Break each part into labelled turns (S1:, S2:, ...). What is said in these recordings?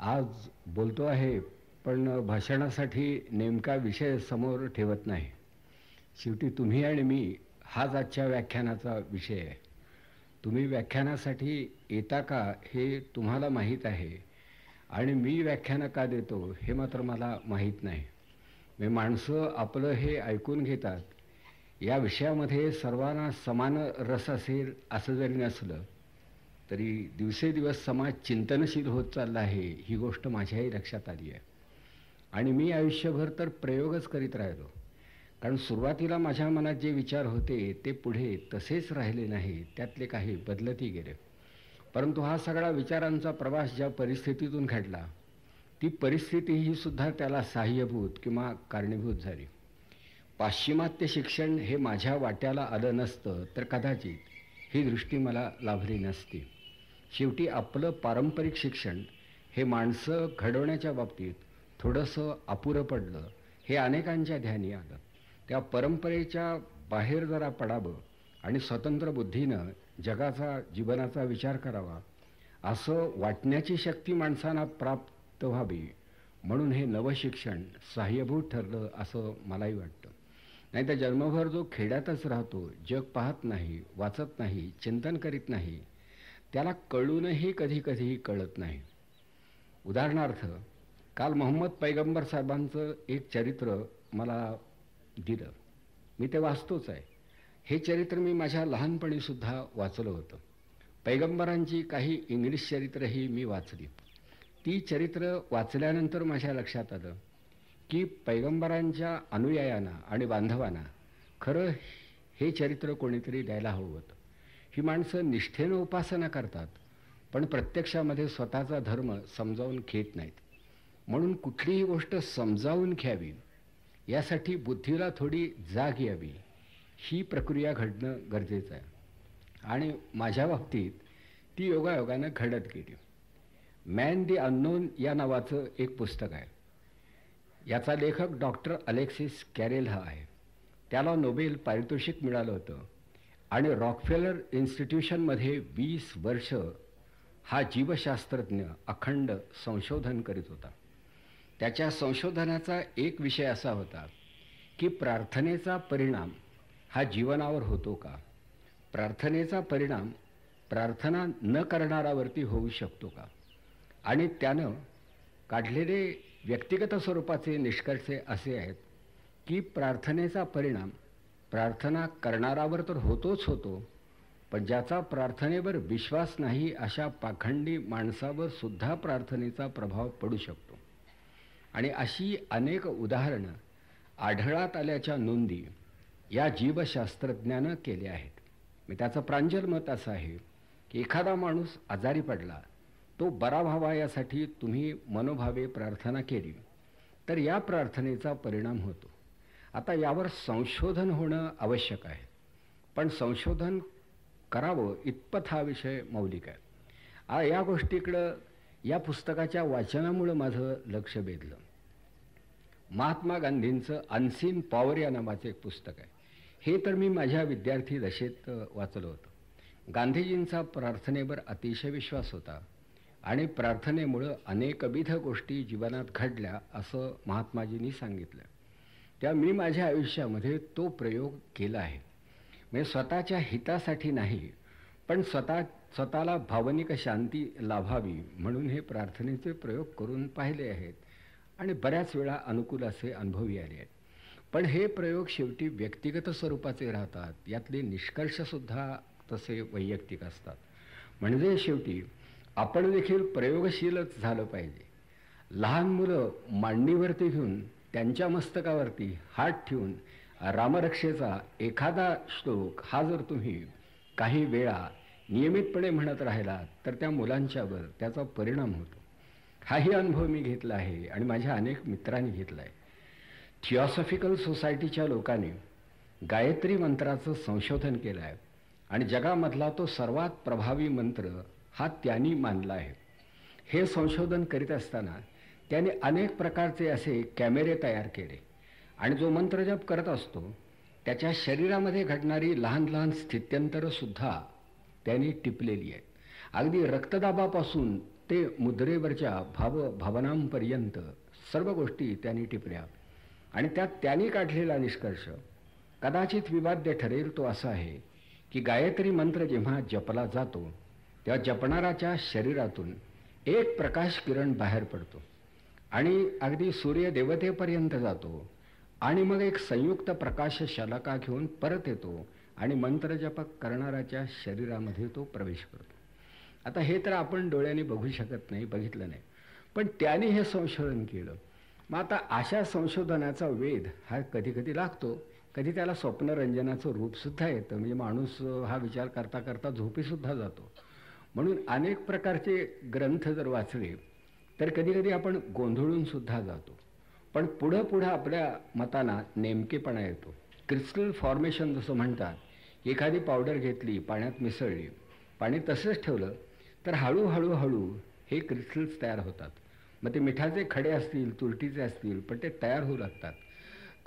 S1: आज बोलतो आहे पण भाषणासाठी नेमका विषय समोर ठेवत नाही. शेवटी तुम्ही आणि मी हाच आजच्या व्याख्यानाचा विषय आहे. तुम्ही व्याख्यानासाठी येता का हे तुम्हाला माहीत आहे आणि मी व्याख्यानं का देतो हे मात्र मला माहीत नाही. मी माणसं आपलं हे ऐकून घेतात. या विषयामध्ये सर्वांना समान रस असेल असं जरी नसलं तरी दिवसेदिवस समाज चिंतनशील होत चालला आहे ही गोष्ट माझ्याही लक्षात आली आहे. आणि मी आयुष्यभर तर प्रयोगच करीत राहिलो. कारण सुरुवातीला माझ्या मनात जे विचार होते ते पुढे तसेच राहिले नाही त्यातले काही बदलतही गेले. परंतु हा सगळा विचारांचा प्रवास ज्या परिस्थितीतून घडला ती परिस्थिती ही सुद्धा त्याला सहाय्यभूत किंवा कारणीभूत झाली. पाश्चिमात्य शिक्षण हे माझ्या वाट्याला आलं नसतं तर कदाचित ही दृष्टी मला लाभली नसती. शेवटी आपलं पारंपरिक शिक्षण हे माणसं घडवण्याच्या बाबतीत थोडंसं अपुरं पडलं. हे अनेकांच्या ध्यानी आलं. त्या परंपरेच्या बाहेर जरा पडावं आणि स्वतंत्र बुद्धीनं जगाचा जीवनाचा विचार करावा. असं वाटण्याची शक्ती माणसांना प्राप्त व्हावी म्हणून हे नवशिक्षण सहाय्यभूत ठरलं असं मलाही वाटतं. नाही तर जन्मभर जो खेड्यातच राहतो जग पाहत नाही वाचत नाही चिंतन करीत नाही त्याला कळूनही कधी कधीही कळत नाही. उदाहरणार्थ काल मोहम्मद पैगंबर साहेबांचं एक चरित्र मला दिलं. मी ते वाचतोच आहे. हे चरित्र मी माझ्या लहानपणीसुद्धा वाचलं होतं. पैगंबरांची काही इंग्लिश चरित्रही मी वाचली. ती चरित्र वाचल्यानंतर माझ्या लक्षात आलं की पैगंबरांच्या अनुयायांना आणि बांधवांना खरं हे चरित्र कोणीतरी द्यायला हवं होतं. ही माणसं निष्ठेनं उपासना करतात पण प्रत्यक्षामध्ये स्वतःचा धर्म समजावून घेत नाहीत. म्हणून कुठलीही गोष्ट समजावून घ्यावी. यासाठी बुद्धीला थोडी जाग यावी. ही प्रक्रिया घडणं गरजेचं आहे. आणि माझ्या बाबतीत ती योगायोगानं घडत गेली. मॅन दी अननोन या नावाचं एक पुस्तक आहे. याचा लेखक डॉक्टर अलेक्सिस कॅरेल हा आहे. त्याला नोबेल पारितोषिक मिळालं होतं. आणि रॉकफेलर इन्स्टिट्यूशनमध्ये वीस वर्ष हा जीवशास्त्रज्ञ अखंड संशोधन करीत होता. त्याच्या संशोधनाचा एक विषय असा होता की प्रार्थनेचा परिणाम हा जीवनावर होतो का? प्रार्थनेचा परिणाम प्रार्थना न करणारावरती होऊ शकतो का? आणि त्यानं काढलेले व्यक्तिगत स्वरूपाचे निष्कर्ष असे आहेत की प्रार्थनेचा परिणाम प्रार्थना करणारावर तर होतोच होतो पण ज्याचा प्रार्थनेवर विश्वास नाही अशा पाखंडी माणसावर सुद्धा प्रार्थनेचा प्रभाव पडू शकतो. आणि अशी अनेक उदाहरणं आढळात आल्याच्या नोंदी या जीवशास्त्रज्ञानं केल्या आहेत. मी त्याचं प्रांजल मत असं आहे की एखादा माणूस आजारी पडला तो बरा व्हावा यासाठी तुम्ही मनोभावे प्रार्थना केली तर या प्रार्थनेचा परिणाम होतो. आता यावर संशोधन होणं आवश्यक आहे. पण संशोधन करावं इतपत हा विषय मौलिक आहे. या गोष्टीकडं या पुस्तकाच्या वाचनामुळं माझं लक्ष वेधलं. महात्मा गांधींचं अनसीन पॉवर या नावाचं एक पुस्तक आहे. हे तर मी माझ्या विद्यार्थी दशेत वाचलं होतं. गांधीजींचा प्रार्थनेवर अतिशय विश्वास होता आणि प्रार्थनेमुळं अनेकविध गोष्टी जीवनात घडल्या असं महात्माजींनी सांगितलं. त्या मी माझ्या आयुष्यामध्ये तो प्रयोग केला आहे. म्हणजे स्वतःच्या हितासाठी नाही पण स्वतः स्वतःला भावनिक शांती लाभावी म्हणून हे प्रार्थनेचे प्रयोग करून पाहिले आहेत. आणि बऱ्याच वेळा अनुकूल असे अनुभवी आले आहेत. पण हे प्रयोग शेवटी व्यक्तिगत स्वरूपाचे राहतात. यातले निष्कर्षसुद्धा तसे वैयक्तिक असतात. म्हणजे शेवटी आपण देखील प्रयोगशीलच झालं पाहिजे. लहान मुलं मांडणीवरती घेऊन त्यांच्या मस्तकावरती हात ठेवून रामरक्षेचा एखादा श्लोक हा जर तुम्ही काही वेळा नियमितपणे म्हणत राहिला तर त्या मुलांच्यावर त्याचा परिणाम होतो. हाही अनुभव मी घेतला आहे आणि माझ्या अनेक मित्रांनी घेतला आहे. थिऑसॉफिकल सोसायटीच्या लोकांनी गायत्री मंत्राचं संशोधन केलं आहे आणि जगामधला तो सर्वात प्रभावी मंत्र हा त्यांनी मानला आहे. हे संशोधन करीत असताना त्याने अनेक प्रकारचे असे कॅमेरे तयार केले. आणि जो मंत्र जप करत असतो त्याच्या शरीरामध्ये घडणारी लहान लहान स्थित्यंतरंसुद्धा त्यांनी टिपलेली आहेत. अगदी रक्तदाबापासून ते मुद्रेवरच्या भाव भावनांपर्यंत सर्व गोष्टी त्यांनी टिपल्या. आणि त्यात त्यांनी काढलेला निष्कर्ष कदाचित विवाद्य ठरेल तो असा आहे की गायत्री मंत्र जेव्हा जपला जातो तेव्हा जपणाराच्या शरीरातून एक प्रकाश किरण बाहेर पडतो. आणि अगदी सूर्य देवतेपर्यंत जातो. आणि मग एक संयुक्त प्रकाश शलाका घेऊन परत येतो आणि मंत्रजपक करणाऱ्याच्या शरीरामध्ये तो प्रवेश करतो. आता हे तर आपण डोळ्याने बघू शकत नाही बघितलं नाही. पण त्याने हे संशोधन केलं. मग आता अशा संशोधनाचा वेध हा कधी कधी लागतो. कधी त्याला स्वप्नरंजनाचं रूपसुद्धा येतं. म्हणजे माणूस हा विचार करता करता झोपेसुद्धा जातो. म्हणून अनेक प्रकारचे ग्रंथ जर वाचले तर कधीकधी आपण गोंधळून सुद्धा जातो. पण पुढं पुढं आपल्या मताना नेमकेपणा येतो. क्रिस्टल फॉर्मेशन जसं म्हणतात एखादी पावडर घेतली पाण्यात मिसळली पाणी तसंच ठेवलं तर हळूहळू हळू हे क्रिस्टल्स तयार होतात. मग ते मिठाचे खडे असतील तुरटीचे असतील पण ते तयार होऊ लागतात.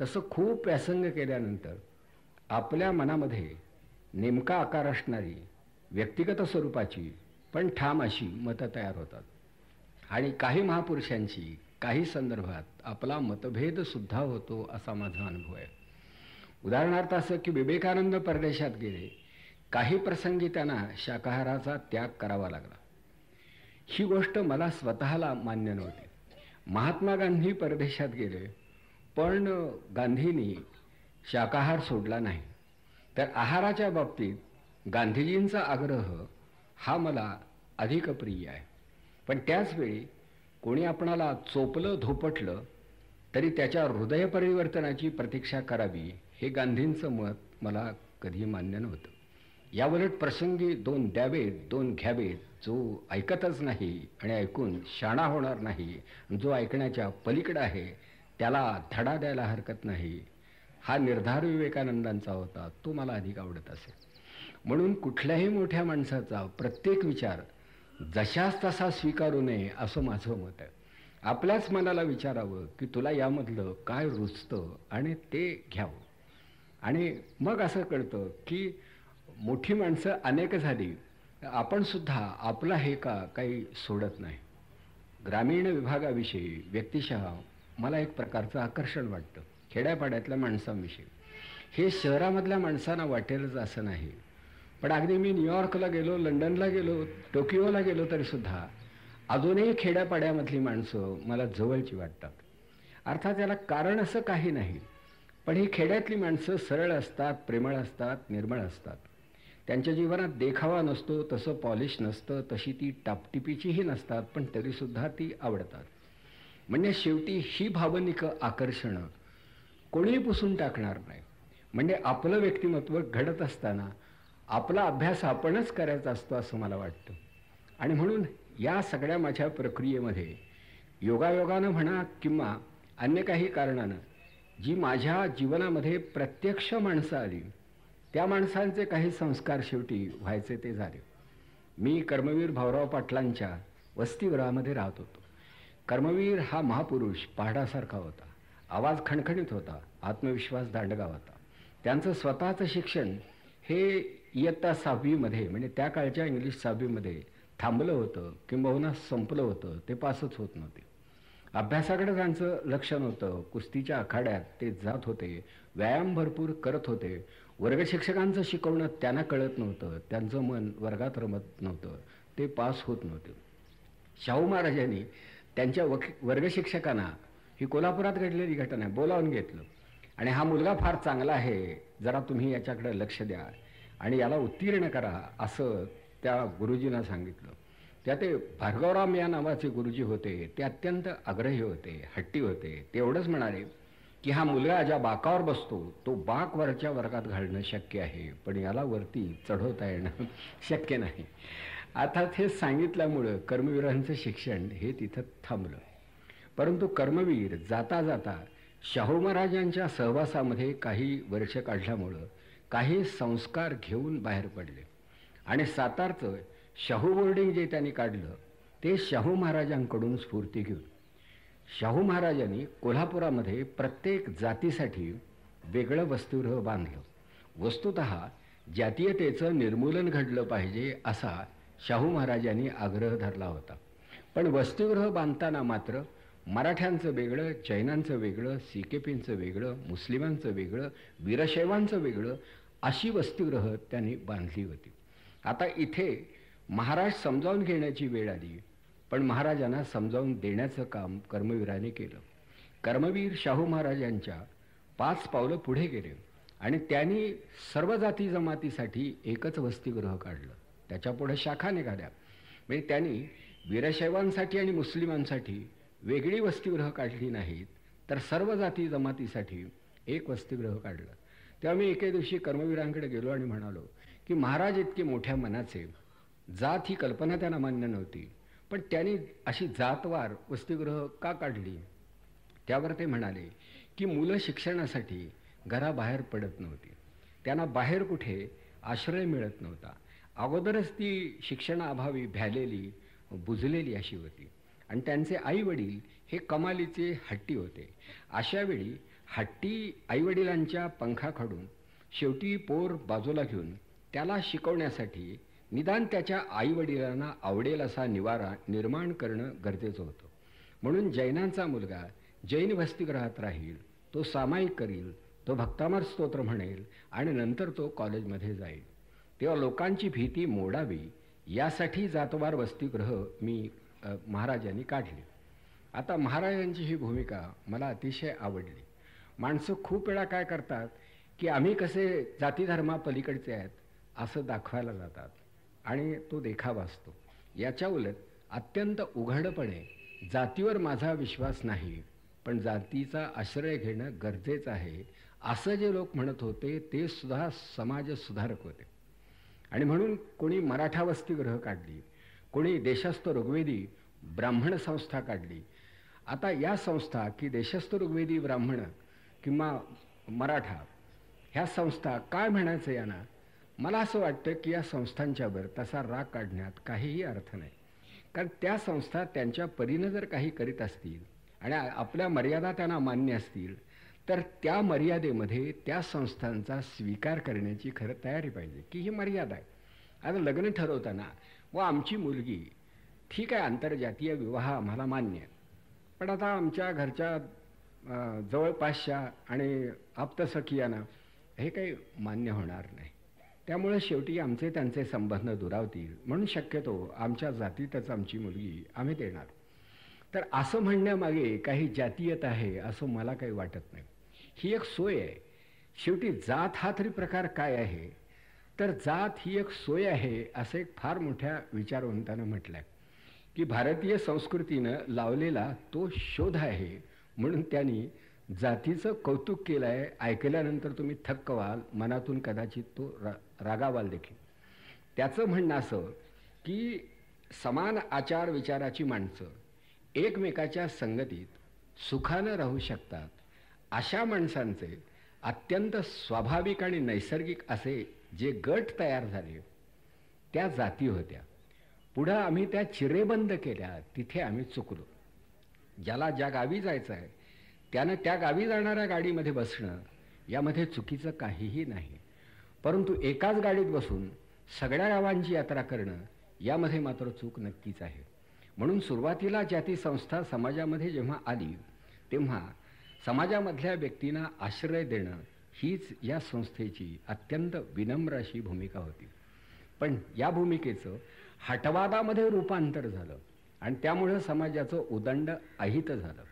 S1: तसं खूप व्यासंग केल्यानंतर आपल्या मनामध्ये नेमका आकार असणारी व्यक्तिगत स्वरूपाची पण ठाम अशी मतं तयार होतात. आणि काही महापुरुषांची काही संदर्भात आपला मतभेदसुद्धा होतो असा माझा अनुभव आहे. उदाहरणार्थ असं की विवेकानंद परदेशात गेले. काही प्रसंगी त्यांना शाकाहाराचा त्याग करावा लागला. ही गोष्ट मला स्वतःला मान्य नव्हती. महात्मा गांधी परदेशात गेले पण गांधींनी शाकाहार सोडला नाही. तर आहाराच्या बाबतीत गांधीजींचा आग्रह हा मला अधिक प्रिय आहे. पण त्याचवेळी कोणी आपणाला चोपलं धोपटलं तरी त्याच्या हृदय परिवर्तनाची प्रतीक्षा करावी हे गांधींचं मत मला कधी मान्य नव्हतं. यावलट प्रसंगी दोन द्यावेत दोन घ्यावेत जो ऐकतच नाही आणि ऐकून शाणा होणार नाही जो ऐकण्याच्या पलीकडं आहे त्याला धडा द्यायला हरकत नाही. हा निर्धार विवेकानंदांचा होता तो मला अधिक आवडत असेल म्हणून कुठल्याही मोठ्या माणसाचा प्रत्येक विचार जशाच तसा स्वीकारू नये असं माझं मत आहे. आपल्याच मनाला विचारावं की तुला यामधलं काय रुचतं आणि ते घ्यावं. आणि मग असं कळतं की मोठी माणसं अनेक झाली आपण सुद्धा आपला हे का काही सोडत नाही. ग्रामीण विभागाविषयी व्यक्तिशः मला एक प्रकारचं आकर्षण वाटतं. खेड्यापाड्यातल्या माणसांविषयी. हे शहरामधल्या माणसांना वाटेलच असं नाही. पण अगदी मी न्यूयॉर्कला गेलो लंडनला गेलो टोकियोला गेलो तरीसुद्धा अजूनही खेड्यापाड्यामधली माणसं मला जवळची वाटतात. अर्थात याला कारण असं काही नाही पण ही खेड्यातली माणसं सरळ असतात प्रेमळ असतात निर्मळ असतात. त्यांच्या जीवनात देखावा नसतो तसं पॉलिश नसतं तशी ती टापटिपीचीही नसतात पण तरीसुद्धा ती आवडतात. म्हणजे शेवटी ही भावनिक आकर्षणं कोणीही पुसून टाकणार नाही. म्हणजे आपलं व्यक्तिमत्व घडत असताना आपला अभ्यास आपणच करायचा असतो असं मला वाटतं. आणि म्हणून या सगळ्या माझ्या प्रक्रियेमध्ये योगायोगानं म्हणा किंवा अन्य काही कारणानं जी माझ्या जीवनामध्ये प्रत्यक्ष माणसं आली त्या माणसांचे काही संस्कार शेवटी व्हायचे ते झाले. मी कर्मवीर भाऊराव पाटलांच्या वस्तीगृहामध्ये राहत होतो. कर्मवीर हा महापुरुष पहाडासारखा होता. आवाज खणखणीत होता. आत्मविश्वास दांडगा होता. त्यांचं स्वतःचं शिक्षण हे इयत्ता सहावीमध्ये म्हणजे त्या काळच्या इंग्लिश सहावीमध्ये थांबलं होतं किंबहुना संपलं होतं ते पासच होत नव्हते. अभ्यासाकडे त्यांचं लक्ष नव्हतं. कुस्तीच्या आखाड्यात ते जात होते व्यायाम भरपूर करत होते. वर्गशिक्षकांचं शिकवणं त्यांना कळत नव्हतं त्यांचं मन वर्गात रमत नव्हतं ते पास होत नव्हते. शाहू महाराजांनी त्यांच्या वक वर्गशिक्षकांना ही कोल्हापुरात घडलेली घटना आहे बोलावून घेतलं. आणि हा मुलगा फार चांगला आहे जरा तुम्ही याच्याकडे लक्ष द्या. आणि याला उत्तीर्ण करा असं त्या गुरुजींना सांगितलं. त्या ते भार्गवराम या नावाचे गुरुजी होते ते अत्यंत आग्रही होते हट्टी होते. ते एवढंच म्हणाले की हा मुलगा ज्या बाकावर बसतो तो बाक वरच्या वर्गात घालणं शक्य आहे पण याला वरती चढवता येणं शक्य नाही. अर्थात हे सांगितल्यामुळं कर्मवीरांचं शिक्षण हे तिथं थांबलं. परंतु कर्मवीर जाता जाता शाहू महाराजांच्या सहवासामध्ये काही वर्ष काढल्यामुळं काही संस्कार घेऊन बाहेर पडले. आणि सातारचं शाहू बोर्डिंग जे त्यांनी काढलं ते शाहू महाराजांकडून स्फूर्ती घेऊन. शाहू महाराजांनी कोल्हापुरामध्ये प्रत्येक जातीसाठी वेगळं वस्तुगृह बांधलं. वस्तुत जातीयतेचं निर्मूलन घडलं पाहिजे असा शाहू महाराजांनी आग्रह धरला होता. पण वसतिगृह बांधताना मात्र मराठ्यांचं वेगळं जैनांचं वेगळं सिकेपींचं वेगळं मुस्लिमांचं वेगळं वीरशैवांचं वेगळं अशी वसतिगृह त्यांनी बांधली होती. आता इथे महाराज समजावून घेण्याची वेळ आली पण महाराजांना समजावून देण्याचं काम कर्मवीराने केलं. कर्मवीर शाहू महाराजांच्या पाच पावलं पुढे गेले आणि त्यांनी सर्व जाती जमातीसाठी एकच वसतिगृह काढलं. त्याच्यापुढे शाखा निघाल्या. म्हणजे त्यांनी वीरशैवांसाठी आणि मुस्लिमांसाठी वेगळी वसतिगृह काढली नाहीत तर सर्व जाती जमातीसाठी एक वसतिगृह काढलं. तेव्हा मी एके दिवशी कर्मवीरांकडे गेलो आणि म्हणालो की महाराज इतके मोठ्या मनाचे जात ही कल्पना त्यांना मान्य नव्हती पण त्यांनी अशी जातवार वसतिगृह का काढली? त्यावर ते म्हणाले की मुलं शिक्षणासाठी घराबाहेर पडत नव्हती. त्यांना बाहेर कुठे आश्रय मिळत नव्हता. अगोदरच ती शिक्षणाअभावी भ्यालेली बुजलेली अशी होती. आणि त्यांचे आईवडील हे कमालीचे हट्टी होते. अशावेळी हट्टी आईवडिलांच्या पंखाकडून शेवटी पोर बाजूला घेऊन त्याला शिकवण्यासाठी निदान त्याच्या आईवडिलांना आवडेल असा निवारा निर्माण करणं गरजेचं होतं. म्हणून जैनांचा मुलगा जैन वसतिगृहात राहील तो सामायिक करील तो भक्तामार स्तोत्र म्हणेल आणि नंतर तो कॉलेजमध्ये जाईल. तेव्हा लोकांची भीती मोडावी यासाठी जातवार वसतिगृह मी महाराजांनी काढले. आता महाराजांची ही भूमिका मला अतिशय आवडली. माणसं खूप वेळा काय करतात की आम्ही कसे जातीधर्मापलीकडचे आहेत असं दाखवायला जातात. आणि तो देखावा असतो. याच्या उलट अत्यंत उघडपणे जातीवर माझा विश्वास नाही पण जातीचा आश्रय घेणं गरजेचं आहे असं जे लोक म्हणत होते ते सुद्धा समाज सुधारक होते. आणि म्हणून कोणी मराठा वसतिगृह काढली कोणी देशस्थ ऋग्वेदी ब्राह्मण संस्था काढली. आता या संस्था की देशस्थ ऋग्वेदी ब्राह्मण किंवा मराठा ह्या संस्था काय म्हणायचं यांना? मला असं वाटतं की या संस्थांच्यावर तसा राग काढण्यात काहीही अर्थ नाही. कारण त्या संस्था त्यांच्या परीनं जर काही करीत असतील आणि आपल्या मर्यादा त्यांना मान्य असतील तर त्या मर्यादेमध्ये त्या संस्थांचा स्वीकार करण्याची खरं तयारी पाहिजे की ही मर्यादा आहे. आता लग्न ठरवताना व आमची मुलगी ठीक आहे आंतरजातीय विवाह आम्हाला मान्य आहे. पण आता आमच्या घरच्या जवळपासच्या आणि आप्तसखियांना हे काही मान्य होणार नाही. त्यामुळे शेवटी आमचे त्यांचे संबंध दुरावतील म्हणून शक्यतो आमच्या जातीतच आमची मुलगी आम्ही देणार. तर असं म्हणण्यामागे काही जातीयत आहे असं मला काही वाटत नाही. ही एक सोय आहे. शेवटी जात हा तरी प्रकार काय आहे? तर जात ही एक सोय आहे असं एक फार मोठ्या विचारवंतानं म्हटलं आहे की भारतीय संस्कृतीनं लावलेला तो शोध आहे म्हणून त्यांनी जातीचं कौतुक केलं आहे ऐकल्यानंतर तुम्ही थक्क व्हाल मनातून कदाचित तो रा रागावाल देखील. त्याचं म्हणणं असं की समान आचार विचाराची माणसं एकमेकाच्या संगतीत सुखानं राहू शकतात. अशा माणसांचे अत्यंत स्वाभाविक आणि नैसर्गिक असे जे गट तयार झाले त्या जाती होत्या. पुढं आम्ही त्या चिरेबंद केल्या तिथे आम्ही चुकलो. ज्याला ज्या गावी जायचं आहे त्यानं त्या गावी जाणाऱ्या गाडीमध्ये बसणं यामध्ये चुकीचं काहीही नाही. परंतु एकाच गाडीत बसून सगळ्या गावांची यात्रा करणं यामध्ये मात्र चूक नक्कीच आहे. म्हणून सुरुवातीला जाती संस्था समाजामध्ये जेव्हा आली तेव्हा समाजामधल्या व्यक्तींना आश्रय देणं हीच या संस्थेची अत्यंत विनम्र अशी भूमिका होती. पण या भूमिकेचं हटवादामध्ये रूपांतर झालं. आणि त्यामुळं समाजाचं उदंड अहित झालं.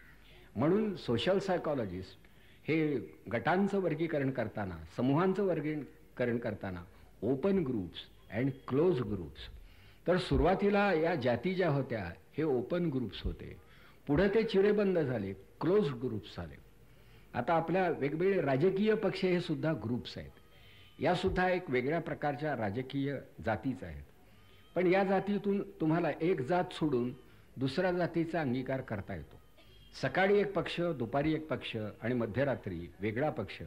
S1: म्हणून सोशल सायकॉलॉजिस्ट हे गटांचं वर्गीकरण करताना समूहांचं वर्गीकरण करताना open groups and close groups तर सुरुवातीला या जाती ज्या होत्या हे ओपन ग्रुप्स होते. पुढं ते चिरेबंद झाले क्लोज ग्रुप्स झाले. आता आपल्या वेगवेगळे राजकीय पक्ष हे सुद्धा ग्रुप्स आहेत. यासुद्धा एक वेगळ्या प्रकारच्या राजकीय जातीच आहेत. पण या जातीतून तुम्हाला एक जात सोडून दुसऱ्या जातीचा अंगीकार करता येतो. सकाळी एक पक्ष दुपारी एक पक्ष आणि मध्यरात्री वेगळा पक्ष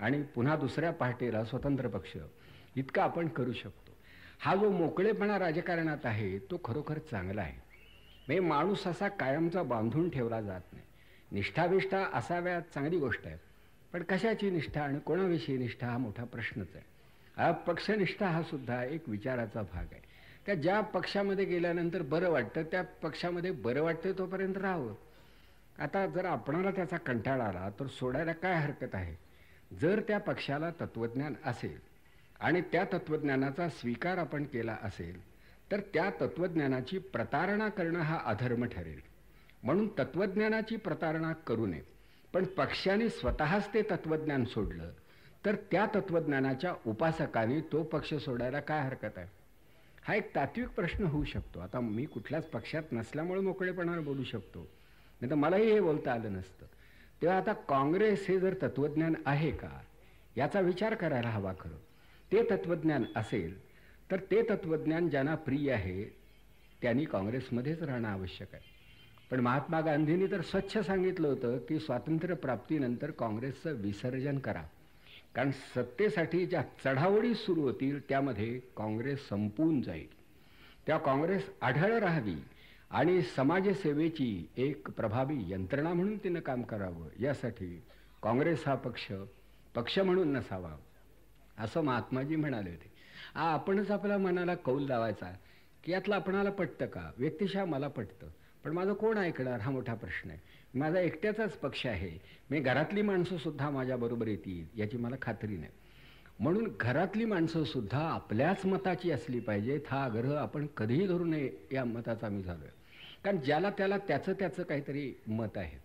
S1: आणि पुन्हा दुसऱ्या पहाटेला स्वतंत्र पक्ष. इतका आपण करू शकतो. हा जो मोकळेपणा राजकारणात आहे तो खरोखर चांगला आहे. म्हणजे माणूस असा कायमचा बांधून ठेवला जात नाही. निष्ठाविष्ठा असाव्यात चांगली गोष्ट आहे. पण कशाची निष्ठा आणि कोणाविषयी निष्ठा हा मोठा प्रश्नच आहे. हा पक्षनिष्ठा हा सुद्धा एक विचाराचा भाग आहे. त्या ज्या पक्षामध्ये गेल्यानंतर बरं वाटतं त्या पक्षामध्ये बरं वाटतं तोपर्यंत राहावं. आता जर आपणाला त्याचा कंटाळा आला तर सोडायला काय हरकत आहे? जर त्या पक्षाला तत्त्वज्ञान असेल आणि त्या तत्त्वज्ञानाचा स्वीकार आपण केला असेल तर त्या तत्त्वज्ञानाची प्रतारणा करणं हा अधर्म ठरेल. म्हणून तत्त्वज्ञानाची प्रतारणा करू नये. पण पक्षाने स्वतःच ते तत्त्वज्ञान सोडलं तर त्या तत्त्वज्ञानाच्या उपासकाने तो पक्ष सोडायला काय हरकत आहे? हा एक तात्विक प्रश्न होऊ शकतो. आता मी कुठल्याच पक्षात नसल्यामुळे मोकळेपणावर बोलू शकतो. नाही तर मलाही हे बोलता आलं नसतं. तेव्हा आता काँग्रेस हे जर तत्त्वज्ञान आहे का? याचा विचार करायला हवा खरं. ते तत्त्वज्ञान असेल तर ते तत्त्वज्ञान ज्यांना प्रिय आहे त्यांनी काँग्रेसमध्येच राहणं आवश्यक आहे. पण महात्मा गांधींनी तर स्वच्छ सांगितलं होतं की स्वातंत्र्य प्राप्तीनंतर काँग्रेसचं विसर्जन करा. कारण सत्तेसाठी ज्या चढावडी सुरू होतील त्यामध्ये काँग्रेस संपून जाईल. त्या काँग्रेस आढळ राहावी आणि समाजसेवेची एक प्रभावी यंत्रणा म्हणून तिनं काम करावं. यासाठी काँग्रेस हा पक्ष पक्ष म्हणून नसावा असं महात्माजी म्हणाले होते. आ आपणच आपल्या मनाला कौल लावायचा की यातलं आपणाला पटतं का? व्यक्तिशः मला पटतं. पण माझं कोण ऐकणार? हा मोठा प्रश्न आहे. माझा एकट्याचाच पक्ष आहे. मी घरातली माणसंसुद्धा माझ्याबरोबर येतील याची मला खात्री नाही. म्हणून घरातली माणसंसुद्धा आपल्याच मताची असली पाहिजेत हा आग्रह आपण कधीही धरू नये या मताचा मी झालो आहे कारण ज्याला त्याला त्याचं त्याचं काहीतरी मत आहे.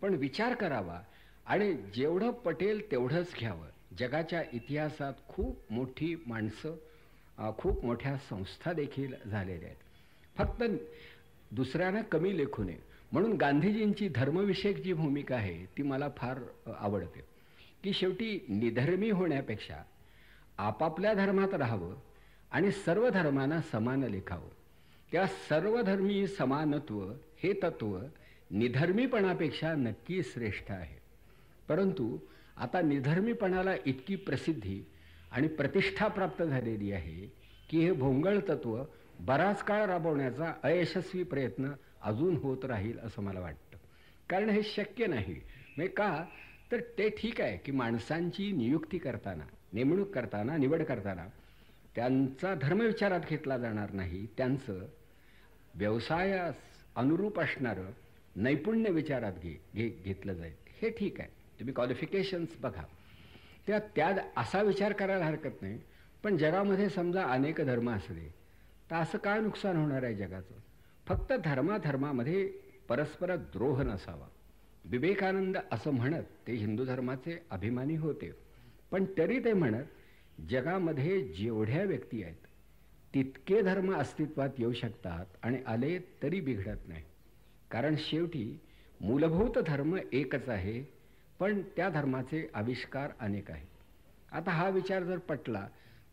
S1: पण विचार करावा आणि जेवढं पटेल तेवढंच घ्यावं. जगाच्या इतिहासात खूप मोठी माणसं खूप मोठ्या संस्था देखील झालेल्या आहेत. फक्त दुसऱ्यांना कमी लेखू नये. म्हणून गांधीजींची धर्मविषयक जी भूमिका आहे ती मला फार आवडते. की शेवटी निधर्मी होण्यापेक्षा आपापल्या धर्मात राहावं आणि सर्व धर्मांना समान लेखावं. त्या सर्वधर्मी समानत्व हे तत्व निधर्मीपणापेक्षा नक्की श्रेष्ठ आहे. परंतु आता निधर्मीपणाला इतकी प्रसिद्धी आणि प्रतिष्ठा प्राप्त झालेली आहे की हे भोंगळ तत्व बराच काळ राबवण्याचा अयशस्वी प्रयत्न अजून होत राहील असं मला वाटतं. कारण हे शक्य नाही. म्हणजे का? तर ते ठीक आहे की माणसांची नियुक्ती करताना नेमणूक करताना निवड करताना त्यांचा धर्म विचारात घेतला जाणार नाही. त्यांचं व्यवसायास अनुरूप असणारं नैपुण्य विचारात घे घे घेतलं जाईल. हे ठीक आहे. तुम्ही क्वालिफिकेशन्स बघा. त्या त्या असा विचार करायला हरकत नाही. पण जगामध्ये समजा अनेक धर्म असले तर असं काय नुकसान होणार आहे जगाचं? फक्त धर्माधर्मामध्ये परस्पर द्रोह नसावा. विवेकानंद असं म्हणत ते हिंदू धर्माचे अभिमानी होते. पण तरी ते म्हणत जगामध्ये जेवढ्या व्यक्ती आहेत तितके धर्म अस्तित्वात येऊ शकतात आणि आले तरी बिघडत नाही. कारण शेवटी मूलभूत धर्म एकच आहे पण त्या धर्माचे आविष्कार अनेक आहेत. आता हा विचार जर पटला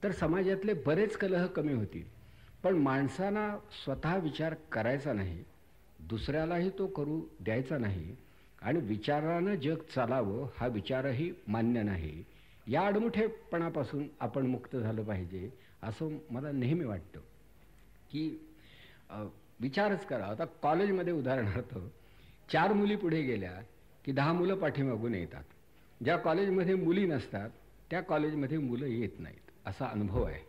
S1: तर समाजातले बरेच कलह कमी होतील. पण माणसांना स्वतः विचार करायचा नाही दुसऱ्यालाही तो करू द्यायचा नाही आणि विचारानं जग चालावं हा विचारही मान्य नाही. या अडमुठेपणापासून आपण मुक्त झालं पाहिजे असं मला नेहमी वाटतं. की विचारच करा. आता कॉलेजमध्ये उदाहरणार्थ चार मुली पुढे गेल्या की दहा मुलं पाठीमागून येतात. ज्या कॉलेजमध्ये मुली नसतात त्या कॉलेजमध्ये मुलं येत नाहीत. असा अनुभव आहे.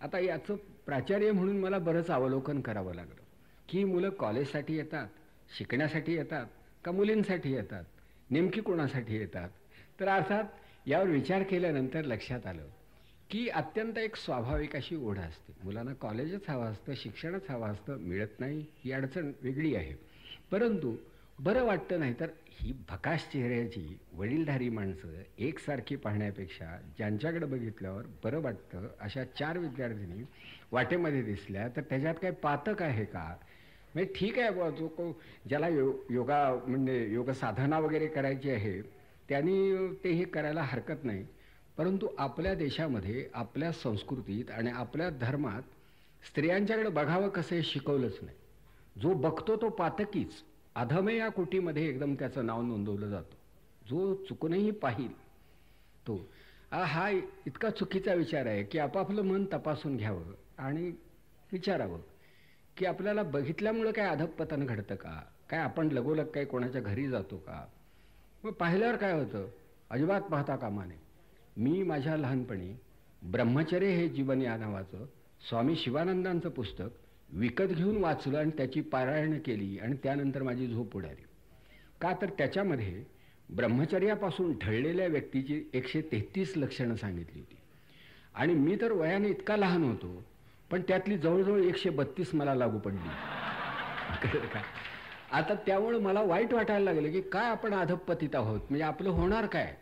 S1: आता याचं प्राचार्य म्हणून मला बरंच अवलोकन करावं लागलं. की मुलं कॉलेजसाठी येतात शिकण्यासाठी येतात का मुलींसाठी येतात नेमकी कोणासाठी येतात? तर अर्थात यावर विचार केल्यानंतर लक्षात आलं की अत्यंत एक स्वाभाविक अशी ओढ असते. मुलांना कॉलेजच हवं असतं शिक्षणच हवं असतं मिळत नाही ही अडचण वेगळी आहे. परंतु बरं वाटतं नाही तर ही भकाश चेहऱ्याची वडीलधारी माणसं एकसारखी पाहण्यापेक्षा ज्यांच्याकडे बघितल्यावर बरं वाटतं अशा चार विद्यार्थिनी वाटेमध्ये दिसल्या तर त्याच्यात काही पातक आहे का? म्हणजे ठीक आहे बुवा जो को ज्याला यो योगा म्हणजे योग साधना वगैरे करायची आहे त्यांनी ते हे करायला हरकत नाही. परंतु आपल्या देशामध्ये आपल्या संस्कृतीत आणि आपल्या धर्मात स्त्रियांच्याकडे बघावं कसं हे शिकवलंच नाही. जो बघतो तो पातकीच. अधमे या कुटीमध्ये एकदम त्याचं नाव नोंदवलं जातं. जो चुकूनही पाहिल तो. हा इतका चुकीचा विचार आहे की आपापलं मन तपासून घ्यावं आणि विचारावं की आपल्याला बघितल्यामुळं काय अधपतन घडतं का? काय आपण लगोलग काय कोणाच्या घरी जातो का? मग पाहिल्यावर काय होतं? अजिबात पाहता कामा नये. मी माझ्या लहानपणी ब्रह्मचर्य हे जीवन या नावाचं स्वामी शिवानंदांचं पुस्तक विकत घेऊन वाचलं आणि त्याची पारायण केली आणि त्यानंतर माझी झोप उडाली. का तर त्याच्यामध्ये ब्रह्मचर्यापासून ढळलेल्या व्यक्तीची एकशे तेहतीस लक्षणं सांगितली होती. आणि मी तर वयाने इतका लहान होतो पण त्यातली जवळजवळ एकशे बत्तीस मला लागू पडली. का? आता त्यामुळं मला वाईट वाटायला लागलं की काय आपण अधपतीत आहोत? म्हणजे आपलं होणार काय?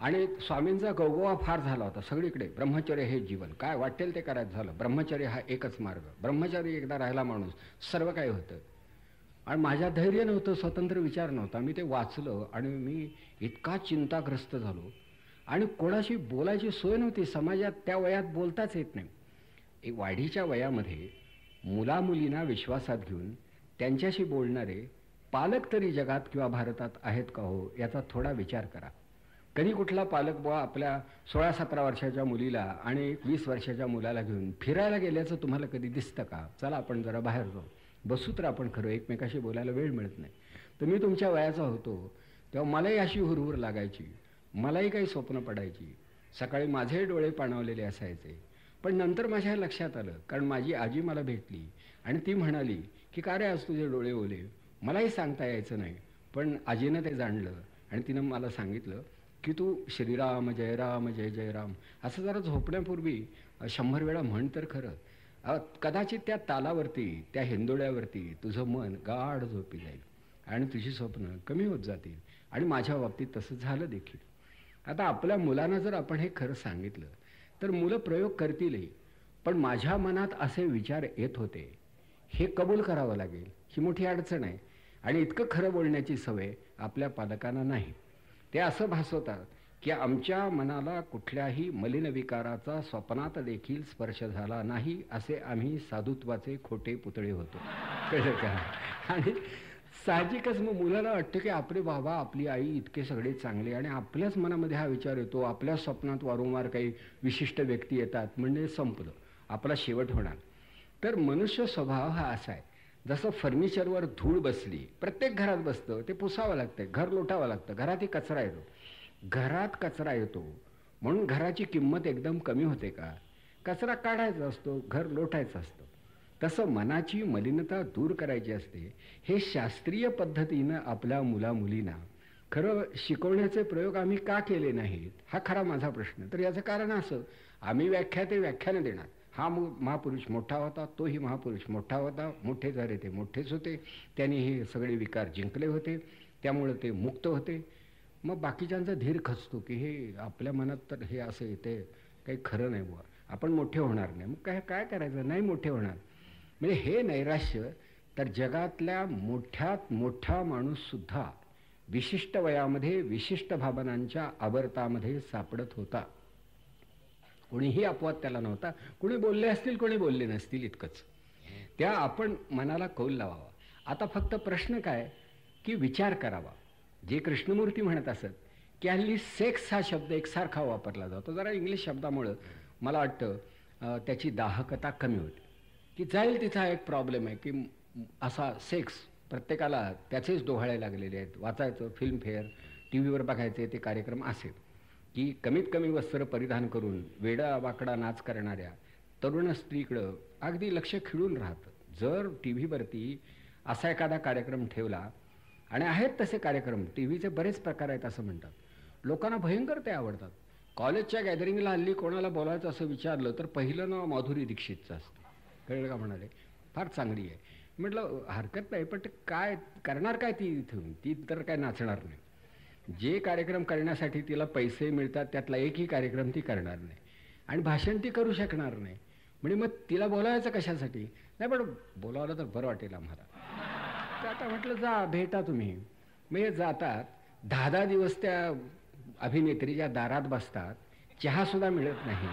S1: आणि स्वामींचा गौगोवा फार झाला होता सगळीकडे. ब्रह्मचर्य हे जीवन. काय वाटेल ते करायचं झालं. ब्रह्मचर्य हा एकच मार्ग. ब्रह्मचर्य एकदा राहिला माणूस सर्व काही होतं. आणि माझ्या धैर्य नव्हतं स्वतंत्र विचार नव्हता. मी ते वाचलं आणि मी इतका चिंताग्रस्त झालो. आणि कोणाशी बोलायची सोय नव्हती. समाजात त्या वयात बोलताच येत नाही. एक वाढीच्या वयामध्ये मुलामुलींना विश्वासात घेऊन त्यांच्याशी बोलणारे पालक तरी जगात किंवा भारतात आहेत का हो याचा थोडा विचार करा. कधी कुठला पालक बुवा आपल्या सोळा सतरा वर्षाच्या मुलीला आणि वीस वर्षाच्या मुलाला घेऊन फिरायला गेल्याचं तुम्हाला कधी दिसतं का? चला आपण जरा बाहेर जाऊ. बसू तर आपण खरं एकमेकाशी बोलायला वेळ मिळत नाही. तर मी तुमच्या वयाचा होतो तेव्हा मलाही अशी हुरहुर लागायची मलाही काही स्वप्न पडायची. सकाळी माझेही डोळे पाणावलेले असायचे. पण नंतर माझ्या लक्षात आलं कारण माझी आजी मला भेटली आणि ती म्हणाली की का रे आज तुझे डोळे ओले? मलाही सांगता यायचं नाही. पण आजीनं ते जाणलं आणि तिनं मला सांगितलं की तू श्रीराम जय राम जय जय राम असं जरा झोपण्यापूर्वी शंभर वेळा म्हण तर खरं. कदाचित त्या तालावरती त्या हिंदोळ्यावरती तुझं मन गाढ झोपी जाईल आणि तुझी स्वप्न कमी होत जातील आणि माझ्या बाबतीत तसं झालं देखील. आता आपल्या मुलांना जर आपण हे खरं सांगितलं तर मुलं प्रयोग करतीलही पण माझ्या मनात असे विचार येत होते. हे कबूल करावं लागेल. ही मोठी अडचण आहे. आणि इतकं खरं बोलण्याची सवय आपल्या पालकांना नाही. ते असं भासवतात की आमच्या मनाला कुठल्याही मलिन विकाराचा स्वप्नात देखील स्पर्श झाला नाही असे आम्ही साधुत्वाचे खोटे पुतळे होतो. कळलं का? आणि साहजिकच मग मुलाला वाटतं की आपले बाबा आपली आई इतके सगळे चांगले आणि आपल्याच मनामध्ये हा विचार येतो आपल्या स्वप्नात वारंवार काही विशिष्ट व्यक्ती येतात म्हणजे संपलं. आपला शेवट होणार. तर मनुष्य स्वभाव हा असा आहे. जसं फर्निचरवर धूळ बसली प्रत्येक घरात बसतं ते पुसावं लागतं घर लोटावं लागतं घरातही कचरा येतो. घरात कचरा येतो म्हणून घराची किंमत एकदम कमी होते का? कचरा काढायचा असतो घर लोटायचं असतं. तसं मनाची मलिनता दूर करायची असते हे शास्त्रीय पद्धतीनं आपल्या मुलामुलींना खरं शिकवण्याचे प्रयोग आम्ही का केले नाहीत हा खरा माझा प्रश्न. तर याचं कारण असं आम्ही व्याख्या ते व्याख्यानं देणार. हा महापुरुष मोठा होता तोही महापुरुष मोठा होता. मोठे झाले ते मोठेच होते. त्यांनी हे सगळे विकार जिंकले होते. त्यामुळे ते मुक्त होते. मग बाकीच्यांचा धीर खचतो की हे आपल्या मनात तर हे असं येते. काही खरं नाही बुवा. आपण मोठे होणार नाही. मग काय काय करायचं? नाही मोठे होणार. म्हणजे हे नैराश्य तर जगातल्या मोठ्यात मोठा माणूससुद्धा विशिष्ट वयामध्ये विशिष्ट भावनांच्या आवर्तामध्ये सापडत होता. कोणीही अपवाद त्याला नव्हता. कोणी बोलले असतील कोणी बोलले नसतील इतकंच. त्या आपण मनाला कौल लावावा. आता फक्त प्रश्न काय? की विचार करावा. जे कृष्णमूर्ती म्हणत असत की हल्ली सेक्स हा शब्द एकसारखा वापरला जातो. जरा इंग्लिश शब्दामुळं मला वाटतं त्याची दाहकता कमी होते की जाईल तिचा एक प्रॉब्लेम आहे की असा सेक्स प्रत्येकाला त्याचेच डोहाळे लागलेले आहेत. वाचायचं फिल्मफेअर टी व्हीवर बघायचे ते कार्यक्रम असेल. की कमीत कमी वस्त्र परिधान करून वेडा वाकडा नाच करणाऱ्या तरुण स्त्रीकडं अगदी लक्ष खिळून राहतं. जर टी व्हीवरती असा एखादा कार्यक्रम ठेवला आणि आहेत तसे कार्यक्रम टी व्हीचे बरेच प्रकार आहेत असं म्हणतात. लोकांना भयंकर ते आवडतात. कॉलेजच्या गॅदरिंगला हल्ली कोणाला बोलायचं असं विचारलं तर पहिलं नाव माधुरी दीक्षितचं असतं. कळलं का म्हणाले? फार चांगली आहे. म्हटलं हरकत नाही पण काय करणार काय ती इथून? ती तर काय नाचणार नाही. जे कार्यक्रम करण्यासाठी तिला पैसे मिळतात त्यातला एकही कार्यक्रम ती करणार नाही. आणि भाषण ती करू शकणार नाही. म्हणजे मग तिला बोलावायचं कशासाठी? नाही पण बोलावलं तर बरं वाटेल आम्हाला. तर आता म्हटलं जा भेटा तुम्ही. मग हे जातात. दहा दहा दिवस त्या अभिनेत्रीच्या दारात बसतात चहासुद्धा मिळत नाही.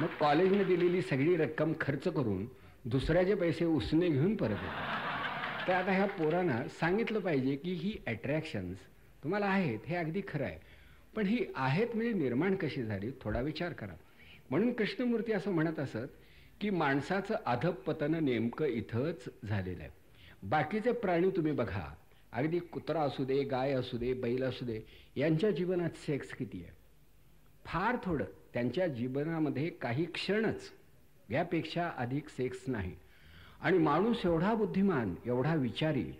S1: मग कॉलेजने दिलेली सगळी रक्कम खर्च करून दुसऱ्याचे पैसे उसने घेऊन परत येतात. तर आता ह्या पोरांना सांगितलं पाहिजे की ही अट्रॅक्शन्स तुम्हाला आहेत हे अगदी खरं आहे. पण ही आहेत म्हणजे निर्माण कशी झाली थोडा विचार करा. म्हणून कृष्णमूर्ती असं म्हणत असत की माणसाचं अधपतन नेमकं इथंच झालेलं आहे. बाकीचे प्राणी तुम्ही बघा. अगदी कुत्रा असू दे गाय असू दे बैल असू दे यांच्या जीवनात सेक्स किती आहे? फार थोडं. त्यांच्या जीवनामध्ये काही क्षणच यापेक्षा अधिक सेक्स नाही. आणि माणूस एवढा बुद्धिमान एवढा विचारी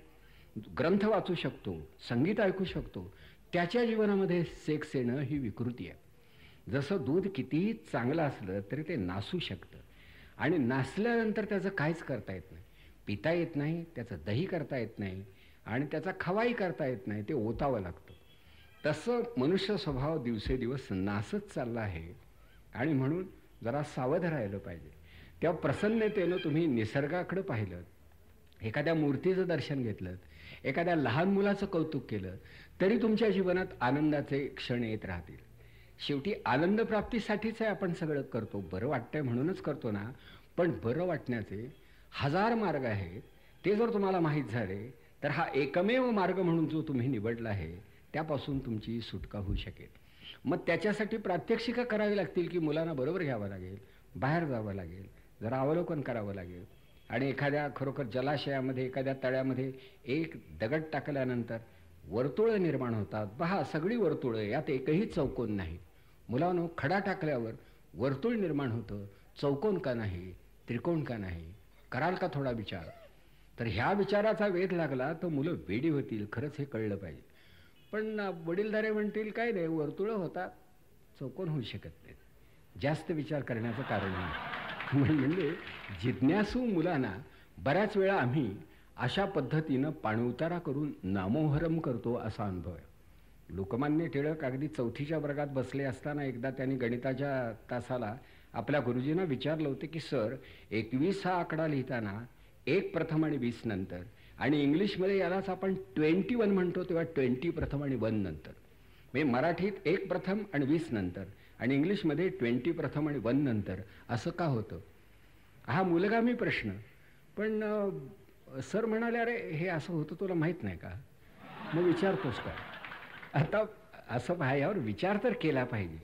S1: ग्रंथ वाचू शकतो संगीत ऐकू शकतो. त्याच्या जीवनामध्ये सेक्स येणं ही विकृती आहे. जसं दूध कितीही चांगलं असलं तरी ते नासू शकतं. आणि नासल्यानंतर त्याचं काहीच करता येत नाही. पिता येत नाही त्याचं दही करता येत नाही आणि त्याचा खवाही करता येत नाही ते ओतावं लागतं. तसं मनुष्य स्वभाव दिवसेदिवस नासत चालला आहे. आणि म्हणून जरा सावध राहिलं पाहिजे. त्या प्रसन्नतेनं तुम्ही निसर्गाकडं पाहिलं. एखाद्या मूर्तीचं दर्शन घेतलं. एखाद्या लहान मुलाचं कौतुक केलं तरी तुमच्या जीवनात आनंदाचे क्षण येत राहतील. शेवटी आनंद प्राप्तीसाठीच आपण सगळं करतो बरं वाटतंय म्हणूनच करतो ना. पण बरं वाटण्याचे हजार मार्ग आहेत ते जर तुम्हाला माहीत झाले तर हा एकमेव मार्ग म्हणून जो तुम्ही निवडला आहे त्यापासून तुमची सुटका होऊ शकेल. मग त्याच्यासाठी प्रात्यक्षिका करावी लागतील की मुलांना बरोबर घ्यावं लागेल बाहेर जावं लागेल जरा अवलोकन करावं लागेल. आणि एखाद्या खरोखर जलाशयामध्ये एखाद्या तळ्यामध्ये एक दगड टाकल्यानंतर वर्तुळं निर्माण होतात. पहा सगळी वर्तुळं यात एकही चौकोन नाही. मुलांनो खडा टाकल्यावर वर्तुळ निर्माण होतं. चौकोन का नाही? त्रिकोण का नाही? कराल का थोडा विचार? तर ह्या विचाराचा वेध लागला तर मुलं वेडी होतील खरंच हे कळलं पाहिजे. पण वडीलधारे म्हणतील काय नाही वर्तुळं होतात चौकोन होऊ शकत नाहीत. जास्त विचार करण्याचं कारण नाही. म्हणजे जिज्ञासू मुलांना बऱ्याच वेळा आम्ही अशा पद्धतीनं पाणउतारा करून नामोहरम करतो असा अनुभव आहे. लोकमान्य टिळक अगदी चौथीच्या वर्गात बसले असताना एकदा त्यांनी गणिताच्या तासाला आपल्या गुरुजींना विचारलं होतं की सर एकवीस हा आकडा लिहिताना एक प्रथम आणि वीस नंतर आणि इंग्लिशमध्ये यालाच आपण ट्वेंटी वन म्हणतो तेव्हा ट्वेंटी प्रथम आणि वन नंतर. म्हणजे मराठीत एक प्रथम आणि वीस नंतर. आणि इंग्लिशमध्ये ट्वेंटी प्रथम आणि वन नंतर. असं का होतं? हा मुलगामी प्रश्न. पण सर म्हणाले अरे हे असं होतं तुला माहीत नाही का? मग विचारतोस का? आता असं पहा यावर विचार तर केला पाहिजे.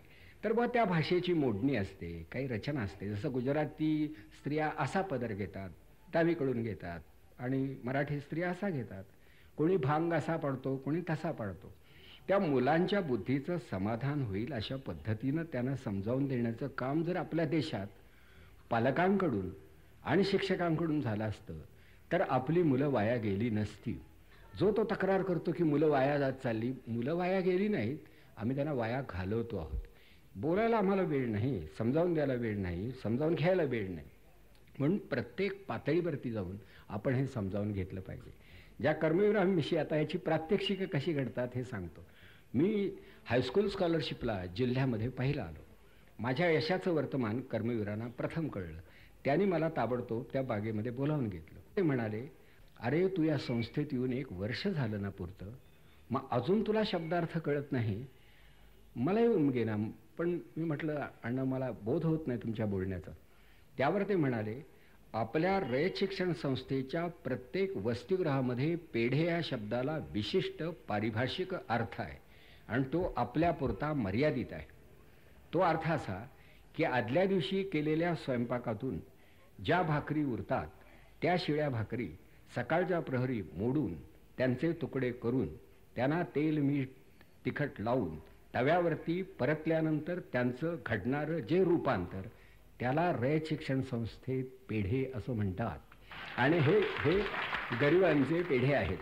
S1: तर बघ त्या भाषेची मोडणी असते काही रचना असते. जसं गुजराती स्त्रिया असा पदर घेतात डावीकडून घेतात आणि मराठी स्त्रिया असा घेतात. कोणी भांग असा पडतो कोणी तसा पडतो. त्या मुलांच्या बुद्धीचं समाधान होईल अशा पद्धतीनं त्यांना समजावून देण्याचं काम जर आपल्या देशात पालकांकडून आणि शिक्षकांकडून झालं असतं तर आपली मुलं वाया गेली नसती. जो तो तक्रार करतो की मुलं वाया जात चालली मुलं वाया गेली नाहीत आम्ही त्यांना वाया घालवतो आहोत. बोलायला आम्हाला वेळ नाही समजावून द्यायला वेळ नाही समजावून घ्यायला वेळ नाही. म्हणून प्रत्येक पातळीवरती जाऊन आपण हे समजावून घेतलं पाहिजे. ज्या कर्मवीरांविषयी आता याची प्रात्यक्षिकं कशी घडतात हे सांगतो. मी हायस्कूल स्कॉलरशिपला जिल्ह्यामध्ये पाहिला आलो. माझ्या यशाचं वर्तमान कर्मवीरांना प्रथम कळलं. त्यांनी मला ताबडतोब त्या बागेमध्ये बोलावून घेतलं. ते म्हणाले अरे तू या संस्थेत येऊन एक वर्ष झालं ना पुरतं. मग अजून तुला शब्दार्थ कळत नाही. मला येऊन गेला पण मी म्हटलं अण्णा मला बोध होत नाही तुमच्या बोलण्याचा. त्यावर ते म्हणाले आपल्या रयत शिक्षण संस्थेच्या प्रत्येक वसतिगृहामध्ये पेढे या शब्दाला विशिष्ट पारिभाषिक अर्थ आहे आणि तो आपल्यापुरता मर्यादित आहे. तो अर्थ असा की आदल्या दिवशी केलेल्या स्वयंपाकातून ज्या भाकरी उरतात त्या शिळ्या भाकरी सकाळच्या प्रहरी मोडून त्यांचे तुकडे करून त्यांना तेल मीठ तिखट लावून तव्यावरती परतल्यानंतर त्यांचं घडणारं जे रूपांतर त्याला रयत शिक्षण संस्थेत पेढे असं म्हणतात. आणि हे हे गरिबांचे पेढे आहेत.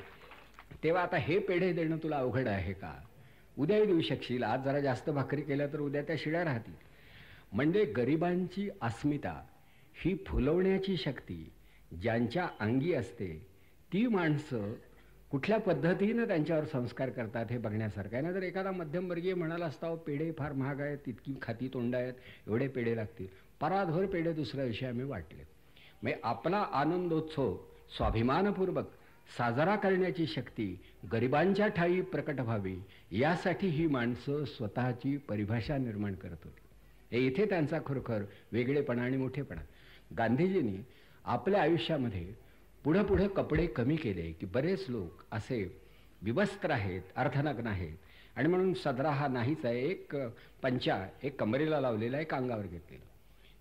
S1: तेव्हा आता हे पेढे देणं तुला अवघड आहे का? उद्याही देऊ शकशील. आज जरा जास्त भाकरी केल्या तर उद्या त्या शिड्या राहतील. म्हणजे गरिबांची अस्मिता ही फुलवण्याची शक्ती ज्यांच्या अंगी असते ती माणसं कुठल्या पद्धतीनं त्यांच्यावर संस्कार करतात हे बघण्यासारखं आहे. ना जर एखादा मध्यमवर्गीय म्हणाला असता पेढे फार महाग आहेत तितकी खाती तोंड आहेत एवढे पेढे लागतील. पराधोर पेढे दुसऱ्या दिवशी आम्ही वाटले. म्हणजे आपला आनंदोत्सव स्वाभिमानपूर्वक साजरा करण्याची शक्ती गरिबांच्या ठाई प्रकट व्हावी यासाठी ही माणसं स्वतःची परिभाषा निर्माण करत होती. हे इथे त्यांचा खरोखर वेगळेपणा आणि मोठेपणा. गांधीजींनी आपल्या आयुष्यामध्ये पुढं पुढं कपडे कमी केले की बरेच लोक असे विवस्त्र आहेत अर्थनग्न आहेत. आणि म्हणून सदरा हा नाहीच आहे एक पंचा एक कमरेला लावलेला एक अंगावर घेतलेला.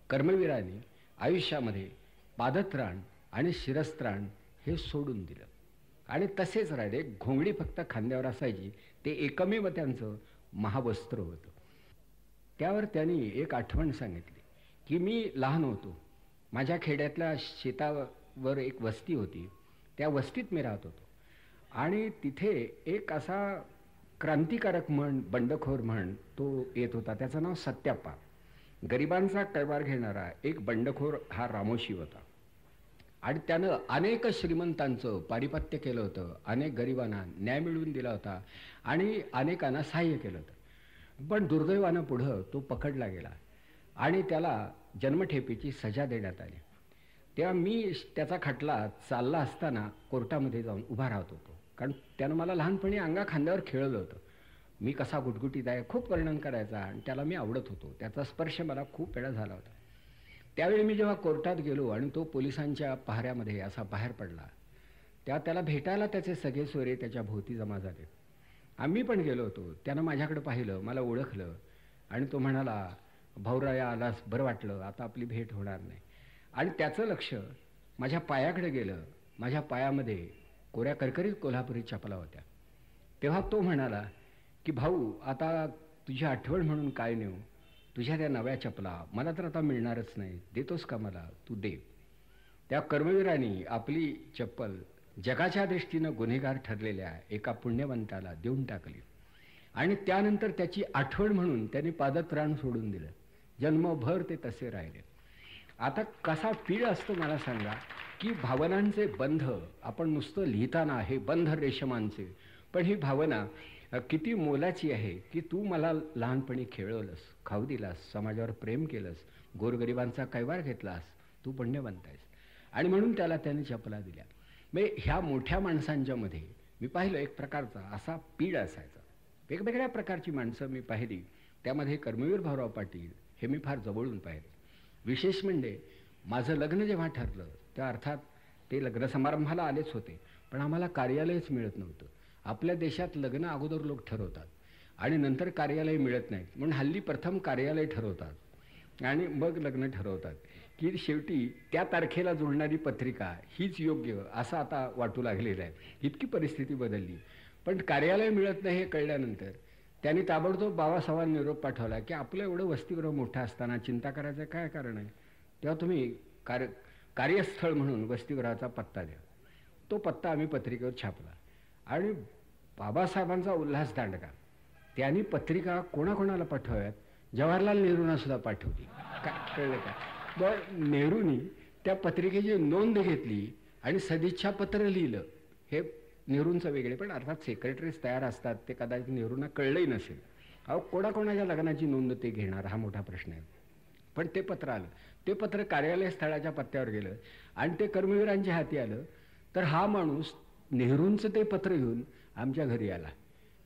S1: कर्मवीरांनी आयुष्यामध्ये पादत्राण आणि शिरस्त्राण हे सोडून दिलं. आणि तसेच राहिले घोंगडी फक्त खांद्यावर असायची ते एकमेव त्यांचं महावस्त्र होतं. त्यावर त्यांनी एक आठवण सांगितली की मी लहान होतो. माझ्या खेड्यातल्या शेतावर एक वस्ती होती. त्या वस्तीत मी राहत होतो. आणि तिथे एक असा क्रांतिकारक म्हण बंडखोर म्हण तो येत होता. त्याचं नाव सत्याप्पा गरिबांचा कैवार घेणारा एक बंडखोर हा रामोशी होता. आणि त्यानं अनेक श्रीमंतांचं पारिपत्य केलं होतं अनेक गरिबांना न्याय मिळवून दिला होता आणि अनेकांना सहाय्य केलं होतं. पण दुर्दैवानं पुढं तो पकडला गेला आणि त्याला जन्मठेपीची सजा देण्यात आली. तेव्हा मी त्याचा खटला चालला असताना कोर्टामध्ये जाऊन उभा राहत होतो. कारण त्यानं मला लहानपणी अंगा खांद्यावर खेळलं होतं. मी कसा गुटगुटीत आहे खूप वर्णन करायचा आणि त्याला मी आवडत होतो. त्याचा स्पर्श मला खूप वेळा झाला होता. त्यावेळी मी जेव्हा कोर्टात गेलो आणि तो पोलिसांच्या पहाऱ्यामध्ये असा बाहेर पडला त्या त्याला भेटायला त्याचे सगळे सोयरे त्याच्या भोवती जमा झाले. आम्ही पण गेलो होतो. त्यानं माझ्याकडे पाहिलं मला ओळखलं आणि तो म्हणाला भाऊराया आलास बरं वाटलं आता आपली भेट होणार नाही. आणि त्याचं लक्ष माझ्या पायाकडे गेलं. माझ्या पायामध्ये कोऱ्या करकरीत कोल्हापुरी चपला होत्या. तेव्हा तो म्हणाला की भाऊ आता तुझी आठवण म्हणून काय नेऊ? तुझ्या त्या नव्या चपला मला तर आता मिळणारच नाही. देतोस का मला? तू दे. त्या कर्मवीरांनी आपली चप्पल जगाच्या दृष्टीनं गुन्हेगार ठरलेल्या एका पुण्यवंताला देऊन टाकली. आणि त्यानंतर त्याची आठवण म्हणून त्यांनी पादत्राण सोडून दिलं. जन्मभर ते तसे राहिले. आता कसा पीळ असतो मला सांगा की भावनांचे बंध आपण नुसतं लिहिताना हे बंध रेशमांचे. पण ही भावना किती मोलाची आहे की तू मला लहानपणी खेळवलंस खाऊ दिलास समाजावर प्रेम केलंस गोरगरिबांचा कैवार घेतलास तू पुण्यवंत आहेस. आणि म्हणून त्याला त्याने चपला दिल्या. म्हणजे ह्या मोठ्या माणसांच्या मध्ये मी पाहिलं एक प्रकारचा असा पीड असायचा. वेगवेगळ्या प्रकारची माणसं मी पाहिली. त्यामध्ये कर्मवीर भाऊराव पाटील हे मी फार जवळून पाहिले. विशेष म्हणजे माझं लग्न जेव्हा ठरलं त्या अर्थात ते लग्न समारंभाला आलेच होते पण आम्हाला कार्यालयच मिळत नव्हतं. आपल्या देशात लग्न अगोदर लोक ठरवतात आणि नंतर कार्यालय मिळत नाहीत. म्हणून हल्ली प्रथम कार्यालय ठरवतात आणि मग लग्न ठरवतात. की शेवटी त्या तारखेला जुळणारी पत्रिका हीच योग्य असं आता वाटू लागलेलं आहे. इतकी परिस्थिती बदलली. पण कार्यालय मिळत नाही हे कळल्यानंतर त्यांनी ताबडतोब बाबासाहेबांना निरोप पाठवला की आपलं एवढं वसतिगृह मोठं असताना चिंता करायचं काय कारण आहे? तेव्हा तुम्ही कार्य कार्यस्थळ म्हणून वसतिगृहाचा पत्ता द्या. तो पत्ता आम्ही पत्रिकेवर छापला. आणि बाबासाहेबांचा उल्हास दांडगा. त्यांनी पत्रिका कोणाकोणाला पाठवाव्यात जवाहरलाल नेहरूंना सुद्धा पाठवली. का कळलं का? बर नेहरूंनी त्या पत्रिकेची नोंद घेतली आणि सदिच्छा पत्र लिहिलं. हे नेहरूंचं वेगळे पण अर्थात सेक्रेटरीज तयार असतात ते कदाचित नेहरूंना कळलंही नसेल. अहो कोणाकोणाच्या लग्नाची नोंद ते घेणार? हा मोठा प्रश्न आहे. पण ते पत्र आलं. ते पत्र कार्यालय स्थळाच्या पत्त्यावर गेलं. आणि ते कर्मवीरांच्या हाती आलं. तर हा माणूस नेहरूंचं ते पत्र घेऊन आमच्या घरी आला.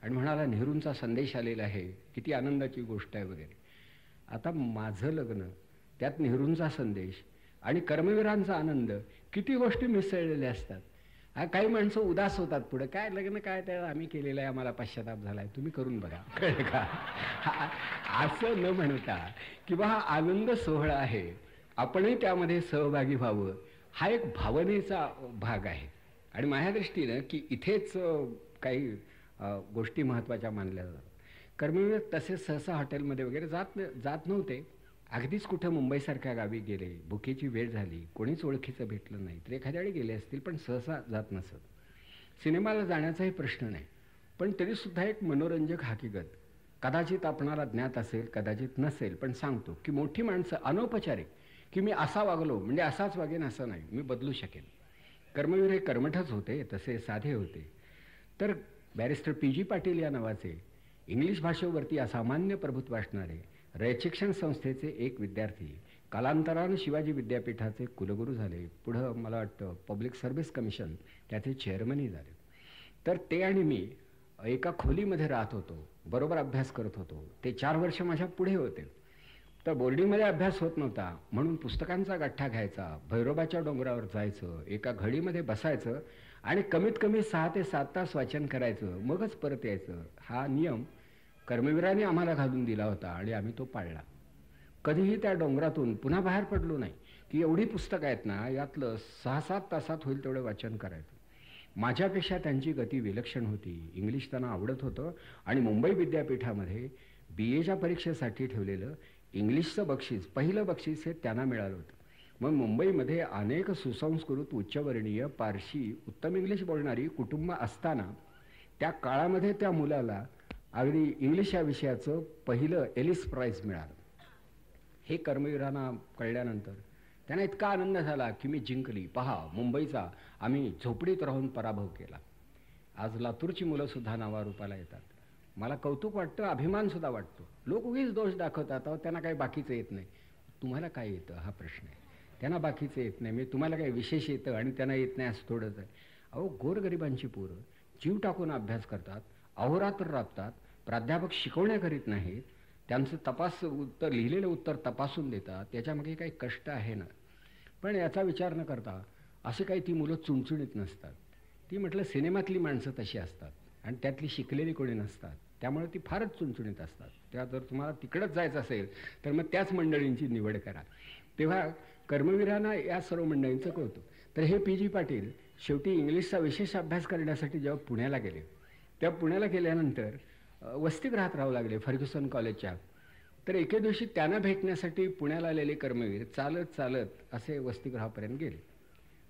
S1: आणि म्हणाला नेहरूंचा संदेश आलेला आहे. किती आनंदाची गोष्ट आहे वगैरे. आता माझं लग्न त्यात नेहरूंचा संदेश आणि कर्मवीरांचा आनंद किती गोष्टी मिसळलेल्या असतात. हा काही माणसं उदास होतात पुढे. काय लग्न काय त्या आम्ही केलेलं आहे आम्हाला पश्चाताप झाला आहे तुम्ही करून बघा. कळलं का? असं न म्हणता किंवा हा आनंद सोहळा आहे. आपणही त्यामध्ये सहभागी व्हावं. हा एक भावनेचा भाग आहे. आणि माझ्या दृष्टीनं की इथेच काही गोष्टी महत्त्वाच्या मानल्या जातात. कर्मवीर तसे सहसा हॉटेलमध्ये वगैरे जात जात नव्हते. अगदीच कुठं मुंबईसारख्या गावी गेले भुकेची वेळ झाली कोणीच ओळखीचं भेटलं नाही तर एखाद्या वेळी गेले असतील पण सहसा जात नसत. सिनेमाला जाण्याचाही प्रश्न नाही. पण तरीसुद्धा एक मनोरंजक हकीकत. कदाचित आपणाला ज्ञात असेल कदाचित नसेल पण सांगतो की मोठी माणसं अनौपचारिक की मी असा वागलो म्हणजे असाच वागेन असं नाही मी बदलू शकेन. कर्मवीर हे कर्मठच होते तसे साधे होते. तर बॅरिस्टर पी. जी. पाटील या नावाचे इंग्लिश भाषेवरती असामान्य प्रभुत्व असणारे रयशिक्षण संस्थेचे एक विद्यार्थी कालांतरानं शिवाजी विद्यापीठाचे कुलगुरू झाले. पुढं मला वाटतं पब्लिक सर्व्हिस कमिशन त्याचे चेअरमनही झाले. तर ते आणि मी एका खोलीमध्ये राहत होतो बरोबर अभ्यास करत होतो. ते चार वर्ष माझ्या पुढे होते. तर बोर्डिंगमध्ये अभ्यास होत नव्हता. म्हणून पुस्तकांचा गठ्ठा घ्यायचा भैरोबाच्या डोंगरावर जायचं एका घडीमध्ये बसायचं आणि कमीत कमी सहा ते सात तास वाचन करायचं मगच परत यायचं. हा नियम कर्मवीराने आम्हाला घालून दिला होता आणि आम्ही तो पाळला. कधीही त्या डोंगरातून पुन्हा बाहेर पडलो नाही की एवढी पुस्तकं आहेत ना यातलं सहा सात तासात होईल तेवढं वाचन करायचं. माझ्यापेक्षा त्यांची गती विलक्षण होती. इंग्लिश त्यांना आवडत होतं आणि मुंबई विद्यापीठामध्ये बी एच्या परीक्षेसाठी ठेवलेलं इंग्लिशचं बक्षीस पहिलं बक्षीस हे त्यांना मिळालं होतं. मग मुंबईमध्ये अनेक सुसंस्कृत उच्चवर्णीय पारशी उत्तम इंग्लिश बोलणारी कुटुंब असताना त्या काळामध्ये त्या मुलाला अगदी इंग्लिश या विषयाचं पहिलं एलिस प्राईज मिळालं. हे कर्मवीरांना कळल्यानंतर त्यांना इतका आनंद झाला की मी जिंकली. पहा मुंबईचा आम्ही झोपडीत राहून पराभव केला. आज लातूरची मुलंसुद्धा नावारूपाला येतात. मला कौतुक वाटतं अभिमानसुद्धा वाटतो. लोक उगीच दोष दाखवतात अहो त्यांना काही बाकीचं येत नाही. तुम्हाला काय येतं? हा प्रश्न आहे. त्यांना बाकीचं येत नाही. म्हणजे तुम्हाला काही विशेष येतं आणि त्यांना येत नाही असं थोडंच आहे अहो गोरगरिबांची पोरं जीव टाकून अभ्यास करतात अहोरात्र राबतात प्राध्यापक शिकवण्याकरीत नाहीत त्यांचं तपास उत्तर लिहिलेलं उत्तर तपासून देतात त्याच्यामागे काही कष्ट आहे ना. पण याचा विचार न करता असे काही ती मुलं चुणचुणीत नसतात. ती म्हटलं सिनेमातली माणसं तशी असतात. आणि त्यातली शिकलेली कोणी नसतात. त्यामुळे ती फारच चुणचुणीत असतात. तेव्हा जर तुम्हाला तिकडंच जायचं असेल तर मग त्याच मंडळींची निवड करा. तेव्हा कर्मवीरांना या सर्व मंडळींचं कळतं तर हे पी जी पाटील शेवटी इंग्लिशचा विशेष अभ्यास करण्यासाठी जेव्हा पुण्याला गेले तेव्हा पुण्याला गेल्यानंतर वसतिगृहात राहू लागले फर्ग्युसन कॉलेजच्या. तर एके दिवशी त्यांना भेटण्यासाठी पुण्याला आलेले कर्मवीर चालत चालत असे वसतिगृहापर्यंत गेले.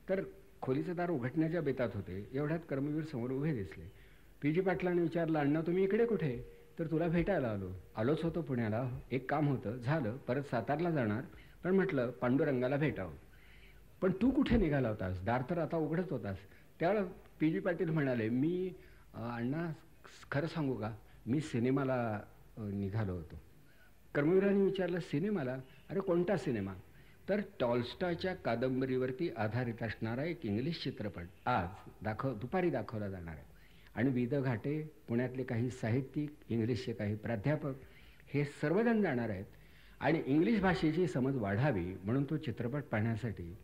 S1: तर खोलीचं दार उघडण्याच्या बेतात होते. एवढ्यात कर्मवीर समोर उभे दिसले. पी जी पाटलांनी विचारलं अण्णा तुम्ही इकडे कुठे? तर तुला भेटायला आलो. आलोच होतो पुण्याला. एक काम होतं झालं परत सातारला जाणार पण म्हटलं पांडुरंगाला भेटावं. पण तू कुठे निघाला होतास? दार तर आता उघडत होतास. त्यावेळेला पी जी पाटील म्हणाले मी अण्णा खरं सांगू का? मी सिनेमाला निघालो होतो. कर्मवीरांनी विचारलं सिनेमाला? अरे कोणता सिनेमा? तर टॉलस्टॉयच्या कादंबरीवरती आधारित असणारा एक इंग्लिश चित्रपट आज दाखव दुपारी दाखवला जाणार आहे. आणि विद घाटे पुण्यातले काही साहित्यिक इंग्लिशचे काही प्राध्यापक हे सर्वजण जाणार आहेत. आणि इंग्लिश भाषेची समज वाढावी म्हणून तो चित्रपट पाहण्यासाठी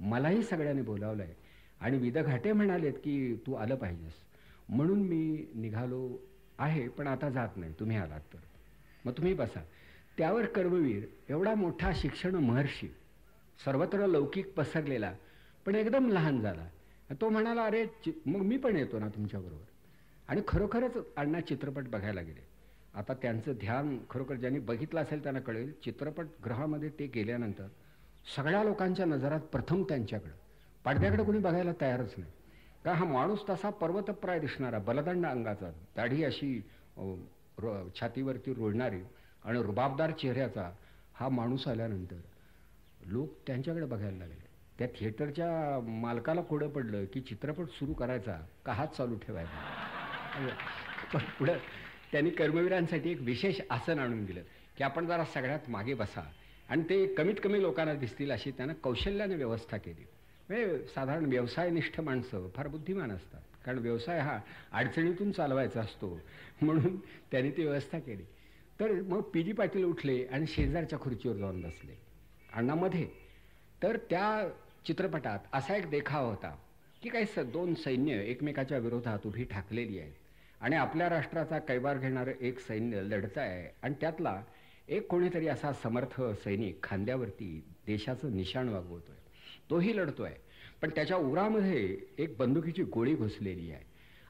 S1: मलाही सगळ्यांनी बोलावलं आहे आणि विद घाटे म्हणालेत की तू आलं पाहिजेस. म्हणून मी निघालो आहे पण आता जात नाही. तुम्ही आलात तर. मग तुम्ही बसा. त्यावर कर्मवीर एवढा मोठा शिक्षण महर्षी सर्वत्र लौकिक पसरलेला पण एकदम लहान झाला. तो म्हणाला अरे मग मी पण येतो ना तुमच्याबरोबर आणि खरोखरच अण्णा चित्रपट बघायला गेले. आता त्यांचं ध्यान खरोखर ज्यांनी बघितलं असेल त्यांना कळेल चित्रपटगृहामध्ये ते गेल्यानंतर सगळ्या लोकांच्या नजरात प्रथम त्यांच्याकडं. पडद्याकडे कोणी बघायला तयारच नाही. का हा माणूस तसा पर्वतप्राय दिसणारा बलदंड अंगाचा दाढी अशी रो छातीवरती रोडणारी आणि रुबाबदार चेहऱ्याचा हा माणूस आल्यानंतर लोक त्यांच्याकडे बघायला लागले. त्या थिएटरच्या मालकाला कोडं पडलं की चित्रपट सुरू करायचा का हात चालू ठेवायचा? पण पुढं त्यांनी कर्मवीरांसाठी एक विशेष आसन आणून दिलं की आपण जरा सगळ्यात मागे बसा. आणि ते कमीत कमी लोकांना दिसतील अशी त्यानं कौशल्याने व्यवस्था केली. म्हणजे साधारण व्यवसायनिष्ठ माणसं फार बुद्धिमान असतात. कारण व्यवसाय हा अडचणीतून चालवायचा असतो. म्हणून त्यांनी ती व्यवस्था केली. तर मग पी जी पाटील उठले आणि शेजारच्या खुर्चीवर जाऊन बसले. अण्णामध्ये. तर त्या चित्रपटात असा एक देखाव होता की काही स दोन सैन्य एकमेकाच्या विरोधात उभी ठाकलेली आहेत. आणि आपल्या राष्ट्राचा कैवार घेणारं एक सैन्य लढत आहे आणि त्यातला एक कोणीतरी असा समर्थ सैनिक खांद्यावरती देशाचं निशाण वागवतोय. तोही लढतोय. पण त्याच्या उरामध्ये एक बंदुकीची गोळी घुसलेली आहे.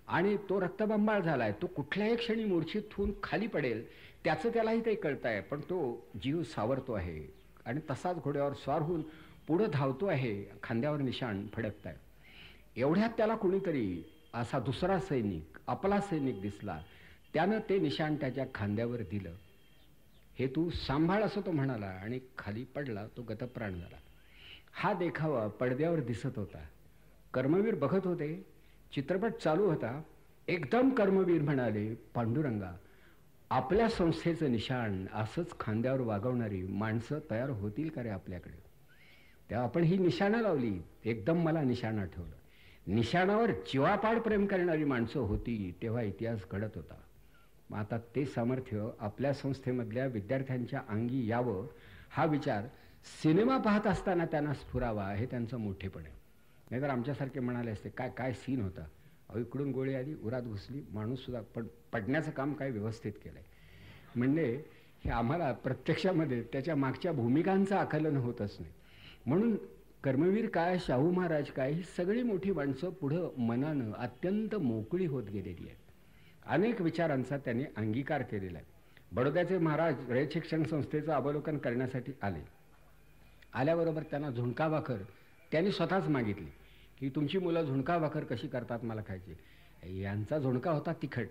S1: आणि तो रक्तबंबाळ झालाय. तो कुठल्याही क्षणी मूर्छित होऊन खाली पडेल त्याचं त्यालाही ते कळत आहे पण तो जीव सावरतो आहे. आणि तसाच घोड्यावर स्वार होऊन पुढं धावतो आहे. खांद्यावर निशाण फडकत आहे एवढ्यात त्याला कुणीतरी असा दुसरा सैनिक आपला सैनिक दिसला. त्यानं ते निशाण त्याच्या खांद्यावर दिलं. हे तू सांभाळ असं तो म्हणाला आणि खाली पडला तो गतप्राण झाला. हा देखावा पडद्यावर दिसत होता. कर्मवीर बघत होते. चित्रपट चालू होता. एकदम कर्मवीर म्हणाले पांडुरंगा आपल्या संस्थेचं निशाण असंच खांद्यावर वागवणारी माणसं तयार होतील का रे आपल्याकडे? तेव्हा आपण ही निशाणं लावली. एकदम मला निशाण आठवलं. निशाणावर चिवापाड प्रेम करणारी माणसं होती तेव्हा इतिहास घडत होता. मग आता ते सामर्थ्य आपल्या संस्थेमधल्या विद्यार्थ्यांच्या अंगी यावं हा विचार सिनेमा पाहत असताना त्यांना स्फुरावा हे त्यांचं मोठेपण आहे. नाहीतर आमच्यासारखे म्हणाले असते काय काय सीन होता? अहो इकडून गोळी आली उरात घुसली माणूससुद्धा पण पडण्याचं काम काय व्यवस्थित केलं आहे म्हणजे हे आम्हाला प्रत्यक्षामध्ये त्याच्या मागच्या भूमिकांचं आकलन होतच नाही. म्हणून कर्मवीर काय शाहू महाराज काय ही सगळी मोठी माणसं पुढं मनानं अत्यंत मोकळी होत गेलेली आहेत. अनेक विचारांचा त्यांनी अंगीकार केलेला आहे. बडोद्याचे महाराज रयत शिक्षण संस्थेचं अवलोकन करण्यासाठी आले. आल्याबरोबर त्यांना झुणका भाकर त्यांनी स्वतःच मागितली की तुमची मुलं झुणका भाकर कशी करतात मला खायची? यांचा झुणका होता तिखट.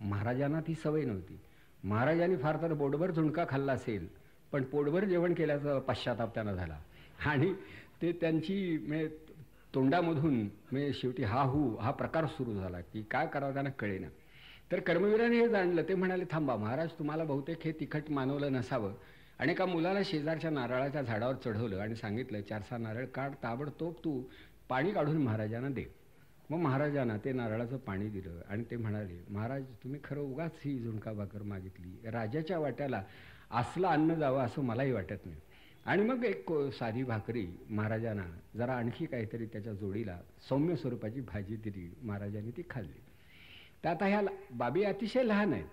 S1: महाराजांना ती सवय नव्हती. महाराजांनी फार तर बोटभर झुणका खाल्ला असेल पण पोटभर जेवण केल्याचा पश्चाताप त्यांना झाला. आणि ते त्यांची म्हणजे तोंडामधून म्हणजे शेवटी हा हू हा प्रकार सुरू झाला की काय करावं त्यांना कळेना. तर कर्मवीराने हे जाणलं ते म्हणाले थांबा महाराज तुम्हाला बहुतेक हे तिखट मानवलं नसावं. आणि एका मुलाला शेजारच्या नारळाच्या झाडावर चढवलं आणि सांगितलं चारसा नारळ काढ ताबडतोब तू पाणी काढून महाराजांना दे. मग महाराजांना ते नारळाचं पाणी दिलं आणि ते म्हणाले महाराज तुम्ही खरं उगाच ही झुणका भाकर मागितली. राजाच्या वाट्याला असलं अन्न जावं असं मलाही वाटत नाही. आणि मग एक साधी भाकरी महाराजांना जरा आणखी काहीतरी त्याच्या जोडीला सौम्य स्वरूपाची भाजी दिली. महाराजांनी ती खाल्ली. तर आता ह्या बाबी अतिशय लहान आहेत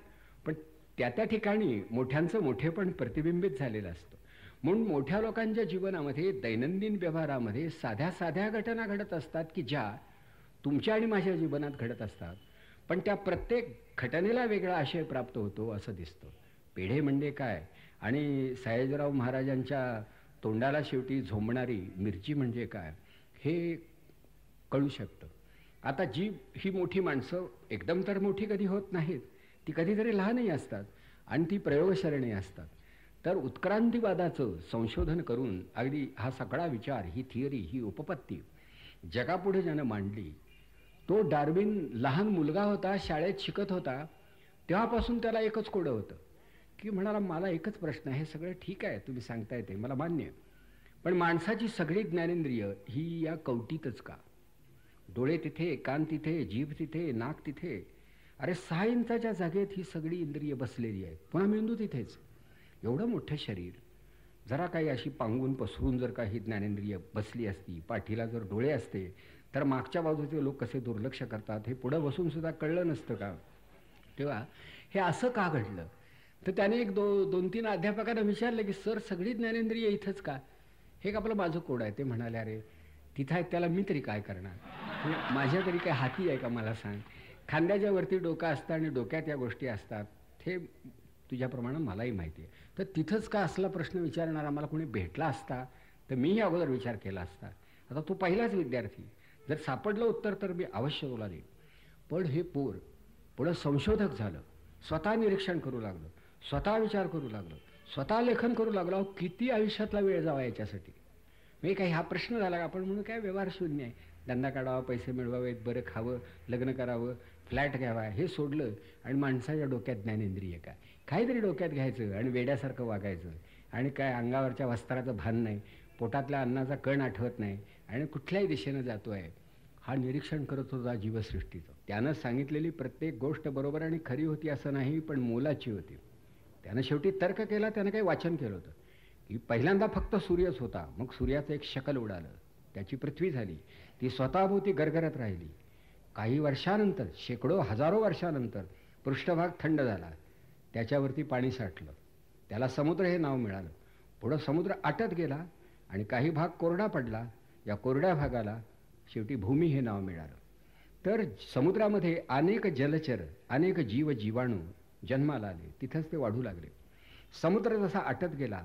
S1: पण त्या त्या ठिकाणी मोठ्यांचं मोठेपण प्रतिबिंबित झालेलं असतं. म्हणून मोठ्या लोकांच्या जीवनामध्ये दैनंदिन व्यवहारामध्ये साध्या साध्या घटना घडत असतात की ज्या तुमच्या आणि माझ्या जीवनात घडत असतात. पण त्या प्रत्येक घटनेला वेगळा आशय प्राप्त होतो असं दिसतं. पेढे म्हणजे काय? आणि सयाजीराव महाराजांच्या तोंडाला शेवटी झोंबणारी मिरची म्हणजे काय हे कळू शकतं. आता जी ही मोठी माणसं एकदम तर मोठी कधी होत नाहीत ती कधीतरी लहानही असतात आणि ती प्रयोगशरणी असतात. तर उत्क्रांतीवादाचं संशोधन करून अगदी हा सगळा विचार ही थिअरी ही उपपत्ती जगापुढे ज्यानं मांडली तो डार्विन लहान मुलगा होता शाळेत शिकत होता तेव्हापासून त्याला एकच कोडं होतं. की म्हणाला मला एकच प्रश्न आहे हे सगळं ठीक आहे तुम्ही सांगता येते मला मान्य पण माणसाची सगळी ज्ञानेंद्रिय ही या कवटीतच का? डोळे तिथे कान तिथे जीभ तिथे नाक तिथे. अरे सहा इंचाच्या जागेत ही सगळी इंद्रिय बसलेली आहेत पुन्हा मेंदू तिथेच. एवढं मोठं शरीर. जरा काही अशी पांगून पसरून जर काही ज्ञानेंद्रिय बसली असती पाठीला जर डोळे असते तर मागच्या बाजूचे लोक कसे दुर्लक्ष करतात हे पुढं बसून सुद्धा कळलं नसतं का? तेव्हा हे असं का घडलं? तर त्याने एक दो दोन तीन अध्यापकांना विचारलं की सर सगळी ज्ञानेंद्रिय इथंच का? हे एक आपलं माझं कोड आहे ते म्हणाले अरे तिथं आहे त्याला मी तरी काय करणार? म्हणजे माझ्या तरी काय हाती आहे का मला सांग? खांद्याच्या वरती डोकं असतं आणि डोक्यात या गोष्टी असतात हे तुझ्याप्रमाणे मलाही माहिती आहे. तर तिथंच का असला प्रश्न विचारणारा? मला कोणी भेटला असता? तर मीही अगोदर विचार केला असता. आता तू पहिलाच विद्यार्थी. जर सापडलं उत्तर तर मी अवश्य तुला देईन. पण हे पोर पुढं संशोधक झालं. स्वतः निरीक्षण करू लागलं. स्वतः विचार करू लागलो. स्वतः लेखन करू लागलो. किती आयुष्यातला वेळ जावा याच्यासाठी? म्हणजे मी काही हा प्रश्न झाला का? आपण म्हणून काय व्यवहार शून्य आहे. धंदा काढावा पैसे मिळवावेत बरं खावं लग्न करावं फ्लॅट घ्यावा हे सोडलं आणि माणसाच्या डोक्यात ज्ञानेंद्रिय काय काहीतरी डोक्यात घ्यायचं आणि वेड्यासारखं वागायचं. आणि काय अंगावरच्या वस्त्राचं भान नाही. पोटातल्या अन्नाचा कण आठवत नाही. आणि कुठल्याही दिशेनं जातो आहे हा निरीक्षण करत होता जीवसृष्टीचं. त्यानं सांगितलेली प्रत्येक गोष्ट बरोबर आणि खरी होती असं नाही पण मोलाची होती. त्यानं शेवटी तर्क केला त्यानं काही वाचन केलं होतं. की पहिल्यांदा फक्त सूर्यच होता मग सूर्याचं एक शकल उडालं. त्याची पृथ्वी झाली ती स्वतःभोवती गरगरत राहिली. काही वर्षानंतर शेकडो हजारो वर्षानंतर पृष्ठभाग थंड झाला. त्याच्यावरती पाणी साठलं. त्याला समुद्र हे नाव मिळालं. पुढं समुद्र आटत गेला आणि काही भाग कोरडा पडला. या कोरड्या भागाला शेवटी भूमी हे नाव मिळालं. तर समुद्रामध्ये अनेक जलचर अनेक जीव जीवाणू जन्माला आले. तिथंच ते वाढू लागले. समुद्र जसा आटत गेला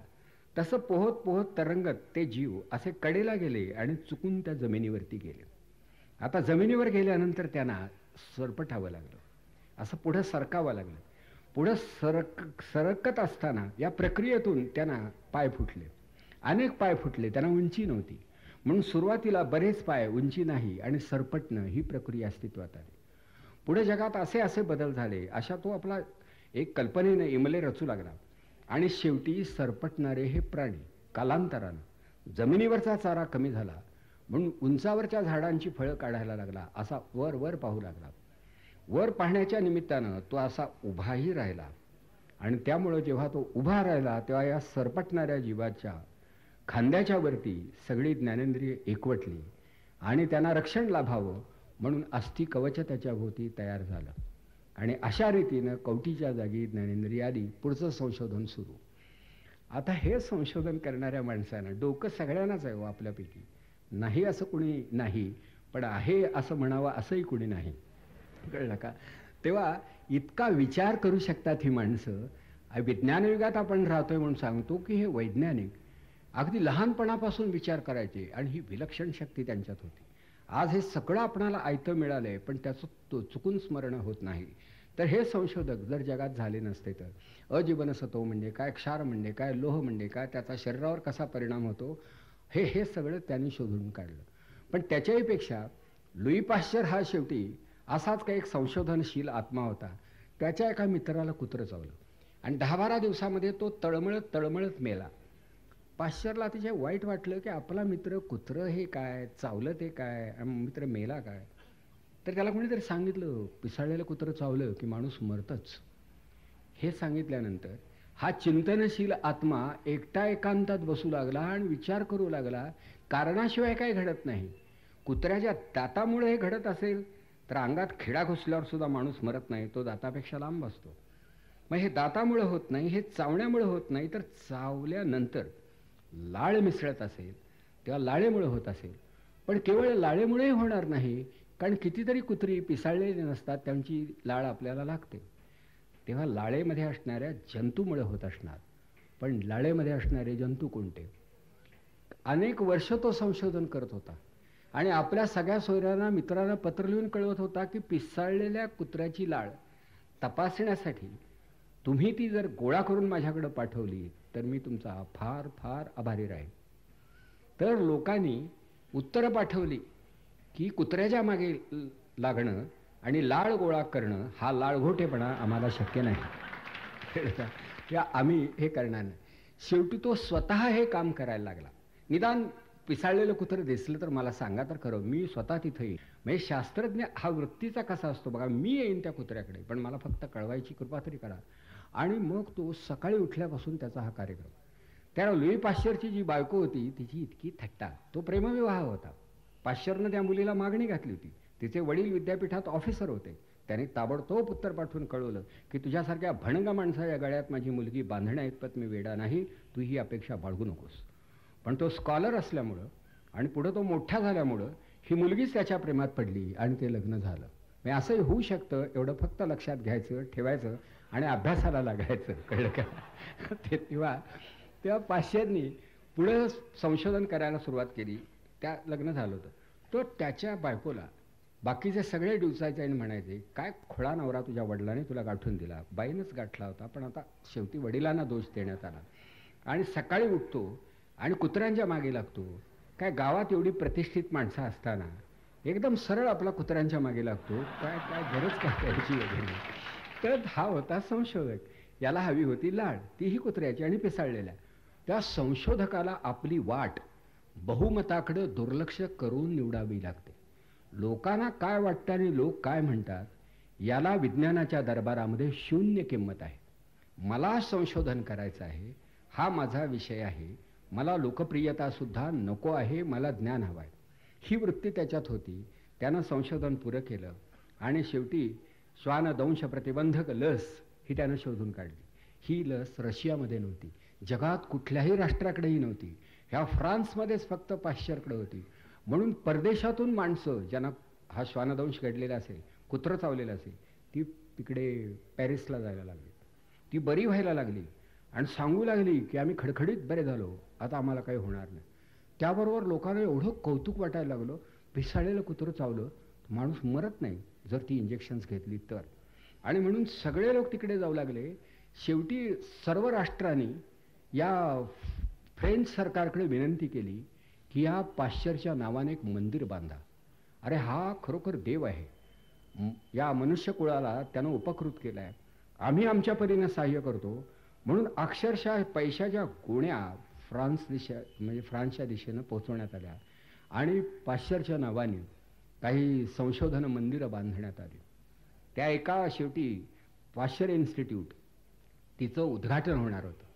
S1: तसं पोहत पोहत तरंगत ते जीव असे कडेला गेले आणि चुकून त्या जमिनीवरती गेले. आता जमिनीवर गेल्यानंतर त्यांना सरपटावं लागलं. असं पुढं सरकावं लागलं. पुढं सरक सरकत असताना या प्रक्रियेतून त्यांना पाय फुटले. अनेक पाय फुटले त्यांना उंची नव्हती. म्हणून सुरुवातीला बरेच पाय उंची नाही आणि सरपटणं ही प्रक्रिया अस्तित्वात आली. पुढे जगात असे असे बदल झाले अशा तो आपला एक कल्पनेने इमले रचू लागला आणि शेवटी सरपटणारे हे प्राणी कालांतरानं जमिनीवरचा चारा कमी झाला म्हणून उंचावरच्या झाडांची फळं काढायला लागला असा वर वर पाहू लागला. वर पाहण्याच्या निमित्तानं तो असा उभाही राहिला. आणि त्यामुळं जेव्हा तो उभा राहिला तेव्हा या सरपटणाऱ्या जीवाच्या खांद्याच्या वरती सगळी ज्ञानेंद्रिय एकवटली आणि त्यांना रक्षण लाभावं म्हणून अस्थि कवच त्याच्या भोवती तयार झालं. आणि अशा रीतीनं कवटीच्या जागी ज्ञानेंद्रिय आली पुढचं संशोधन सुरू. आता हे संशोधन करणाऱ्या माणसानं डोकं सगळ्यांनाच आहे हो आपल्यापैकी. नाही असं कुणी नाही पण आहे असं म्हणावं असंही कुणी नाही. कळलं का? तेव्हा इतका विचार करू शकतात ही माणसं. विज्ञानयुगात आपण राहतोय म्हणून सांगतो की हे वैज्ञानिक अगदी लहानपणापासून विचार करायचे आणि ही विलक्षण शक्ती त्यांच्यात होती. आज हे सगळं आपणाला आयतं मिळालं आहे पण त्याचं तो चुकून स्मरण होत नाही. तर हे संशोधक जर जगात झाले नसते तर? अजीवनसत्व म्हणजे काय क्षार म्हणजे काय लोह म्हणजे काय त्याचा शरीरावर कसा परिणाम होतो? हे हे सगळं त्यांनी शोधून काढलं. पण त्याच्याहीपेक्षा लुई पाश्चर हा शेवटी असाच काही एक संशोधनशील आत्मा होता. त्याच्या एका मित्राला कुत्रं चावलं. आणि दहा बारा दिवसामध्ये तो तळमळत तळमळत मेला. पाश्चरला अतिशय वाईट वाटलं की आपला मित्र कुत्रं हे काय चावलं ते काय मित्र मेला काय? तर त्याला कोणीतरी सांगितलं पिसाळलेलं कुत्रं चावलं की माणूस मरतच. हे सांगितल्यानंतर हा चिंतनशील आत्मा एकटा एकांतात बसू लागला आणि विचार करू लागला कारणाशिवाय काय घडत नाही. कुत्र्याच्या दातामुळे हे घडत असेल तर अंगात खिडा घुसल्यावर सुद्धा माणूस मरत नाही तो दातापेक्षा लांब असतो. मग हे दातामुळे होत नाही हे चावण्यामुळे होत नाही तर चावल्यानंतर लाळ मिसळत असेल तेव्हा लाळेमुळे होत असेल. पण केवळ लाळेमुळेही होणार नाही कारण कितीतरी कुत्री पिसाळलेली नसतात त्यांची लाळ आपल्याला लागते. तेव्हा लाळेमध्ये असणाऱ्या जंतूमुळे होत असणार. पण लाळेमध्ये असणारे जंतू कोणते? अनेक वर्ष तो संशोधन करत होता. आणि आपल्या सगळ्या सोयऱ्यांना मित्रांना पत्र लिहून कळवत होता की पिसाळलेल्या कुत्र्याची लाळ तपासण्यासाठी तुम्ही ती जर गोळा करून माझ्याकडं पाठवली तर मी तुमचा फार फार आभारी राहील तर लोकांनी उत्तरं पाठवली. की कुत्र्याच्या मागे लागणं आणि लाळ गोळा करणं हा लाळघोटेपणा आम्हाला शक्य नाही. किंवा आम्ही हे करणार नाही. शेवटी तो स्वतः हे काम करायला लागला. निदान पिसाळलेलं कुत्रं दिसलं तर मला सांगा तर खरं मी स्वतः तिथं येईल म्हणजे शास्त्रज्ञ हा वृत्तीचा कसा असतो बघा मी येईन त्या कुत्र्याकडे पण मला फक्त कळवायची कृपा तरी करा. आणि मग तो सकाळी उठल्यापासून त्याचा हा कार्यक्रम. त्याला लुई पाश्चरची जी बायको होती तिची इतकी थट्टा तो प्रेमविवाह होता. पाश्चरनं त्या मुलीला मागणी घातली होती. तिचे वडील विद्यापीठात ऑफिसर होते. त्याने ताबडतोब उत्तर पाठवून कळवलं की तुझ्यासारख्या भणंग माणसाच्या गळ्यात माझी मुलगी बांधण्या इतपत मी वेडा नाही. तू ही अपेक्षा बाळगू नकोस. पण तो स्कॉलर असल्यामुळं आणि पुढं तो मोठा झाल्यामुळं ही मुलगीच त्याच्या प्रेमात पडली आणि ते लग्न झालं. म्हणजे असंही होऊ शकतं एवढं फक्त लक्षात घ्यायचं ठेवायचं आणि अभ्यासाला लागायचं. कळलं का? ते तेव्हा तेव्हा पाश्चात्यांनी पुढं संशोधन करायला सुरुवात केली. त्या लग्न झालं होतं. तो त्याच्या बायकोला बाकीचे सगळे डिवचायचे आणि म्हणायचे काय खोळा नवरा तुझ्या वडिलांनी तुला गाठून दिला? बाईनंच गाठला होता पण आता शेवटी वडिलांना दोष देण्यात आला. आणि सकाळी उठतो आणि कुत्र्यांच्या मागे लागतो. काय गावात एवढी प्रतिष्ठित माणसं असताना एकदम सरळ आपला कुत्र्यांच्या मागे लागतो. काय काय गरज काय त्याची वगैरे? तर हा होता संशोधक. याला हवी होती लाड. तीही कुत्र्याची आणि पिसाळलेल्या. त्या संशोधकाला आपली वाट बहुमताकडं दुर्लक्ष करून निवडावी लागते. लोकांना काय वाटतं आणि लोक काय म्हणतात याला विज्ञानाच्या दरबारामध्ये शून्य किंमत आहे. मला संशोधन करायचं आहे हा माझा विषय आहे. मला लोकप्रियतासुद्धा नको आहे मला ज्ञान हवं आहे. ही वृत्ती त्याच्यात होती. त्यानं संशोधन पुरं केलं. आणि शेवटी श्वानदंश प्रतिबंधक लस ही त्यानं शोधून काढली. ही लस रशियामध्ये नव्हती. जगात कुठल्याही राष्ट्राकडेही नव्हती. ह्या फ्रान्समध्येच फक्त पाश्चरकडे होती. म्हणून परदेशातून माणसं ज्यांना हा श्वानदंश घडलेला असेल कुत्रं चावलेलं असेल ती तिकडे पॅरिसला जायला लागली. ती बरी व्हायला लागली आणि सांगू लागली की आम्ही खडखडीत बरे झालो आता आम्हाला काही होणार नाही. त्याबरोबर लोकांना एवढं कौतुक वाटायला लागलं पिसाळलेलं कुत्रं चावलं माणूस मरत नाही जर ती इंजेक्शन्स घेतली तर. आणि म्हणून सगळे लोक तिकडे जाऊ लागले. शेवटी सर्व राष्ट्रांनी या फ्रेंच सरकारकडे विनंती केली की या पाश्चरच्या नावाने एक मंदिर बांधा. अरे हा खरोखर देव आहे. या मनुष्यकुळाला त्यानं उपकृत केला आहे आम्ही आमच्या परीनं सहाय्य करतो. म्हणून अक्षरशः पैशाच्या गोण्या फ्रान्स दिशा म्हणजे फ्रान्सच्या दिशेनं पोहोचवण्यात आल्या. आणि पाश्चरच्या नावाने काही संशोधन मंदिरं बांधण्यात आली. त्या एका शेवटी पाश्चर इन्स्टिट्यूट तिचं उद्घाटन होणार होतं.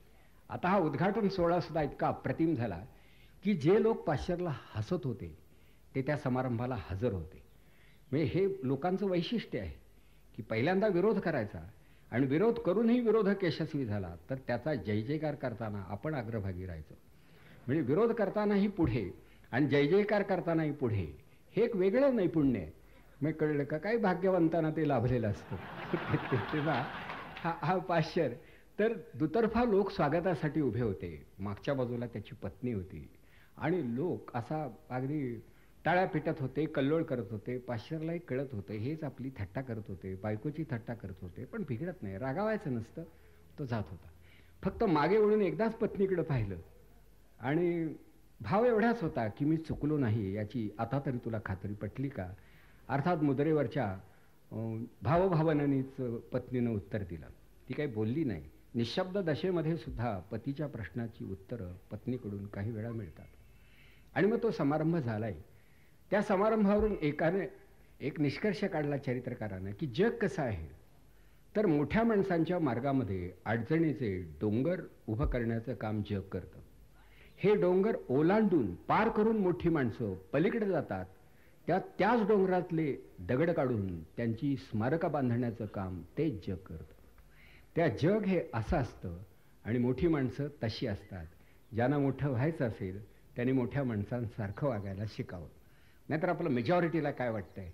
S1: आता हा उद्घाटन सोहळासुद्धा इतका अप्रतिम झाला की जे लोक पाश्चरला हसत होते ते त्या समारंभाला हजर होते. म्हणजे हे लोकांचं वैशिष्ट्य आहे की पहिल्यांदा विरोध करायचा आणि विरोध करूनही विरोधक यशस्वी झाला तर त्याचा जय जयकार करताना आपण अग्रभागी राहायचो. म्हणजे विरोध करतानाही पुढे आणि जय जयकार करतानाही पुढे हे एक वेगळं नैपुण्य आहे. मग कळलं का? काही भाग्यवंतांना ते लाभलेलं असतं. तेव्हा हा हा पाश्चर तर दुतर्फा लोक स्वागतासाठी उभे होते. मागच्या बाजूला त्याची पत्नी होती. आणि लोक असा अगदी टाळ्या पिटत होते कल्लोळ करत होते पाश्चरलाही कळत होते. हेच आपली थट्टा करत होते बायकोची थट्टा करत होते. पण बिघडत नाही रागावायचं नसतं तो जात होता. फक्त मागे वळून एकदाच पत्नीकडं पाहिलं. आणि भाव एवढाच होता की मी चुकलो नाही याची आता तरी तुला खात्री पटली का? अर्थात मुद्रेवरच्या भावभावनानीच पत्नीनं उत्तर दिलं. ती काही बोलली नाही. निशब्द दशेमध्ये सुद्धा पतीच्या प्रश्नाची उत्तरं पत्नीकडून काही वेळा मिळतात. आणि मग तो समारंभ झालाय. त्या समारंभावरून एकाने एक निष्कर्ष काढला चरित्रकारानं की जग कसं आहे? तर मोठ्या माणसांच्या मार्गामध्ये अडचणीचे डोंगर उभं करण्याचं काम जग करतं. हे डोंगर ओलांडून पार करून मोठी माणसं पलीकडे जातात. त्या त्याच डोंगरातले दगड काढून त्यांची स्मारकं बांधण्याचं काम ते जग करतं. त्या जग हे असं असतं आणि मोठी माणसं तशी असतात. ज्यांना मोठं व्हायचं असेल त्यांनी मोठ्या माणसांसारखं वागायला शिकावं. नाहीतर आपलं मेजॉरिटीला काय वाटतंय?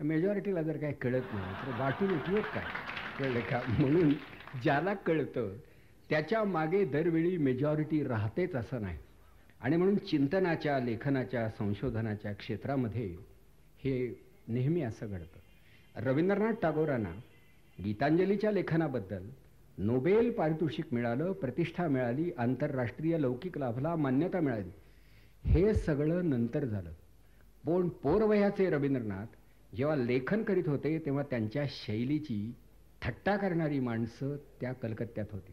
S1: मेजॉरिटीला जर काय कळत नाही तर वाटून उपयोग काय? कळलं का? म्हणून ज्याला कळतं त्याच्यामागे दरवेळी मेजॉरिटी राहतेच असं नाही. आणि म्हणून चिंतनाच्या लेखनाच्या संशोधनाच्या क्षेत्रामध्ये हे नेहमी असं घडतं. रवींद्रनाथ टागोरांना गीतांजलीच्या लेखनाबद्दल नोबेल पारितोषिक मिळालं प्रतिष्ठा मिळाली आंतरराष्ट्रीय लौकिक लाभला मान्यता मिळाली. हे सगळं नंतर झालं. पण पोरवयाचे रवींद्रनाथ जेव्हा लेखन करीत होते तेव्हा त्यांच्या शैलीची थट्टा करणारी माणसं त्या कलकत्त्यात होती.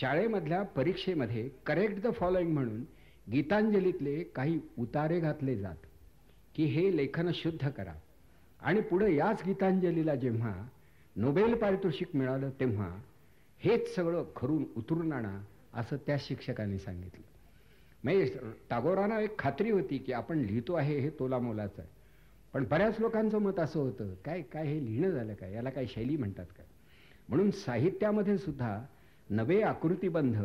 S1: शाळेमधल्या परीक्षेमध्ये करेक्ट द फॉलोईंग म्हणून गीतांजलीतले काही उतारे घातले जात की हे लेखन शुद्ध करा. आणि पुढे याच गीतांजलीला जेव्हा नोबेल पारितोषिक मिळालं तेव्हा हेच सगळं खरून उतरून आणा असं त्या शिक्षकांनी सांगितलं. म्हणजे टागोरांना एक खात्री होती की आपण लिहितो आहे हे तोला मोलाचं आहे. पण बऱ्याच लोकांचं मत असं होतं काय काय हे लिहिणं झालं काय? याला काय शैली म्हणतात काय म्हणून साहित्यामध्ये सुद्धा नवे आकृतीबंध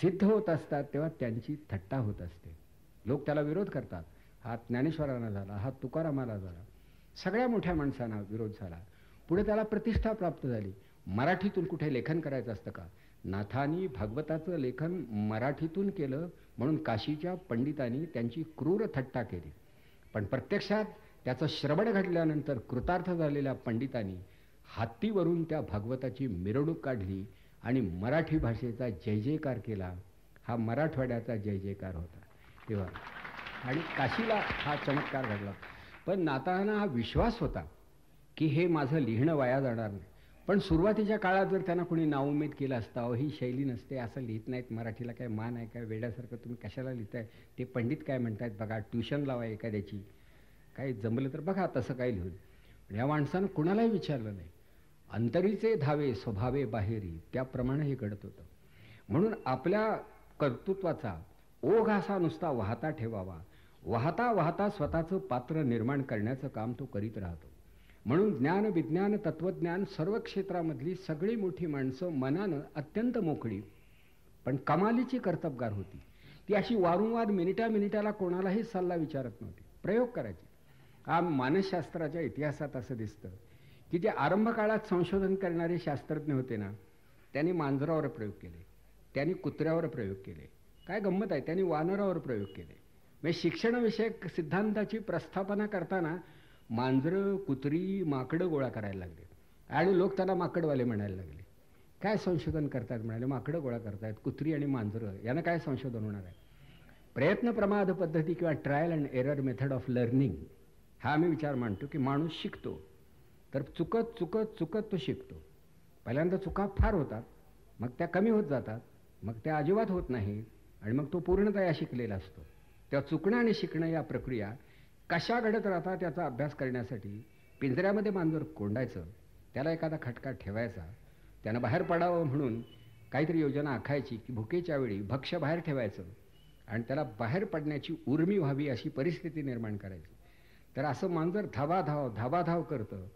S1: सिद्ध होत असतात तेव्हा त्यांची थट्टा होत असते. लोक त्याला विरोध करतात. हा ज्ञानेश्वरांना झाला हा तुकारामाला झाला. सगळ्या मोठ्या माणसांना विरोध झाला. पुढे त्याला प्रतिष्ठा प्राप्त झाली. मराठीतून कुठे लेखन करायचं असतं का? नाथानी भागवताचं लेखन मराठीतून केलं म्हणून काशीच्या पंडितांनी त्यांची क्रूर थट्टा केली. पण प्रत्यक्षात त्याचं श्रवण घडल्यानंतर कृतार्थ झालेल्या पंडितांनी हत्तीवरून त्या भागवताची मिरवणूक काढली आणि मराठी भाषेचा जय जयकार केला. हा मराठवाड्याचा जय जयकार होता. तेव्हा आणि काशीला हा चमत्कार घडला. पण नाताना हा विश्वास होता. की हे माझं लिहिणं वाया जाणार नाही. पण सुरुवातीच्या काळात जर त्यांना कोणी नाउमेद केलं असता ही शैली नसते असं लिहित नाहीत मराठीला काय मान आहे काय वेड्यासारखं तुम्ही कशाला लिहिताय? ते पंडित काय म्हणतायत बघा ट्युशन लावा एखाद्याची. काही जमलं तर बघा तसं काय लिहून. या माणसानं कुणालाही विचारलं नाही. अंतरीचे धावे स्वभावे बाहेरी त्याप्रमाणे हे घडत होतं. म्हणून आपल्या कर्तृत्वाचा ओघ असा नुसता वाहता ठेवावा. वाहता वाहता स्वतःचं पात्र निर्माण करण्याचं काम तो करीत राहतो. म्हणून ज्ञान विज्ञान तत्वज्ञान सर्व क्षेत्रामधली सगळी मोठी माणसं मनानं अत्यंत मोकळी. पण कमालीची कर्तबगार होती. ती अशी वारंवार मिनिटा मिनिटाला कोणालाही सल्ला विचारत नव्हती. प्रयोग करायचे. हा मानसशास्त्राच्या इतिहासात असं दिसतं की जे आरंभ काळात संशोधन करणारे शास्त्रज्ञ होते ना त्यांनी मांजरावर प्रयोग केले. त्यांनी कुत्र्यावर प्रयोग केले. काय गंमत आहे? त्यांनी वानरावर प्रयोग केले. म्हणजे शिक्षणविषयक सिद्धांताची प्रस्थापना करताना मांजरं कुत्री माकडं गोळा करायला लागले. आणि लोक त्यांना माकडवाले म्हणायला लागले. काय संशोधन करतायत म्हणाले? माकडं गोळा करतायत कुत्री आणि मांजरं. यानं काय संशोधन होणार आहे? प्रयत्न प्रमाद पद्धती किंवा trial and error method of learning हा आम्ही विचार मांडतो की माणूस शिकतो. तर चुकत चुकत चुकत तो शिकतो. पहिल्यांदा चुका फार होतात मग त्या कमी होत जातात मग त्या अजिबात होत नाही आणि मग तो पूर्णतया शिकलेला असतो. त्या चुकणं आणि शिकणं या प्रक्रिया कशा घडत राहता त्याचा अभ्यास करण्यासाठी पिंजऱ्यामध्ये मांजर कोंडायचं त्याला एखादा खटका ठेवायचा त्यानं बाहेर पडावं म्हणून काहीतरी योजना आखायची की भुकेच्या वेळी भक्ष्य बाहेर ठेवायचं आणि त्याला बाहेर पडण्याची उर्मी व्हावी अशी परिस्थिती निर्माण करायची. तर असं मांजर धावाधाव धावाधाव करतं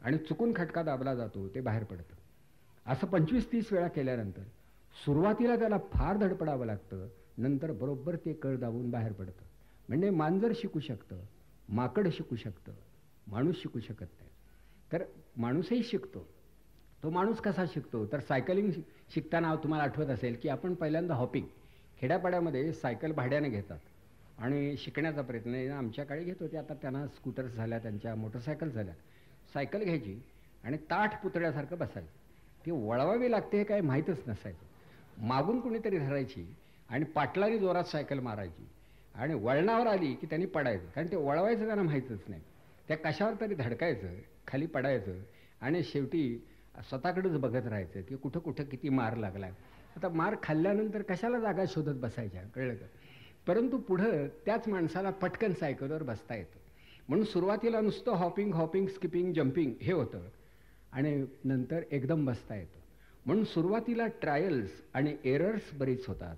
S1: आणि चुकून खटका दाबला जातो ते बाहेर पडतं. असं पंचवीस तीस वेळा केल्यानंतर सुरुवातीला त्याला फार धडपडावं लागतं नंतर बरोबर ते कळ दाबून बाहेर पडतं. म्हणजे मांजर शिकू शकतं माकड शिकू शकतं माणूस शिकू शकत नाही. तर माणूसही शिकतो. तो माणूस कसा शिकतो? तर सायकलिंग शिकताना तुम्हाला आठवत असेल की आपण पहिल्यांदा हॉपिंग खेड्यापाड्यामध्ये सायकल भाड्याने घेतात. आणि शिकण्याचा प्रयत्न आमच्या काळी घेत होते. आता त्यांना स्कूटर्स झाल्या त्यांच्या मोटरसायकल झाल्या. सायकल घ्यायची आणि ताठ पुतळ्यासारखं बसायचं. ती वळवावी लागते हे काय माहीतच नसायचं. मागून कुणीतरी धरायची आणि पाटलारी जोरात सायकल मारायची. आणि वळणावर आली की त्यांनी पडायचं. कारण ते वळवायचं त्यांना माहीतच नाही. त्या कशावर तरी धडकायचं खाली पडायचं आणि शेवटी स्वतःकडेच बघत राहायचं की कुठं कुठं किती मार लागला आता मार खाल्ल्यानंतर कशाला जागा शोधत बसायच्या? कळलं का? परंतु पुढं त्याच माणसाला पटकन सायकलवर बसता येतं. म्हणून सुरुवातीला नुसतं हॉपिंग हॉपिंग स्किपिंग जम्पिंग हे होतं. आणि नंतर एकदम बसता येतं. म्हणून सुरुवातीला ट्रायल्स आणि एरर्स बरीच होतात.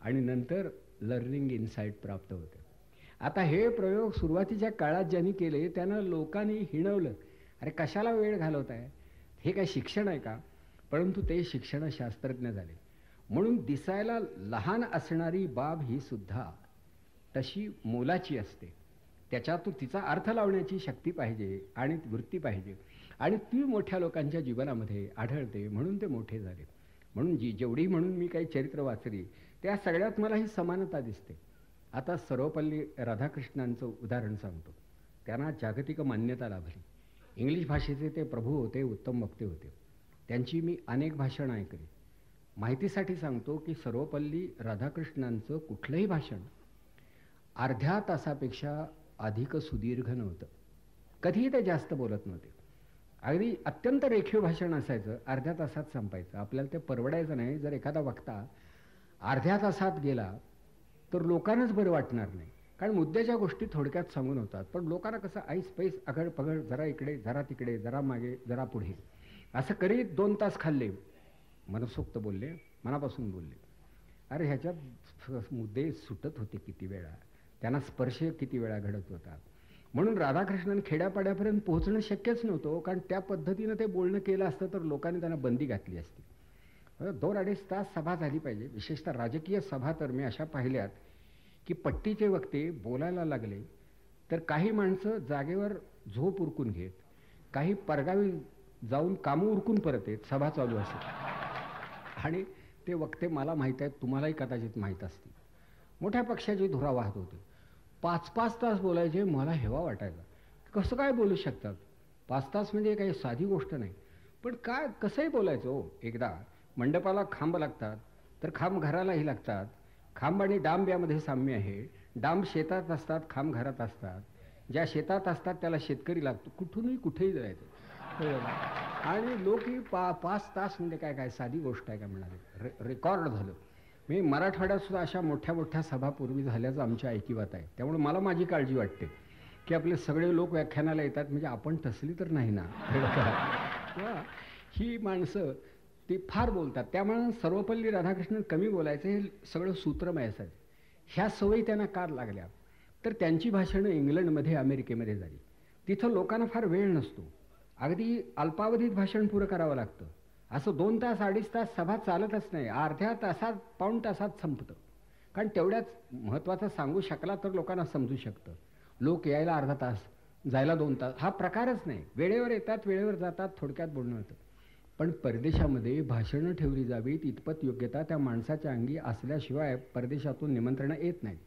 S1: आणि नंतर लर्निंग इन्साईट प्राप्त होते. आता हे प्रयोग सुरुवातीच्या काळात ज्यांनी केले त्यांना लोकांनी हिणवलं. अरे कशाला वेळ घालवत आहे हे काय शिक्षण आहे का? परंतु ते शिक्षणशास्त्रज्ञ झाले. म्हणून दिसायला लहान असणारी बाब ही सुद्धा तशी मोलाची असते. त्याच्यातून तिचा अर्थ लावण्याची शक्ती पाहिजे आणि वृत्ती पाहिजे. आणि ती मोठ्या लोकांच्या जीवनामध्ये आढळते म्हणून ते मोठे झाले. म्हणून जी जेवढी म्हणून मी काही चरित्र वाचली त्या सगळ्यात मला ही समानता दिसते. आता सर्वपल्ली राधाकृष्णांचं उदाहरण सांगतो. त्यांना जागतिक मान्यता लाभली. इंग्लिश भाषेचे ते प्रभू होते उत्तम वक्ते होते. त्यांची मी अनेक भाषणं ऐकली. माहितीसाठी सांगतो की सर्वपल्ली राधाकृष्णांचं कुठलंही भाषण अर्ध्या तासापेक्षा अधिक सुदीर्घ नव्हतं. कधीही ते जास्त बोलत नव्हते. अगदी अत्यंत रेखीव भाषण असायचं अर्ध्या तासात संपायचं. आपल्याला ते परवडायचं नाही. जर एखादा वक्ता अर्ध्या तासात गेला तर लोकांनाच बरं वाटणार नाही. कारण मुद्द्याच्या गोष्टी थोडक्यात सांगून होतात. पण लोकांना कसं ऐस पैस अगड पगड जरा इकडे जरा तिकडे जरा मागे जरा पुढे. असं करीत दोन तास खाल्ले. मनसोक्त बोलले मनापासून बोलले. अरे ह्याच्यात मुद्दे सुटत होते किती वेळा. त्यांना स्पर्श किती वेळा घडत होता. म्हणून राधाकृष्णन खेड्यापाड्यापर्यंत पोहोचणं शक्यच नव्हतं. कारण त्या पद्धतीनं ते बोलणं केलं असतं तर लोकांनी त्यांना बंदी घातली असती. दोन अडीच तास सभा झाली पाहिजे. विशेषतः राजकीय सभा तर मी अशा पाहिल्यात की पट्टीचे वक्ते बोलायला लागले तर काही माणसं जागेवर झोप उरकून घेत काही परगावी जाऊन कामं उरकून परत येत सभा चालू असेल. आणि ते वक्ते मला माहीत आहेत तुम्हालाही कदाचित माहीत असतील. मोठ्या पक्षाची धुरा वाहत होते. पाच पाच तास बोलायचे मला हेवा वाटायचा. कसं काय बोलू शकतात? पाच तास म्हणजे काही साधी गोष्ट नाही. पण काय कसंही बोलायचं हो एकदा मंडपाला खांब लागतात तर खांब घरालाही लागतात. खांब आणि डांब यामध्ये साम्य आहे. डांब शेतात असतात खांब घरात असतात. ज्या शेतात असतात त्याला शेतकरी लागतो. कुठूनही कुठेही जायचं. हो. आणि लोक ही पा पाच तास म्हणजे काय काय साधी गोष्ट आहे का म्हणाले? रे रेकॉर्ड झालं. मी मराठवाड्यात सुद्धा अशा मोठ्या मोठ्या सभा पूर्वी झाल्याचं आमच्या ऐकिवात आहे. त्यामुळे मला माझी काळजी वाटते की आपले सगळे लोक व्याख्यानाला येतात. म्हणजे आपण तसली तर नाही ना. ही माणसं ती फार बोलतात. त्यामुळे सर्वपल्ली राधाकृष्णन कमी बोलायचं हे सगळं सूत्रमय असायचं ह्या सवयी त्यांना कार लागल्या. तर त्यांची भाषणं इंग्लंडमध्ये अमेरिकेमध्ये झाली. तिथं लोकांना फार वेळ नसतो. अगदी अल्पावधीत भाषण पुरं करावं लागतं. असं दोन तास अडीच तास सभा चालतच नाही. अर्ध्या तासात पाऊण तासात संपतं. कारण तेवढ्याच महत्त्वाचं सांगू शकला तर लोकांना समजू शकतं. लोक यायला अर्धा तास जायला दोन तास. हा प्रकारच नाही. वेळेवर येतात वेळेवर जातात थोडक्यात बोलणं होतं. पण परदेशामध्ये भाषणं ठेवली जावीत इतपत योग्यता त्या माणसाच्या अंगी असल्याशिवाय परदेशातून निमंत्रणं येत नाही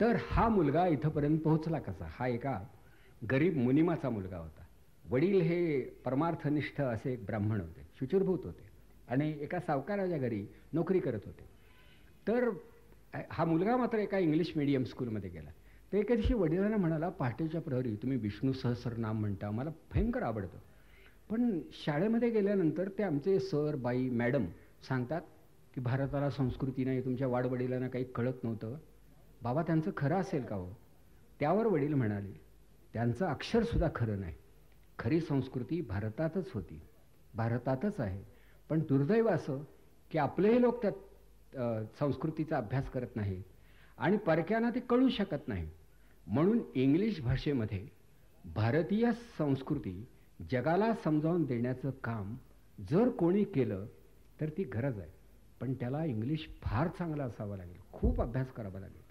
S1: तर हा मुलगा इथंपर्यंत पोहोचला कसा? हा एका गरीब मुनिमाचा मुलगा होता. वडील हे परमार्थनिष्ठ असे एक ब्राह्मण होते शुचिरभूत होते आणि एका सावकाराच्या घरी नोकरी करत होते. तर हा मुलगा मात्र एका इंग्लिश मिडियम स्कूलमध्ये गेला. तर एका दिवशी वडिलांना म्हणाला पहाटेच्या प्रहरी तुम्ही विष्णू सहस्रनाम म्हणता मला भयंकर आवडतं. पण शाळेमध्ये गेल्यानंतर ते आमचे सर बाई मॅडम सांगतात की भारताला संस्कृती नाही तुमच्या वाडवडिलांना काही कळत नव्हतं. बाबा त्यांचं खरं असेल का हो? त्यावर वडील म्हणाले त्यांचं अक्षरसुद्धा खरं नाही. खरी संस्कृती भारतातच होती. भारतातच आहे. पण दुर्दैव असं की आपलेही लोक त्यात संस्कृतीचा अभ्यास करत नाही आणि परक्यांना ते कळू शकत नाही. म्हणून इंग्लिश भाषेमध्ये भारतीय संस्कृती जगाला समजावून देण्याचं काम जर कोणी केलं तर ती गरज आहे. पण त्याला इंग्लिश फार चांगला असावं लागेल. खूप अभ्यास करावा लागेल.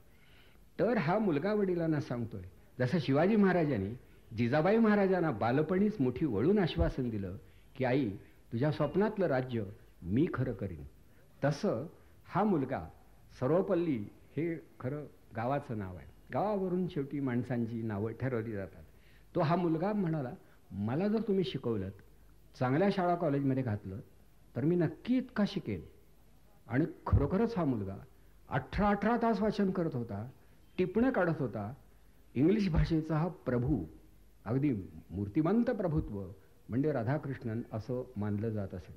S1: तर हा मुलगा वडिलांना सांगतोय जसं शिवाजी महाराजांनी जिजाबाई महाराजांना बालपणीच मोठी वळून आश्वासन दिलं की आई तुझ्या स्वप्नातलं राज्य मी खरं करीन. तसं हा मुलगा सर्वपल्ली हे खरं गावाचं नाव आहे. गावावरून शेवटी माणसांची नावं ठरवली जातात. तो हा मुलगा म्हणाला मला जर तुम्ही शिकवलं चांगल्या शाळा कॉलेजमध्ये घातलं तर मी नक्की इतका शिकेन. आणि खरोखरच हा मुलगा अठरा अठरा तास वाचन करत होता टिपणं काढत होता. इंग्लिश भाषेचा हा प्रभू अगदी मूर्तिमंत प्रभुत्व म्हणजे राधाकृष्णन असं मानलं जात असेल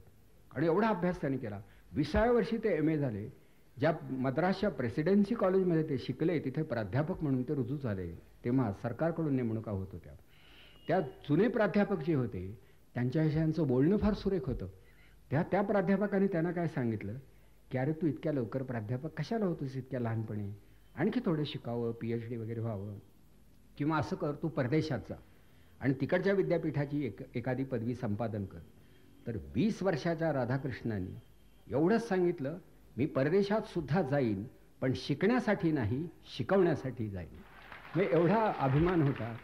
S1: आणि एवढा अभ्यास त्यांनी केला. विसाव्या वर्षी ते एम ए झाले. ज्या मद्रासच्या प्रेसिडेन्सी कॉलेजमध्ये ते शिकले तिथे प्राध्यापक म्हणून ते रुजू झाले. तेव्हा सरकारकडून नेमणुका होत होत्या. त्या जुने प्राध्यापक जे होते त्यांच्या विषयांचं बोलणं फार सुरेख होतं. त्या त्या प्राध्यापकाने त्यांना काय सांगितलं? की अरे तू इतक्या लवकर प्राध्यापक कशाला होतोस इतक्या लहानपणी? आणखी थोडं शिकावं पी एच डी वगैरे व्हावं. किंवा असं कर तू परदेशात जा. आणि तिकडच्या विद्यापीठाची एक एखादी पदवी संपादन कर. तर वीस वर्षाच्या राधाकृष्णांनी एवढंच सांगितलं मी परदेशात सुद्धा जाईन पण शिकण्यासाठी नाही शिकवण्यासाठी जाईन. मग एवढा अभिमान होता.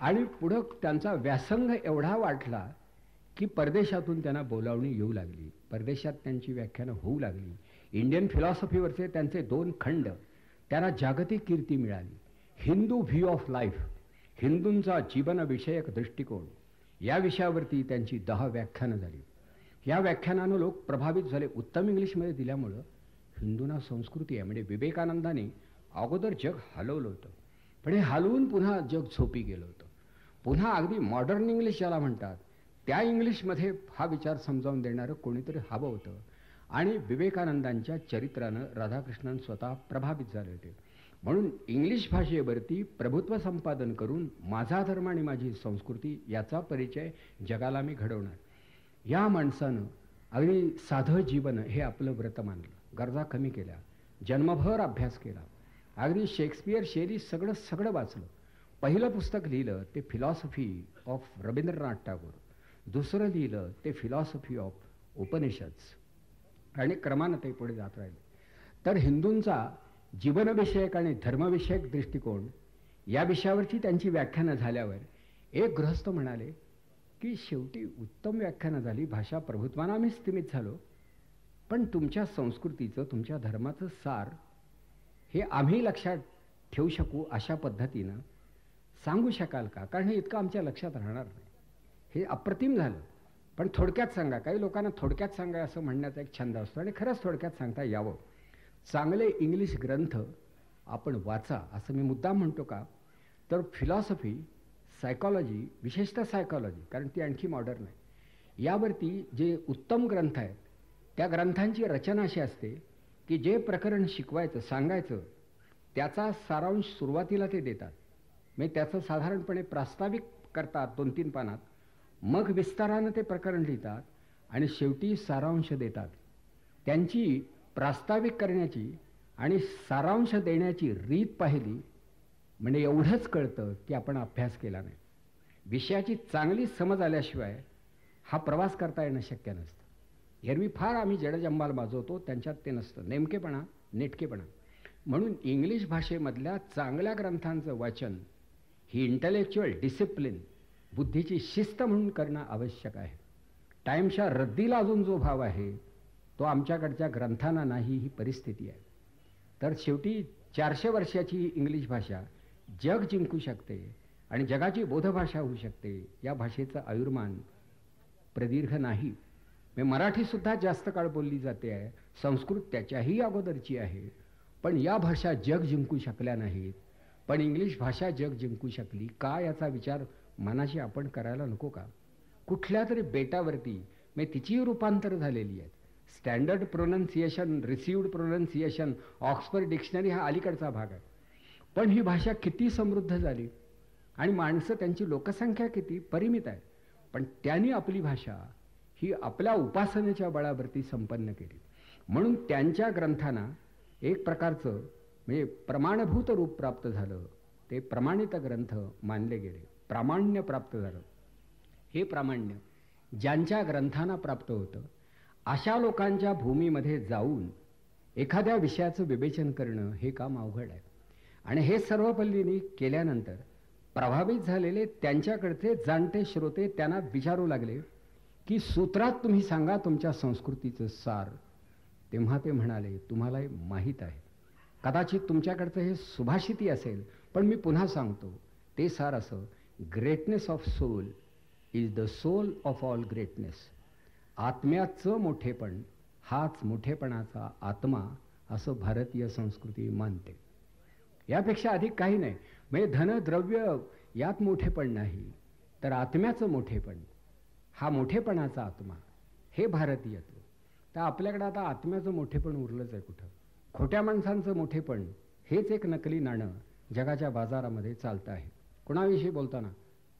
S1: आणि पुढं त्यांचा व्यासंग एवढा वाटला की परदेशातून त्यांना बोलावणी येऊ लागली. परदेशात त्यांची व्याख्यानं होऊ लागली. इंडियन फिलॉसॉफीवरचे त्यांचे दोन खंड त्यांना जागतिक कीर्ती मिळाली. हिंदू व्ह्यू ऑफ लाईफ हिंदूंचा जीवनविषयक दृष्टिकोन या विषयावरती त्यांची दहा व्याख्यानं झाली. या व्याख्यानानं लोक प्रभावित झाले. उत्तम इंग्लिशमध्ये दिल्यामुळं हिंदूंना संस्कृती आहे. म्हणजे विवेकानंदाने अगोदर जग हलवलं होतं. पण हे हलवून पुन्हा जग झोपी गेलं होतं. पुन्हा अगदी मॉडर्न इंग्लिश ज्याला म्हणतात. त्या इंग्लिशमध्ये हा विचार समजावून देणारं कोणीतरी हवं होतं. आणि विवेकानंदांच्या चरित्रानं राधाकृष्णन स्वतः प्रभावित झाले होते. म्हणून इंग्लिश भाषेवरती प्रभुत्व संपादन करून माझा धर्म आणि माझी संस्कृती याचा परिचय जगाला मी घडवणार. या माणसानं अगदी साधं जीवन हे आपलं व्रत मानलं. गरजा कमी केल्या. जन्मभर अभ्यास केला. अगदी शेक्सपियर शेरी सगळं सगळं वाचलं. पहिलं पुस्तक लिहिलं ते फिलॉसॉफी ऑफ रवींद्रनाथ टागोर. दुसरं लिहिलं ते फिलॉसॉफी ऑफ उपनिषद्स आणि क्रमानं ते पुढे जात राहिले. तर हिंदूंचा जीवनविषयक आणि धर्मविषयक दृष्टिकोन या विषयावरची त्यांची व्याख्यानं झाल्यावर एक गृहस्थ म्हणाले की शेवटी उत्तम व्याख्यानं झाली भाषा प्रभुत्वानं आम्ही स्थिमित झालो. पण तुमच्या संस्कृतीचं तुमच्या धर्माचं सार हे आम्ही लक्षात ठेवू शकू अशा पद्धतीनं सांगू शकाल का? कारण हे इतकं आमच्या लक्षात राहणार नाही. हे अप्रतिम झालं. पण थोडक्यात सांगा. काही लोकांना थोडक्यात सांगा असं म्हणण्याचा एक छंद असतो आणि खरंच थोडक्यात सांगता यावं. चांगले इंग्लिश ग्रंथ आपण वाचा असं मी मुद्दाम म्हणतो का? तर फिलॉसॉफी सायकॉलॉजी विशेषतः सायकॉलॉजी कारण ती आणखी मॉडर्न आहे. यावरती जे उत्तम ग्रंथ आहेत त्या ग्रंथांची रचना अशी असते की जे प्रकरण शिकवायचं सांगायचं त्याचा सारांश सुरुवातीला ते देतात. म्हणजे त्याचं साधारणपणे प्रास्ताविक करतात दोन तीन पानात. मग विस्तारानं ते प्रकरण लिहितात आणि शेवटी सारांश देतात. त्यांची प्रास्ताविक करण्याची आणि सारांश देण्याची रीत पाहिली म्हणजे एवढंच कळतं की आपण अभ्यास केला नाही. विषयाची चांगली समज आल्याशिवाय हा प्रवास करता येणं शक्य नसतं. एरवी फार आम्ही जडजंबाल माजवतो त्यांच्यात ते नसतं. नेमकेपणा नेटकेपणा. म्हणून इंग्लिश भाषेमधल्या चांगल्या ग्रंथांचं वाचन ही इंटलेक्च्युअल डिसिप्लिन बुद्धीची शिस्त म्हणून करणं आवश्यक आहे. टाईमच्या रद्दीला अजून जो भाव आहे तो आमच्याकडच्या ग्रंथांना नाही ही परिस्थिती आहे. तर शेवटी चारशे वर्षाची इंग्लिश भाषा जग जिंकू शकते आणि जगाची बोधभाषा होऊ शकते या भाषेचं आयुर्मान प्रदीर्घ नाही. मी मराठीसुद्धा जास्त काळ बोलली जाते आहे संस्कृत त्याच्याही अगोदरची आहे पण या भाषा जग जिंकू शकल्या नाहीत. पण इंग्लिश भाषा जग जिंकू शकली. का याचा विचार मनाशी आपण करायला नको का? कुठल्या तरी बेटावरती मी तिचीही रूपांतर झालेली आहेत. Standard pronunciation received pronunciation Oxford dictionary हा अलीकडचा भाग आहे. पण ही भाषा किती समृद्ध झाली? आणि माणसं त्यांची लोकसंख्या किती? परिमित आहे पण त्यांनी आपली भाषा ही आपल्या उपासनेच्या बळावरती संपन्न केली. म्हणून त्यांच्या ग्रंथांना एक प्रकारचं म्हणजे प्रमाणभूत रूप प्राप्त झालं. ते प्रमाणित ग्रंथ मानले गेले. प्रामाण्य प्राप्त झालं. हे प्रामाण्य ज्यांच्या ग्रंथांना प्राप्त होतं अशा लोकांच्या भूमीमध्ये जाऊन एखाद्या विषयाचं विवेचन करणं हे काम अवघड आहे. आणि हे सर्वपल्लींनी केल्यानंतर प्रभावित झालेले त्यांच्याकडचे जाणते श्रोते त्यांना विचारू लागले की सूत्रात तुम्ही सांगा तुमच्या संस्कृतीचं सार. तेव्हा ते म्हणाले तुम्हाला माहीत आहे. कदाचित तुमच्याकडचं हे सुभाषिती असेल पण मी पुन्हा सांगतो ते सार असं greatness of soul is the soul of all greatness आत्म्याचं मोठेपण हाच मोठेपणाचा आत्मा असं भारतीय संस्कृती मानते. यापेक्षा अधिक काही नाही म्हणजे धन द्रव्य यात मोठेपण नाही तर आत्म्याचं मोठेपण हा मोठेपणाचा आत्मा हे भारतीयत्व. तर आपल्याकडे आता आत्म्याचं मोठेपण उरलंच आहे कुठं? खोट्या माणसांचं मोठेपण हेच एक नकली नाणं जगाच्या बाजारामध्ये चालतं आहे. कोणाविषयी बोलताना?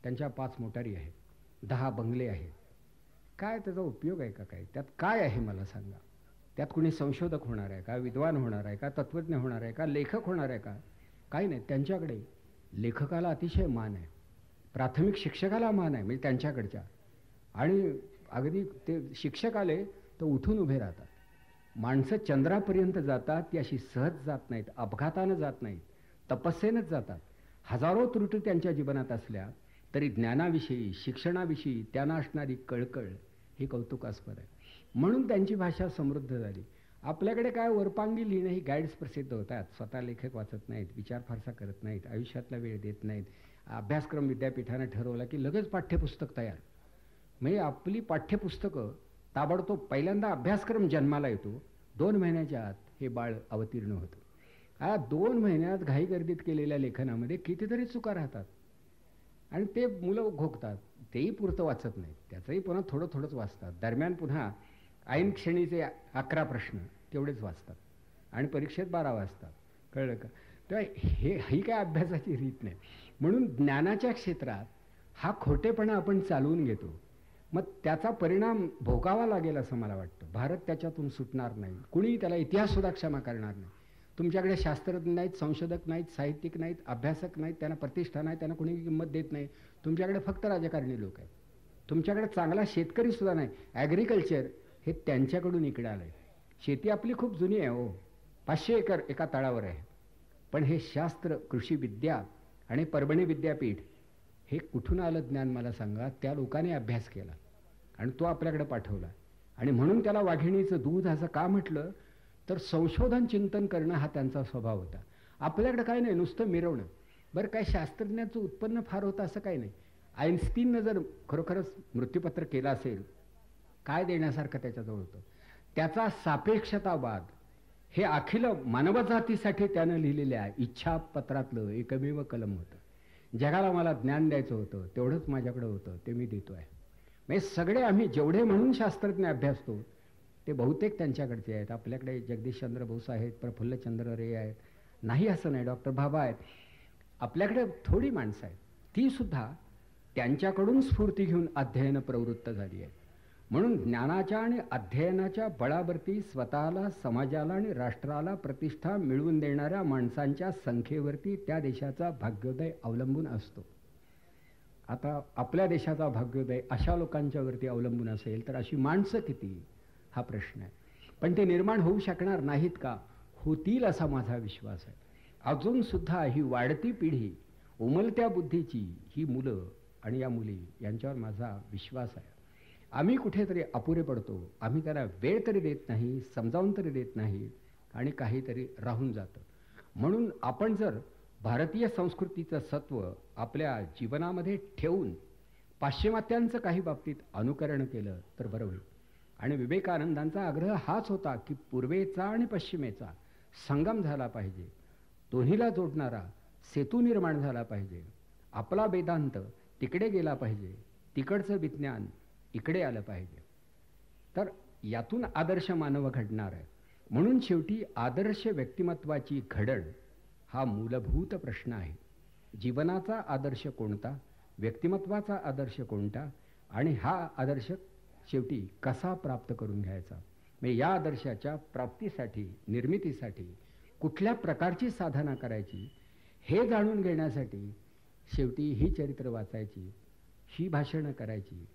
S1: त्यांच्या पाच मोटारी आहेत. दहा बंगले आहेत. काय त्याचा उपयोग आहे का काय त्यात काय आहे मला सांगा? त्यात कुणी संशोधक होणार आहे का? विद्वान होणार आहे का? तत्त्वज्ञ होणार आहे का? लेखक होणार आहे का? काही नाही. त्यांच्याकडे लेखकाला अतिशय मान आहे. प्राथमिक शिक्षकाला मान आहे. म्हणजे त्यांच्याकडच्या. आणि अगदी ते शिक्षक आले तर उठून उभे राहतात. माणसं चंद्रापर्यंत जातात ती अशी सहज जात नाहीत अपघातानं जात नाहीत तपस्येनंच जातात. हजारो त्रुटी त्यांच्या जीवनात असल्या तरी ज्ञानाविषयी शिक्षणाविषयी त्यांना असणारी कळकळ हे कौतुकास्पद आहे. म्हणून त्यांची भाषा समृद्ध झाली. आपल्याकडे काय वरपांगी लिहिणं ही गाईड्स प्रसिद्ध होतात. स्वतः लेखक वाचत नाहीत विचार फारसा करत नाहीत आयुष्यातला वेळ देत नाहीत. अभ्यासक्रम विद्यापीठानं ठरवला की लगेच पाठ्यपुस्तक तयार. म्हणजे आपली पाठ्यपुस्तकं ताबडतोब पहिल्यांदा अभ्यासक्रम जन्माला येतो. दोन महिन्याच्या आत हे बाळ अवतीर्ण होतं. आ दोन महिन्यात घाई गर्दीत केलेल्या लेखनामध्ये कितीतरी चुका राहतात. आणि ते मुलं घोकतात तेही पुरतं वाचत नाहीत. त्याचंही पुन्हा थोडं थोडंच वाचतात. दरम्यान पुन्हा ऐन क्षणीचे अकरा प्रश्न तेवढेच वाचतात. आणि परीक्षेत बारा वाजतात कळलं का? तर हे ही काय अभ्यासाची रीत नाही. म्हणून ज्ञानाच्या क्षेत्रात हा खोटेपणा आपण चालवून घेतो. मग त्याचा परिणाम भोगावा लागेल असं मला वाटतं. भारत त्याच्यातून सुटणार नाही. कुणीही त्याला इतिहाससुद्धा क्षमा करणार नाही. तुमच्याकडे शास्त्रज्ञ नाहीत संशोधक नाहीत साहित्यिक नाहीत अभ्यासक नाहीत त्यांना प्रतिष्ठा नाही त्यांना कुणी किंमत देत नाही. तुमच्याकडे फक्त राजकारणी लोक आहेत. तुमच्याकडे चांगला शेतकरीसुद्धा नाही. ॲग्रिकल्चर हे त्यांच्याकडून इकडे आलं आहे शेती आपली खूप जुनी आहे हो. पाचशे एकर एका तळावर आहे. पण हे शास्त्र कृषी विद्या आणि परभणी विद्यापीठ हे कुठून आलं ज्ञान मला सांगा? त्या लोकाने अभ्यास केला आणि तो आपल्याकडे पाठवला. आणि म्हणून त्याला वाघिणीचं दूध असं का म्हटलं? तर संशोधन चिंतन करणं हा त्यांचा स्वभाव होता. आपल्याकडे काय नाही नुसतं मिरवणं. बरं काय शास्त्रज्ञाचं उत्पन्न फार होतं असं काही नाही. आईन्स्टीननं जर खरोखरच मृत्यूपत्र केलं असेल काय देण्यासारखं त्याच्याजवळ होतं? त्याचा सापेक्षतावाद हे अखिल मानवजातीसाठी त्यानं लिहिलेल्या इच्छापत्रातलं एकमेव कलम होतं. जगाला मला ज्ञान द्यायचं होतं तेवढंच माझ्याकडं होतं ते मी देतो आहे म्हणजे सगळे आम्ही जेवढे म्हणून शास्त्रज्ञ अभ्यासतो ते बहुतेक त्यांच्याकडचे आहेत. आपल्याकडे जगदीशचंद्र बोस आहेत प्रफुल्लचंद्र रे आहेत. नाही असं नाही. डॉक्टर बाबा आहेत. आपल्याकडे थोडी माणसं आहेत. तीसुद्धा त्यांच्याकडून स्फूर्ती घेऊन अध्ययन प्रवृत्त झाली आहे म्हणून ज्ञानाच्या आणि अध्ययनाच्या बळावरती स्वतःला समाजाला आणि राष्ट्राला प्रतिष्ठा मिळवून देणाऱ्या माणसांच्या संख्येवरती त्या देशाचा भाग्योदय अवलंबून असतो. आता आपल्या देशाचा भाग्योदय अशा लोकांच्यावरती अवलंबून असेल तर अशी माणसं किती? हा प्रश्न आहे. पण ते निर्माण होऊ शकणार नाहीत का? होतील असा माझा विश्वास आहे. अजूनसुद्धा ही वाढती पिढी उमलत्या बुद्धीची ही मुलं आणि या मुली यांच्यावर माझा विश्वास आहे. आम्ही कुठेतरी अपुरे पडतो. आम्ही त्याला वेळ तरी देत नाही समजावून तरी देत नाही आणि काहीतरी राहून जातं. म्हणून आपण जर भारतीय संस्कृतीचं सत्व आपल्या जीवनामध्ये ठेवून पाश्चिमात्यांचं काही बाबतीत अनुकरण केलं तर बरं होईल. आणि विवेकानंदांचा आग्रह हाच होता की पूर्वेचा आणि पश्चिमेचा संगम झाला पाहिजे. दोन्हीला जोडणारा सेतू निर्माण झाला पाहिजे. आपला वेदांत तिकडे गेला पाहिजे. तिकडचं विज्ञान इकडे आलं पाहिजे. तर यातून आदर्श मानव घडणार आहे. म्हणून शेवटी आदर्श व्यक्तिमत्वाची घडण हा मूलभूत प्रश्न आहे. जीवनाचा आदर्श कोणता? व्यक्तिमत्वाचा आदर्श कोणता? आणि हा आदर्श शेवटी कसा प्राप्त करून घ्यायचा? मी या आदर्शाच्या प्राप्तीसाठी निर्मितीसाठी कुठल्या प्रकारची साधना करायची हे जाणून घेण्यासाठी शेवटी ही चरित्र वाचायची ही भाषणं करायची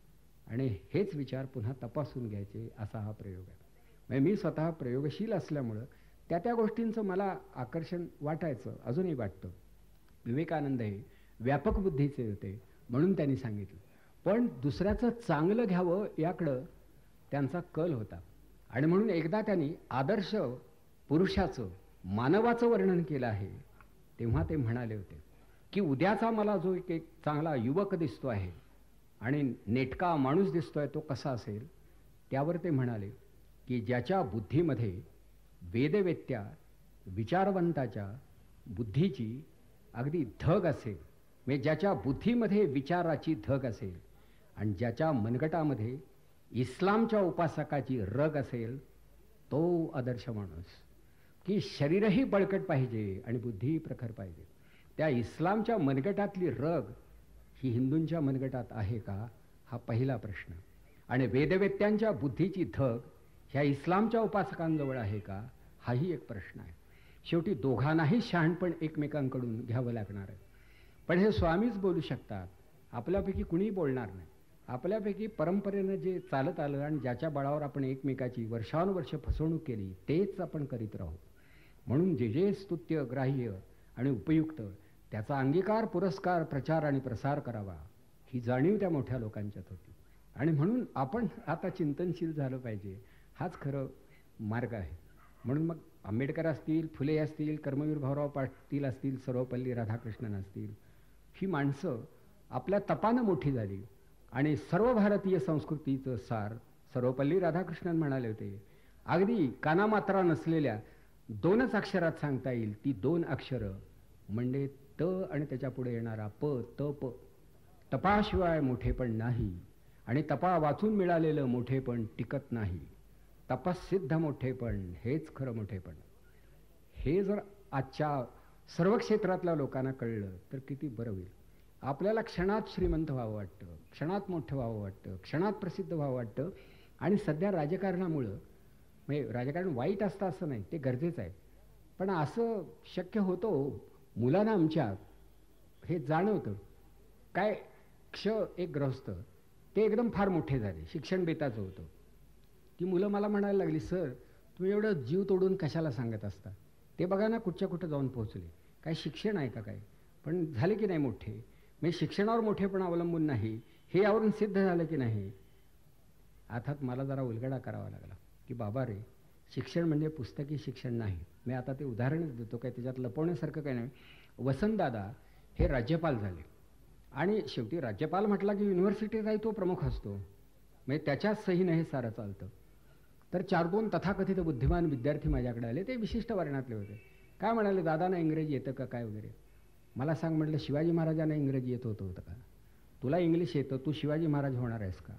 S1: आणि हेच विचार पुन्हा तपासून घ्यायचे असा हा प्रयोग आहे. म्हणजे मी स्वतः प्रयोगशील असल्यामुळं त्या त्या गोष्टींचं मला आकर्षण वाटायचं अजूनही वाटतं. विवेकानंद हे व्यापक बुद्धीचे होते म्हणून त्यांनी सांगितलं. पण दुसऱ्याचं चांगलं घ्यावं याकडं त्यांचा कल होता. आणि म्हणून एकदा त्यांनी आदर्श पुरुषाचं मानवाचं वर्णन केलं आहे तेव्हा ते म्हणाले होते की उद्याचा मला जो एक एक चांगला युवक दिसतो आहे आणि नेटका माणूस दिसतोय तो कसा असेल? त्यावर ते म्हणाले की ज्याच्या बुद्धीमध्ये वेदवेत्या विचारवंताच्या बुद्धीची अगदी धग असेल म्हणजे ज्याच्या बुद्धीमध्ये विचाराची धग असेल आणि ज्याच्या मनगटामध्ये इस्लामच्या उपासकाची रग असेल तो आदर्श माणूस. की शरीरही बळकट पाहिजे आणि बुद्धीही प्रखर पाहिजे. त्या इस्लामच्या मनगटातली रग ही हिंदूंच्या मनगटात आहे का? हा पहिला प्रश्न. आणि वेदवेत्यांच्या बुद्धीची धग ह्या इस्लामच्या उपासकांजवळ आहे का? हाही एक प्रश्न आहे. शेवटी दोघांनाही शहाणपण एकमेकांकडून घ्यावं लागणार आहे. पण हे स्वामीच बोलू शकतात. आपल्यापैकी कुणीही बोलणार नाही. आपल्यापैकी परंपरेनं जे चालत आलं आणि ज्याच्या बळावर आपण एकमेकाची वर्षानुवर्ष फसवणूक केली तेच आपण करीत राहू. म्हणून जे जे स्तुत्य ग्राह्य आणि उपयुक्त त्याचा अंगीकार पुरस्कार प्रचार आणि प्रसार करावा ही जाणीव त्या मोठ्या लोकांच्यात होती. आणि म्हणून आपण आता चिंतनशील झालं पाहिजे हाच खरं मार्ग आहे. म्हणून मग आंबेडकर असतील फुले असतील कर्मवीर भाऊराव पाटील असतील सर्वपल्ली राधाकृष्णन असतील ही माणसं आपल्या तपानं मोठी झाली. आणि सर्व भारतीय संस्कृतीचं सार सर्वपल्ली राधाकृष्णन म्हणाले होते. अगदी कानामात्रा नसलेल्या दोनच अक्षरात सांगता येईल ती दोन अक्षरं म्हणजे त आणि त्याच्या पुढे येणारा प त प. तपाशिवाय मोठेपण नाही आणि तपा वाचून मिळालेलं मोठेपण टिकत नाही. तपसिद्ध मोठेपण हेच खरं मोठेपण हे जर आजच्या सर्व क्षेत्रातल्या लोकांना कळलं तर किती बरं होईल. आपल्याला क्षणात श्रीमंत व्हावं वाटतं क्षणात मोठं व्हावं वाटतं क्षणात प्रसिद्ध व्हावं वाटतं. आणि सध्या राजकारणामुळं म्हणजे राजकारण वाईट असतं असं नाही ते गरजेचं आहे. पण असं शक्य होतो हो. मुलांना आमच्या हे जाणवतं. काय क्ष एक ग्रहस्थ ते एकदम फार मोठे झाले. शिक्षण बेताचं होतं. ती मुलं मला म्हणायला लागली सर तुम्ही एवढं जीव तोडून कशाला सांगत असता? ते बघा ना कुठच्या कुठं जाऊन पोहोचले. काय शिक्षण आहे का काय? पण झाले की नाही मोठे? म्हणजे शिक्षणावर मोठेपण अवलंबून नाही. हे यावरून सिद्ध झालं की नाही? अर्थात मला जरा उलगडा करावा लागला की बाबा रे शिक्षण म्हणजे पुस्तकी शिक्षण नाही. मी आता ते उदाहरणच देतो काय त्याच्यात लपवण्यासारखं काही नाही. वसंतदादा हे राज्यपाल झाले. आणि शेवटी राज्यपाल म्हटला की युनिव्हर्सिटीचाही तो प्रमुख असतो. म्हणजे त्याच्याच सहीनं हे सारं चालतं. तर चार दोन तथाकथित बुद्धिमान विद्यार्थी माझ्याकडे आले ते विशिष्ट वर्णातले होते. काय म्हणाले दादांना इंग्रजी येतं का काय वगैरे? मला सांग म्हटलं शिवाजी महाराजांना इंग्रजी येत होतं होतं का? तुला इंग्लिश येतं तू शिवाजी महाराज होणार आहेस का?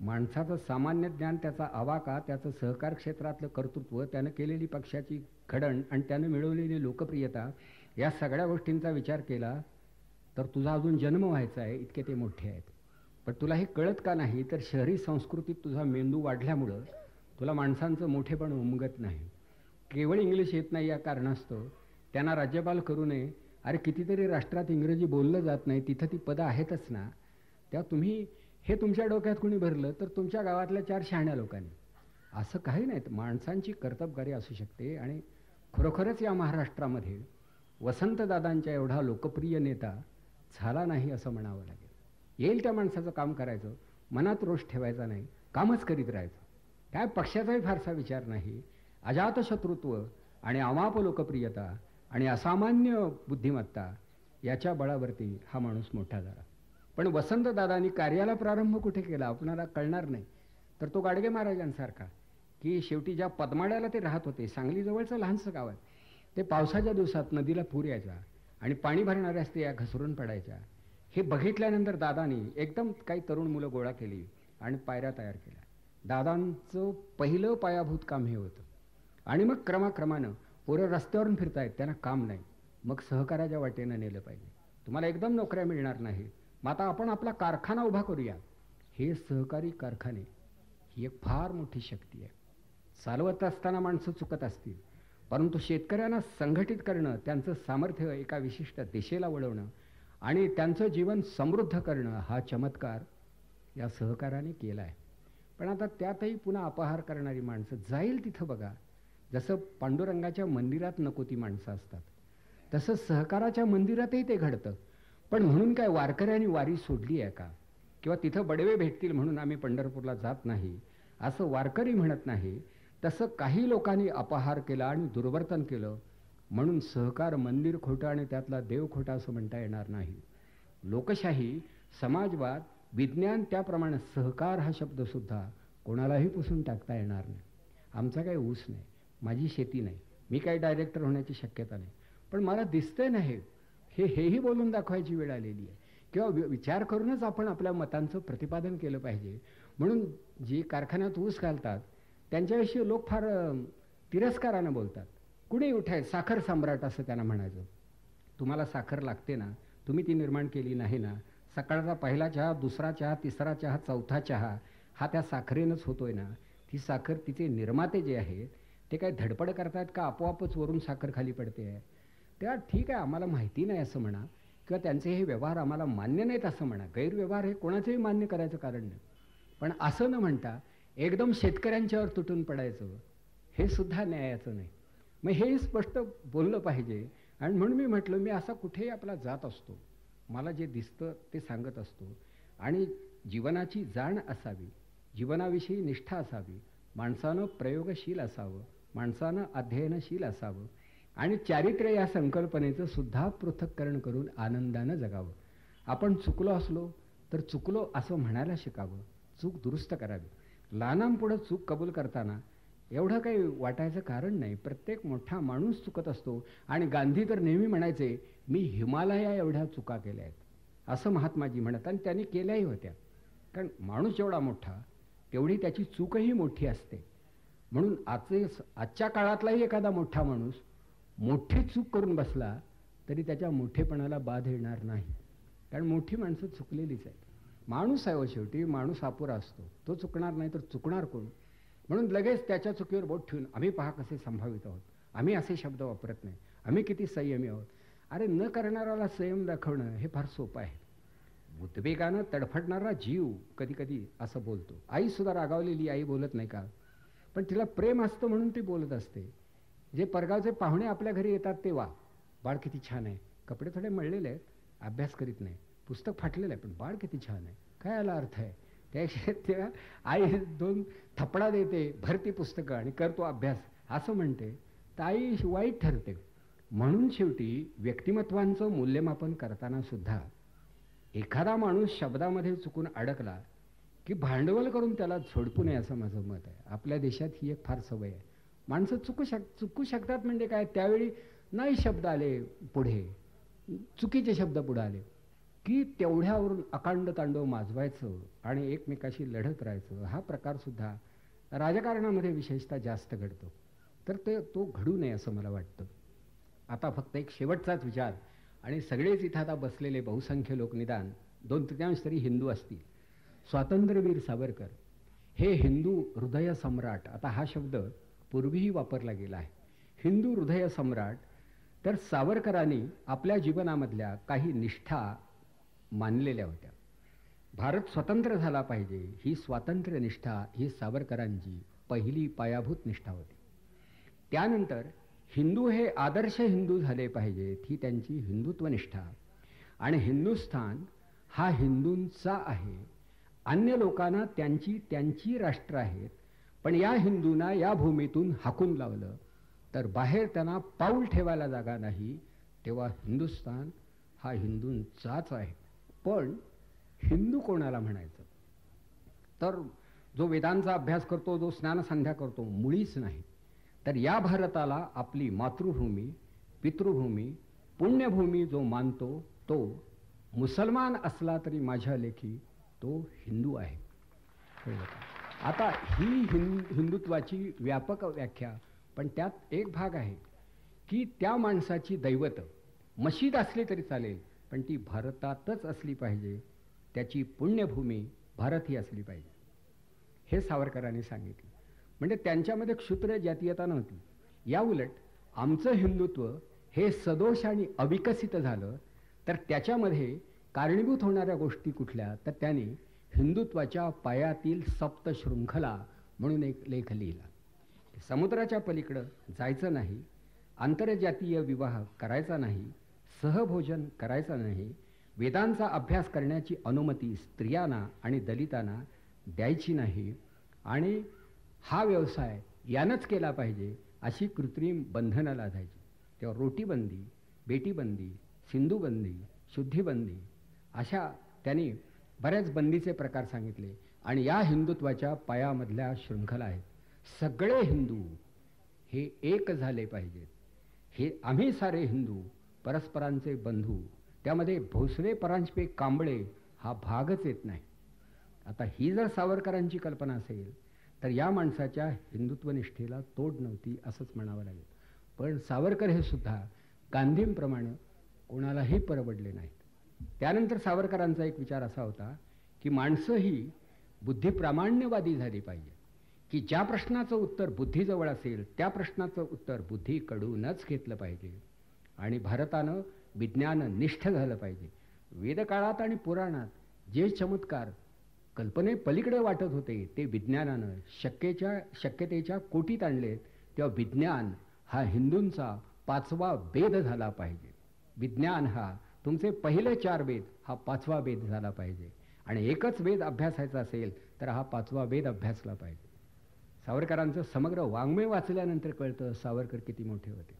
S1: माणसाचं सामान्य ज्ञान त्याचा आवाका त्याचं सहकार क्षेत्रातलं कर्तृत्व त्यानं केलेली पक्षाची घडण आणि त्यानं मिळवलेली लोकप्रियता या सगळ्या गोष्टींचा विचार केला तर तुझा अजून जन्म व्हायचा आहे इतके ते मोठे आहेत. पण तुला हे कळत का नाही? तर शहरी संस्कृतीत तुझा मेंदू वाढल्यामुळं तुला माणसांचं मोठेपण उमगत नाही. केवळ इंग्लिश येत नाही या कारणास्तव. त्यांना राज्यपाल करू नये. अरे कितीतरी राष्ट्रात इंग्रजी बोललं जात नाही. तिथं ती पदं आहेतच ना. त्या तुम्ही हे तुमच्या डोक्यात कुणी भरलं तर तुमच्या गावातल्या चार शहाण्या लोकांनी. असं काही नाहीत माणसांची कर्तबगारी असू शकते आणि खरोखरच या महाराष्ट्रामध्ये वसंतदादांच्या एवढा लोकप्रिय नेता झाला नाही असं म्हणावं लागेल. येईल त्या माणसाचं काम करायचं. मनात रोष ठेवायचा नाही. कामच करीत राहायचं. काय पक्षाचाही फारसा विचार नाही. अजातशत्रुत्व आणि अमाप लोकप्रियता आणि असामान्य बुद्धिमत्ता याच्या बळावरती हा माणूस मोठा झाला. पण वसंतदादांनी कार्याला प्रारंभ कुठे केला आपणाला कळणार नाही. तर तो गाडगे महाराजांसारखा की शेवटी ज्या पद्माड्याला ते राहत होते सांगलीजवळचं लहानसं गाव आहे ते पावसाच्या दिवसात नदीला पूर यायचा आणि पाणी भरणाऱ्या स्त्रिया घसरून पडायच्या. हे बघितल्यानंतर दादानी एकदम काही तरुण मुलं गोळा केली आणि पायऱ्या तयार केल्या. दादांचं पहिलं पायाभूत काम हे होतं. आणि मग क्रमाक्रमानं पोरं रस्त्यावरून फिरतायत त्यांना काम नाही. मग सहकाराच्या वाटेनं नेलं पाहिजे. तुम्हाला एकदम नोकऱ्या मिळणार नाही मग आता आपण आपला कारखाना उभा करूया. हे सहकारी कारखाने ही एक फार मोठी शक्ती आहे. चालवत असताना माणसं चुकत असतील परंतु शेतकऱ्यांना संघटित करणं त्यांचं सामर्थ्य एका विशिष्ट दिशेला वळवणं आणि त्यांचं जीवन समृद्ध करणं हा चमत्कार या सहकाराने केला आहे. पण आता त्यातही पुन्हा अपहार करणारी माणसं जाईल तिथं बघा. जसं पांडुरंगाच्या मंदिरात नको ती माणसं असतात तसं सहकाराच्या मंदिरातही ते घडतं. पण म्हणून काय वारकऱ्यांनी वारी सोडली आहे का? किंवा तिथं बडवे भेटतील म्हणून आम्ही पंढरपूरला जात नाही असं वारकरी म्हणत नाही तसं काही लोकांनी अपहार केला आणि दुर्वर्तन केलं. म्हणून सहकार मंदिर खोटं आणि त्यातला देव खोटा असं म्हणता येणार नाही. लोकशाही समाजवाद विज्ञान त्याप्रमाणे सहकार हा शब्दसुद्धा कोणालाही पुसून टाकता येणार नाही. आमचा काही ऊस नाही माझी शेती नाही मी काही डायरेक्टर होण्याची शक्यता नाही. पण मला दिसतंय नाही हे हेही बोलून दाखवायची वेळ आलेली आहे. किंवा विचार करूनच आपण आपल्या मतांचं प्रतिपादन केलं पाहिजे. म्हणून जी कारखान्यात ऊस घालतात त्यांच्याविषयी लोक फार तिरस्कारानं बोलतात. कुणी उठाय साखर सम्राट असं त्यांना म्हणायचं. तुम्हाला साखर लागते ना? तुम्ही ती निर्माण केली नाही ना? सकाळचा पहिला चहा दुसरा चहा तिसरा चहा चौथा चहा हा त्या साखरेनंच होतोय ना? ती साखर तिचे निर्माते जे आहेत ते काय धडपड करतायत का आपोआपच वरून साखर खाली पडते आहे त्या ठीक आहे आम्हाला माहिती नाही असं म्हणा किंवा त्यांचे हे व्यवहार आम्हाला मान्य नाहीत असं म्हणा. गैरव्यवहार हे कोणाचंही मान्य करायचं कारण नाही. पण असं न म्हणता एकदम शेतकऱ्यांच्यावर तुटून पडायचं हे सुद्धा न्यायाचं नाही. मग हे स्पष्ट बोललं पाहिजे आणि म्हणून मी म्हटलं मी असा कुठेही आपला जात असतो मला जे दिसतं ते सांगत असतो आणि जीवनाची जाण असावी जीवनाविषयी निष्ठा असावी माणसानं प्रयोगशील असावं माणसानं अध्ययनशील असावं आणि चारित्र्य या संकल्पनेचं सुद्धा पृथक्करण करून आनंदानं जगावं. आपण चुकलो असलो तर चुकलो असं म्हणायला शिकावं. चूक दुरुस्त करावी. लहानांपुढं चूक कबूल करताना एवढं काही वाटायचं कारण नाही. प्रत्येक मोठा माणूस चुकत असतो आणि गांधी तर नेहमी म्हणायचे मी हिमालया एवढ्या चुका केल्या आहेत. असं महात्माजी म्हणत आणि त्यांनी केल्याही होत्या. कारण माणूस जेवढा मोठा तेवढी त्याची चूकही मोठी असते. म्हणून आजचे आजच्या काळातलाही एखादा मोठा माणूस मोठी चूक करून बसला तरी त्याच्या मोठेपणाला बाध येणार नाही. कारण मोठी माणसं चुकलेलीच आहेत. माणूस आहे व शेवटी माणूस अपुरा असतो. तो चुकणार नाही तर चुकणार कोण? म्हणून लगेच त्याच्या चुकीवर बोट ठेवून आम्ही पहा कसे संभावित आहोत. आम्ही असे शब्द वापरत नाही. आम्ही किती संयमी आहोत. अरे न करणाऱ्याला संयम दाखवणं हे फार सोपं आहे. उद्वेगानं तडफडणारा जीव कधी कधी असं बोलतो. आईसुद्धा रागावलेली आई बोलत नाही का? पण तिला प्रेम असतं म्हणून ती बोलत असते. जे परगावचे पाहुणे आपल्या घरी येतात ते वा बाळ किती छान आहे. कपडे थोडे मळलेले आहेत. अभ्यास करीत नाही. पुस्तक फाटलेलं आहे पण बाळ किती छान आहे. काय याला अर्थ आहे? त्यापेक्षा तेव्हा आई दोन थपडा देते भरती पुस्तकं आणि करतो अभ्यास. असं म्हणते तर आई वाईट ठरते. म्हणून शेवटी व्यक्तिमत्वांचं मूल्यमापन करताना सुद्धा एखादा माणूस शब्दामध्ये चुकून अडकला की भांडवल करून त्याला झोडपू नये असं माझं मत आहे. आपल्या देशात ही एक फार सवय आहे. माणसं चुकू शक चुकू शकतात म्हणजे काय? त्यावेळी नाही शब्द आले पुढे. चुकीचे शब्द पुढे आले. की तेवढ्यावरून अकांड तांडव माजवायचं आणि एकमेकाशी लढत राहायचं हा प्रकारसुद्धा राजकारणामध्ये विशेषतः जास्त घडतो. तर ते तो घडू नये असं मला वाटतं. आता फक्त एक शेवटचाच विचार. आणि सगळेच इथं आता बसलेले बहुसंख्य लोक निदान दोन तृतीयांश तरी हिंदू असतील. स्वातंत्र्यवीर सावरकर हे हिंदू हृदय सम्राट आता हा शब्द पूर्वीही वापरला गेला आहे. हिंदू हृदय सम्राट तर सावरकरांनी आपल्या जीवनामधल्या काही निष्ठा मानलेल्या होत्या. भारत स्वतंत्र झाला पाहिजे ही स्वातंत्र्य निष्ठा ही सावरकरांची पहिली पायाभूत निष्ठा होती. त्यानंतर हिंदू हे आदर्श हिंदू झाले पाहिजेत ही त्यांची हिंदुत्व निष्ठा. आणि हिंदुस्थान हा हिंदूंचा आहे. अन्य लोकांना त्यांची त्यांची राष्ट्र आहेत पण या हिंदूंना या भूमीतून हाकून लावलं. तर बाहेर त्यांना पाऊल ठेवायला जागा नाही तेव्हा हिंदुस्थान हा हिंदूंचाच आहे. पण हिंदू कोणाला म्हणायचं? तर जो वेदांचा अभ्यास करतो जो स्नानसंध्या करतो मुळीच नाही. तर या भारताला आपली मातृभूमी पितृभूमी पुण्यभूमी जो मानतो तो मुसलमान असला तरी माझ्या लेखी तो हिंदू आहे. आता ही हिंद हिंदुत्वाची व्यापक व्याख्या पण त्यात एक भाग आहे की त्या माणसाची दैवत मशीद असली तरी चालेल पण ती भारतातच असली पाहिजे त्याची पुण्यभूमी भारत ही असली पाहिजे. हे सावरकरांनी सांगितलं. म्हणजे त्यांच्यामध्ये क्षुद्र जातीयता नव्हती. या उलट आमचं हिंदुत्व हे सदोष आणि अविकसित झालं तर त्याच्यामध्ये कारणीभूत होणाऱ्या गोष्टी कुठल्या? तर त्यांनी हिंदुत्वाच्या पायातील सप्तशृंखला म्हणून एक लेख लिहिला. समुद्राच्या पलीकडं जायचं नाही आंतरजातीय विवाह करायचा नाही सहभोजन करायचा नाही वेदांचा अभ्यास करण्याची अनुमती स्त्रियांना आणि दलितांना द्यायची नाही आणि हा व्यवसाय यानंच केला पाहिजे अशी कृत्रिम बंधनं लादायची तेव्हा रोटीबंदी बेटीबंदी सिंधुबंदी शुद्धीबंदी अशा त्यांनी बऱ्याच बंदीचे प्रकार सांगितले. आणि या हिंदुत्वाच्या पायामधल्या शृंखला आहेत. सगळे हिंदू हे एक झाले पाहिजेत. हे आम्ही सारे हिंदू परस्परांचे बंधू. त्यामध्ये भोसले परांजपे कांबळे हा भागच येत नाही. आता ही जर सावरकरांची कल्पना असेल तर या माणसाच्या हिंदुत्वनिष्ठेला तोड नव्हती असंच म्हणावं लागेल. पण सावरकर हे सुद्धा गांधींप्रमाणे कोणालाही परवडले नाही. त्यानंतर सावरकरांचा एक विचार असा होता की माणसं ही बुद्धिप्रामाण्यवादी झाली पाहिजे की ज्या प्रश्नाचं उत्तर बुद्धीजवळ असेल त्या प्रश्नाचं उत्तर बुद्धीकडूनच घेतलं पाहिजे. आणि भारतानं विज्ञान निष्ठ झालं पाहिजे. वेदकाळात आणि पुराणात जे चमत्कार कल्पने पलीकडे वाटत होते ते विज्ञानानं शक्यच्या शक्यतेच्या कोटीत आणलेत तेव्हा विज्ञान हा हिंदूंचा पाचवा वेद झाला पाहिजे. विज्ञान हा तुमचे पहिले चार वेद हा पाचवा वेद झाला पाहिजे. आणि एकच वेद अभ्यासायचा असेल तर हा पाचवा वेद अभ्यासला पाहिजे. सावरकरांचं समग्र वाङ्मय वाचल्यानंतर कळतं सावरकर किती मोठे होते.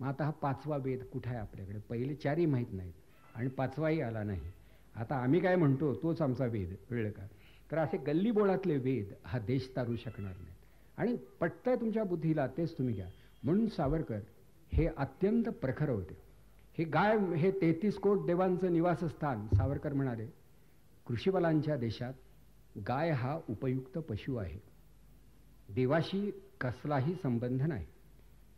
S1: मग आता हा पाचवा वेद कुठे आहे आपल्याकडे? पहिले चारही माहीत नाहीत आणि पाचवाही आला नाही. आता आम्ही काय म्हणतो तोच आमचा वेद कळलं का तर असे गल्लीबोळातले वेद हा देश तारू शकणार नाहीत. आणि पटतंय तुमच्या बुद्धीला तेच तुम्ही घ्या. म्हणून सावरकर हे अत्यंत प्रखर होते. हे गाय हे तेहतीस कोट देवांचं निवासस्थान सावरकर म्हणाले कृषीबलांच्या देशात गाय हा उपयुक्त पशु आहे. देवाशी कसलाही संबंध नाही.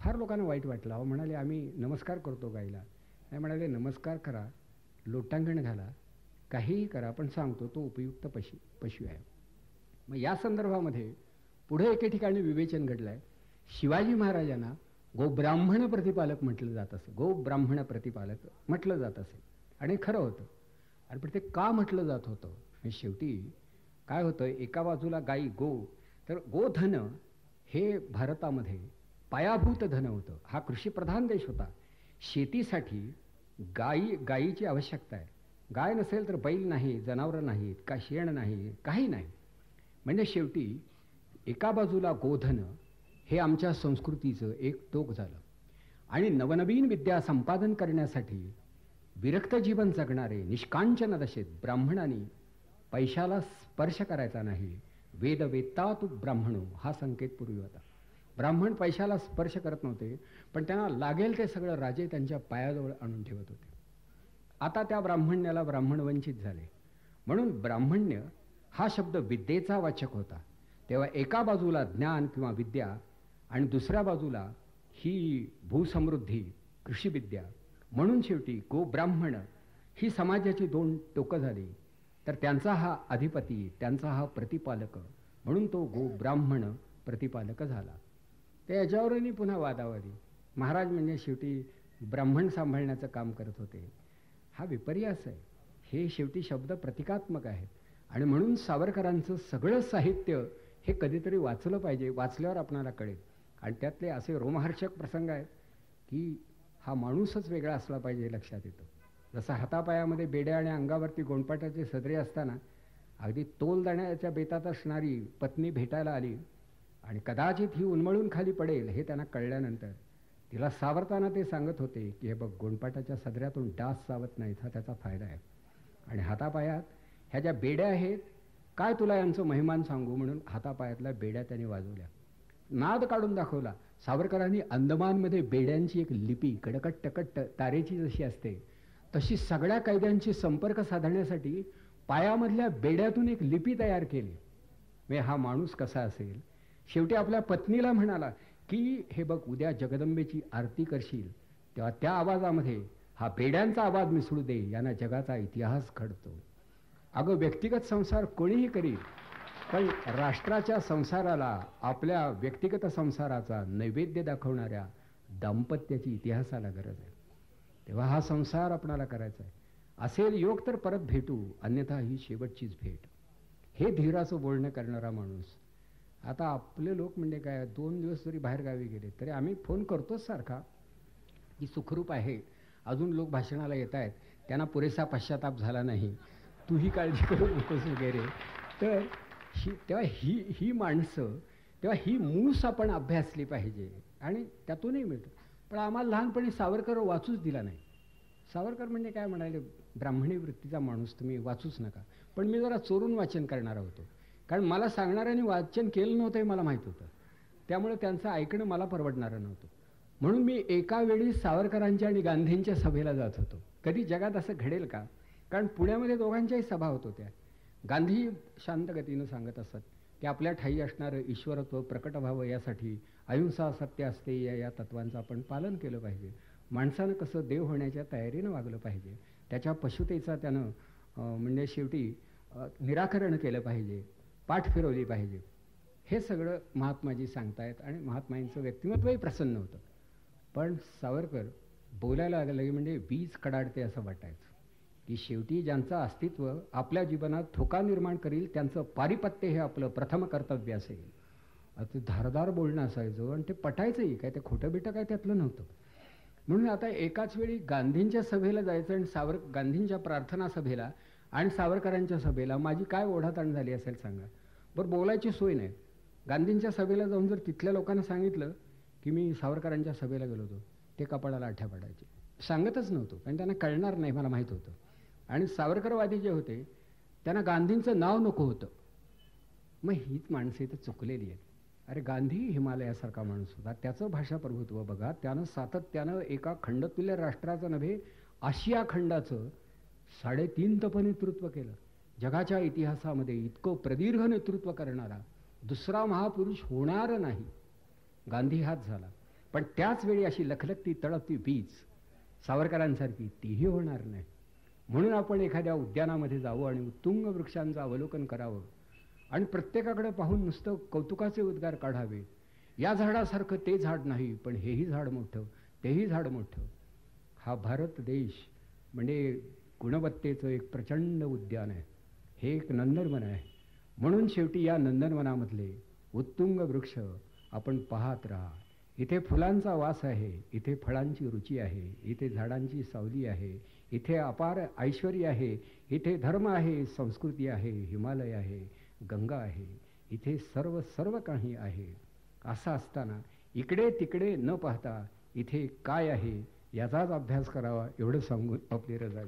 S1: फार लोकांना वाईट वाटलं. अहो म्हणाले आम्ही नमस्कार करतो गायला. नाही म्हणाले नमस्कार करा लोटांगण घाला काहीही करा पण सांगतो तो उपयुक्त पशु पशु आहे. मग या संदर्भामध्ये पुढे एके ठिकाणी विवेचन घडलं आहे शिवाजी महाराजांना गोब्राह्मण प्रतिपालक म्हटलं जात असे. गोब्राह्मण प्रतिपालक म्हटलं जात असे. आणि खरं होतं. आणि पण ते का म्हटलं जात होतं? शेवटी काय होतं? एका बाजूला गाई गो. तर गोधन हे भारतामध्ये पायाभूत धन होतं. हा कृषीप्रधान देश होता. शेतीसाठी गाई गायीची आवश्यकता आहे. गाय नसेल तर बैल नाही जनावरं नाहीत का शेण नाही काही नाही. म्हणजे शेवटी एका बाजूला गोधन हे आमच्या संस्कृतीचं एक टोक झालं. आणि नवनवीन विद्या संपादन करण्यासाठी विरक्त जीवन जगणारे निष्कांचन दशेत ब्राह्मणांनी पैशाला स्पर्श करायचा नाही. वेद वेत्ता तू ब्राह्मणो हा संकेत पूर्वी होता. ब्राह्मण पैशाला स्पर्श करत नव्हते पण त्यांना लागेल ते सगळं राजे त्यांच्या पायाजवळ आणून ठेवत होते. आता त्या ब्राह्मण्याला ब्राह्मण वंचित झाले. म्हणून ब्राह्मण्य हा शब्द विद्येचा वाचक होता. तेव्हा एका बाजूला ज्ञान किंवा विद्या आणि दुसऱ्या बाजूला ही भूसमृद्धी कृषीविद्या. म्हणून शेवटी गो ब्राह्मण ही समाजाची दोन टोकं झाली. तर त्यांचा हा अधिपती त्यांचा हा प्रतिपालक म्हणून तो गो ब्राह्मण प्रतिपालक झाला. तर याच्यावरही पुन्हा वादावादी. महाराज म्हणजे शेवटी ब्राह्मण सांभाळण्याचं काम करत होते. हा विपर्यास आहे. हे शेवटी शब्द प्रतिकात्मक आहेत. आणि म्हणून सावरकरांचं सगळं साहित्य हे कधीतरी वाचलं पाहिजे वाचल्यावर आपणाला कळेल. आणि त्यातले असे रोमहर्षक प्रसंग आहेत की हा माणूसच वेगळा असला पाहिजे लक्षात येतं. जसं हातापायामध्ये बेड्या आणि अंगावरती गोंडपाटाचे सदरे असताना अगदी तोल दाण्याच्या बेतात असणारी पत्नी भेटायला आली आणि कदाचित ही उन्मळून खाली पडेल हे त्यांना कळल्यानंतर तिला सावरताना ते सांगत होते की हे बघ गोंडपाटाच्या सदऱ्यातून डास सावत नाहीत हा त्याचा फायदा आहे. आणि हातापायात ह्या ज्या बेड्या आहेत काय तुला यांचं महिमान सांगू म्हणून हातापायातल्या बेड्या त्याने वाजवल्या. नाद काढून दाखवला. सावरकरांनी अंदमानमध्ये बेड्यांची एक लिपी कडकट टकट तारेची जशी असते तशी सगळ्या कैद्यांशी संपर्क साधण्यासाठी पायामधल्या बेड्यातून एक लिपी तयार केली. म्हणजे हा माणूस कसा असेल? शेवटी आपल्या पत्नीला म्हणाला की हे बघ उद्या जगदंबेची आरती करशील. तेव्हा त्या आवाजामध्ये हा बेड्यांचा आवाज मिसळू दे यांना जगाचा इतिहास घडतो. अगं व्यक्तिगत संसार कोणीही करील पण राष्ट्राच्या संसाराला आपल्या व्यक्तिगत संसाराचा नैवेद्य दाखवणाऱ्या दाम्पत्याची इतिहासाला गरज आहे. तेव्हा हा संसार आपणाला करायचा आहे. असेल योग तर परत भेटू अन्यथा ही शेवटचीच भेट. हे धीराचं बोलणं करणारा माणूस. आता आपले लोक म्हणजे काय? दोन दिवस जरी बाहेर गावी गेले तरी आम्ही फोन करतोच सारखा. की सुखरूप आहे. अजून लोक भाषणाला येत आहेत. त्यांना पुरेसा पश्चाताप झाला नाही. तूही काळजी करू नकोस वगैरे. तर ही तेव्हा ही ही माणसं तेव्हा ही मूस आपण अभ्यासली पाहिजे. आणि त्यातूनही मिळतो. पण आम्हाला लहानपणी सावरकर वाचूच दिला नाही. सावरकर म्हणजे काय म्हणाले ब्राह्मणी वृत्तीचा माणूस तुम्ही वाचूच नका. पण मी जरा चोरून वाचन करणारा होतो. कारण मला सांगणाऱ्यांनी वाचन केलं नव्हतं हे मला माहीत होतं. त्यामुळे त्यांचं ऐकणं मला परवडणारं नव्हतं. म्हणून मी एका वेळी सावरकरांच्या आणि गांधींच्या सभेला जात होतो. कधी जगात असं घडेल का? कारण पुण्यामध्ये दोघांच्याही सभा होत होत्या. गांधी शांत गतीनं सांगत असत की आपल्या ठाई असणारं ईश्वरत्व प्रकट व्हावं यासाठी अहिंसा सत्य असते या या तत्वांचं आपण पालन केलं पाहिजे. माणसानं कसं देव होण्याच्या तयारीनं वागलं पाहिजे त्याच्या पशुतेचा त्यानं म्हणजे शेवटी निराकरण केलं पाहिजे पाठ फिरवली पाहिजे. हे सगळं महात्माजी सांगतायत आणि महात्माजींचं व्यक्तिमत्वही प्रसन्न होतं. पण सावरकर बोलायला लागलं म्हणजे वीज कडाडते असं वाटायचं. की शेवटी ज्यांचं अस्तित्व आपल्या जीवनात धोका निर्माण करील त्यांचं पारिपत्य हे आपलं प्रथम कर्तव्य असेल. ते धारदार बोलणं असायचं आणि ते पटायचंही काय ते खोटं बिटं काय त्यातलं नव्हतं. म्हणून आता एकाच वेळी गांधींच्या सभेला जायचं आणि सावर गांधींच्या प्रार्थना सभेला आणि सावरकरांच्या सभेला माझी काय ओढाताण झाली असेल सांगा. बरं बोलायची सोय नाही. गांधींच्या सभेला जाऊन जर तिथल्या लोकांना सांगितलं की मी सावरकरांच्या सभेला गेलो होतो ते कपाळाला आठ्या पडायचे. सांगतच नव्हतो कारण त्यांना कळणार नाही मला माहीत होतं. आणि सावरकरवादी जे होते त्यांना गांधींचं नाव नको होतं. मग हीच माणसं इथं चुकलेली आहेत. अरे गांधी हिमालयासारखा माणूस होता. त्याचं भाषा प्रभुत्व बघा. त्यानं सातत्यानं एका खंडतुल्य राष्ट्राचं नव्हे आशिया खंडाचं साडेतीन तप नेतृत्व केलं. जगाच्या इतिहासामध्ये इतकं प्रदीर्घ नेतृत्व करणारा दुसरा महापुरुष होणार नाही. गांधी हाच झाला. पण त्याच वेळी अशी लखलखती तळपती वीज सावरकरांसारखी तीही होणार नाही. म्हणून आपण एखाद्या उद्यानामध्ये जावं आणि उत्तुंग वृक्षांचं अवलोकन करावं आणि प्रत्येकाकडे पाहून नुसतं कौतुकाचे उद्गार काढावे. या झाडासारखं ते झाड नाही पण हेही झाड मोठं तेही झाड मोठं. हा भारत देश म्हणजे गुणवत्तेचं एक प्रचंड उद्यान आहे. हे एक नंदनवन आहे. म्हणून शेवटी या नंदनवनामधले उत्तुंग वृक्ष आपण पाहत राहा. इथे फुलांचा वास आहे इथे फळांची रुची आहे इथे झाडांची सावली आहे इथे अपार ऐश्वर आहे इथे धर्म आहे संस्कृती आहे हिमालय आहे गंगा आहे इथे सर्व सर्व काही आहे. असं असताना इकडे तिकडे न पाहता इथे काय आहे याचाच अभ्यास करावा एवढं सांगून आपली रजा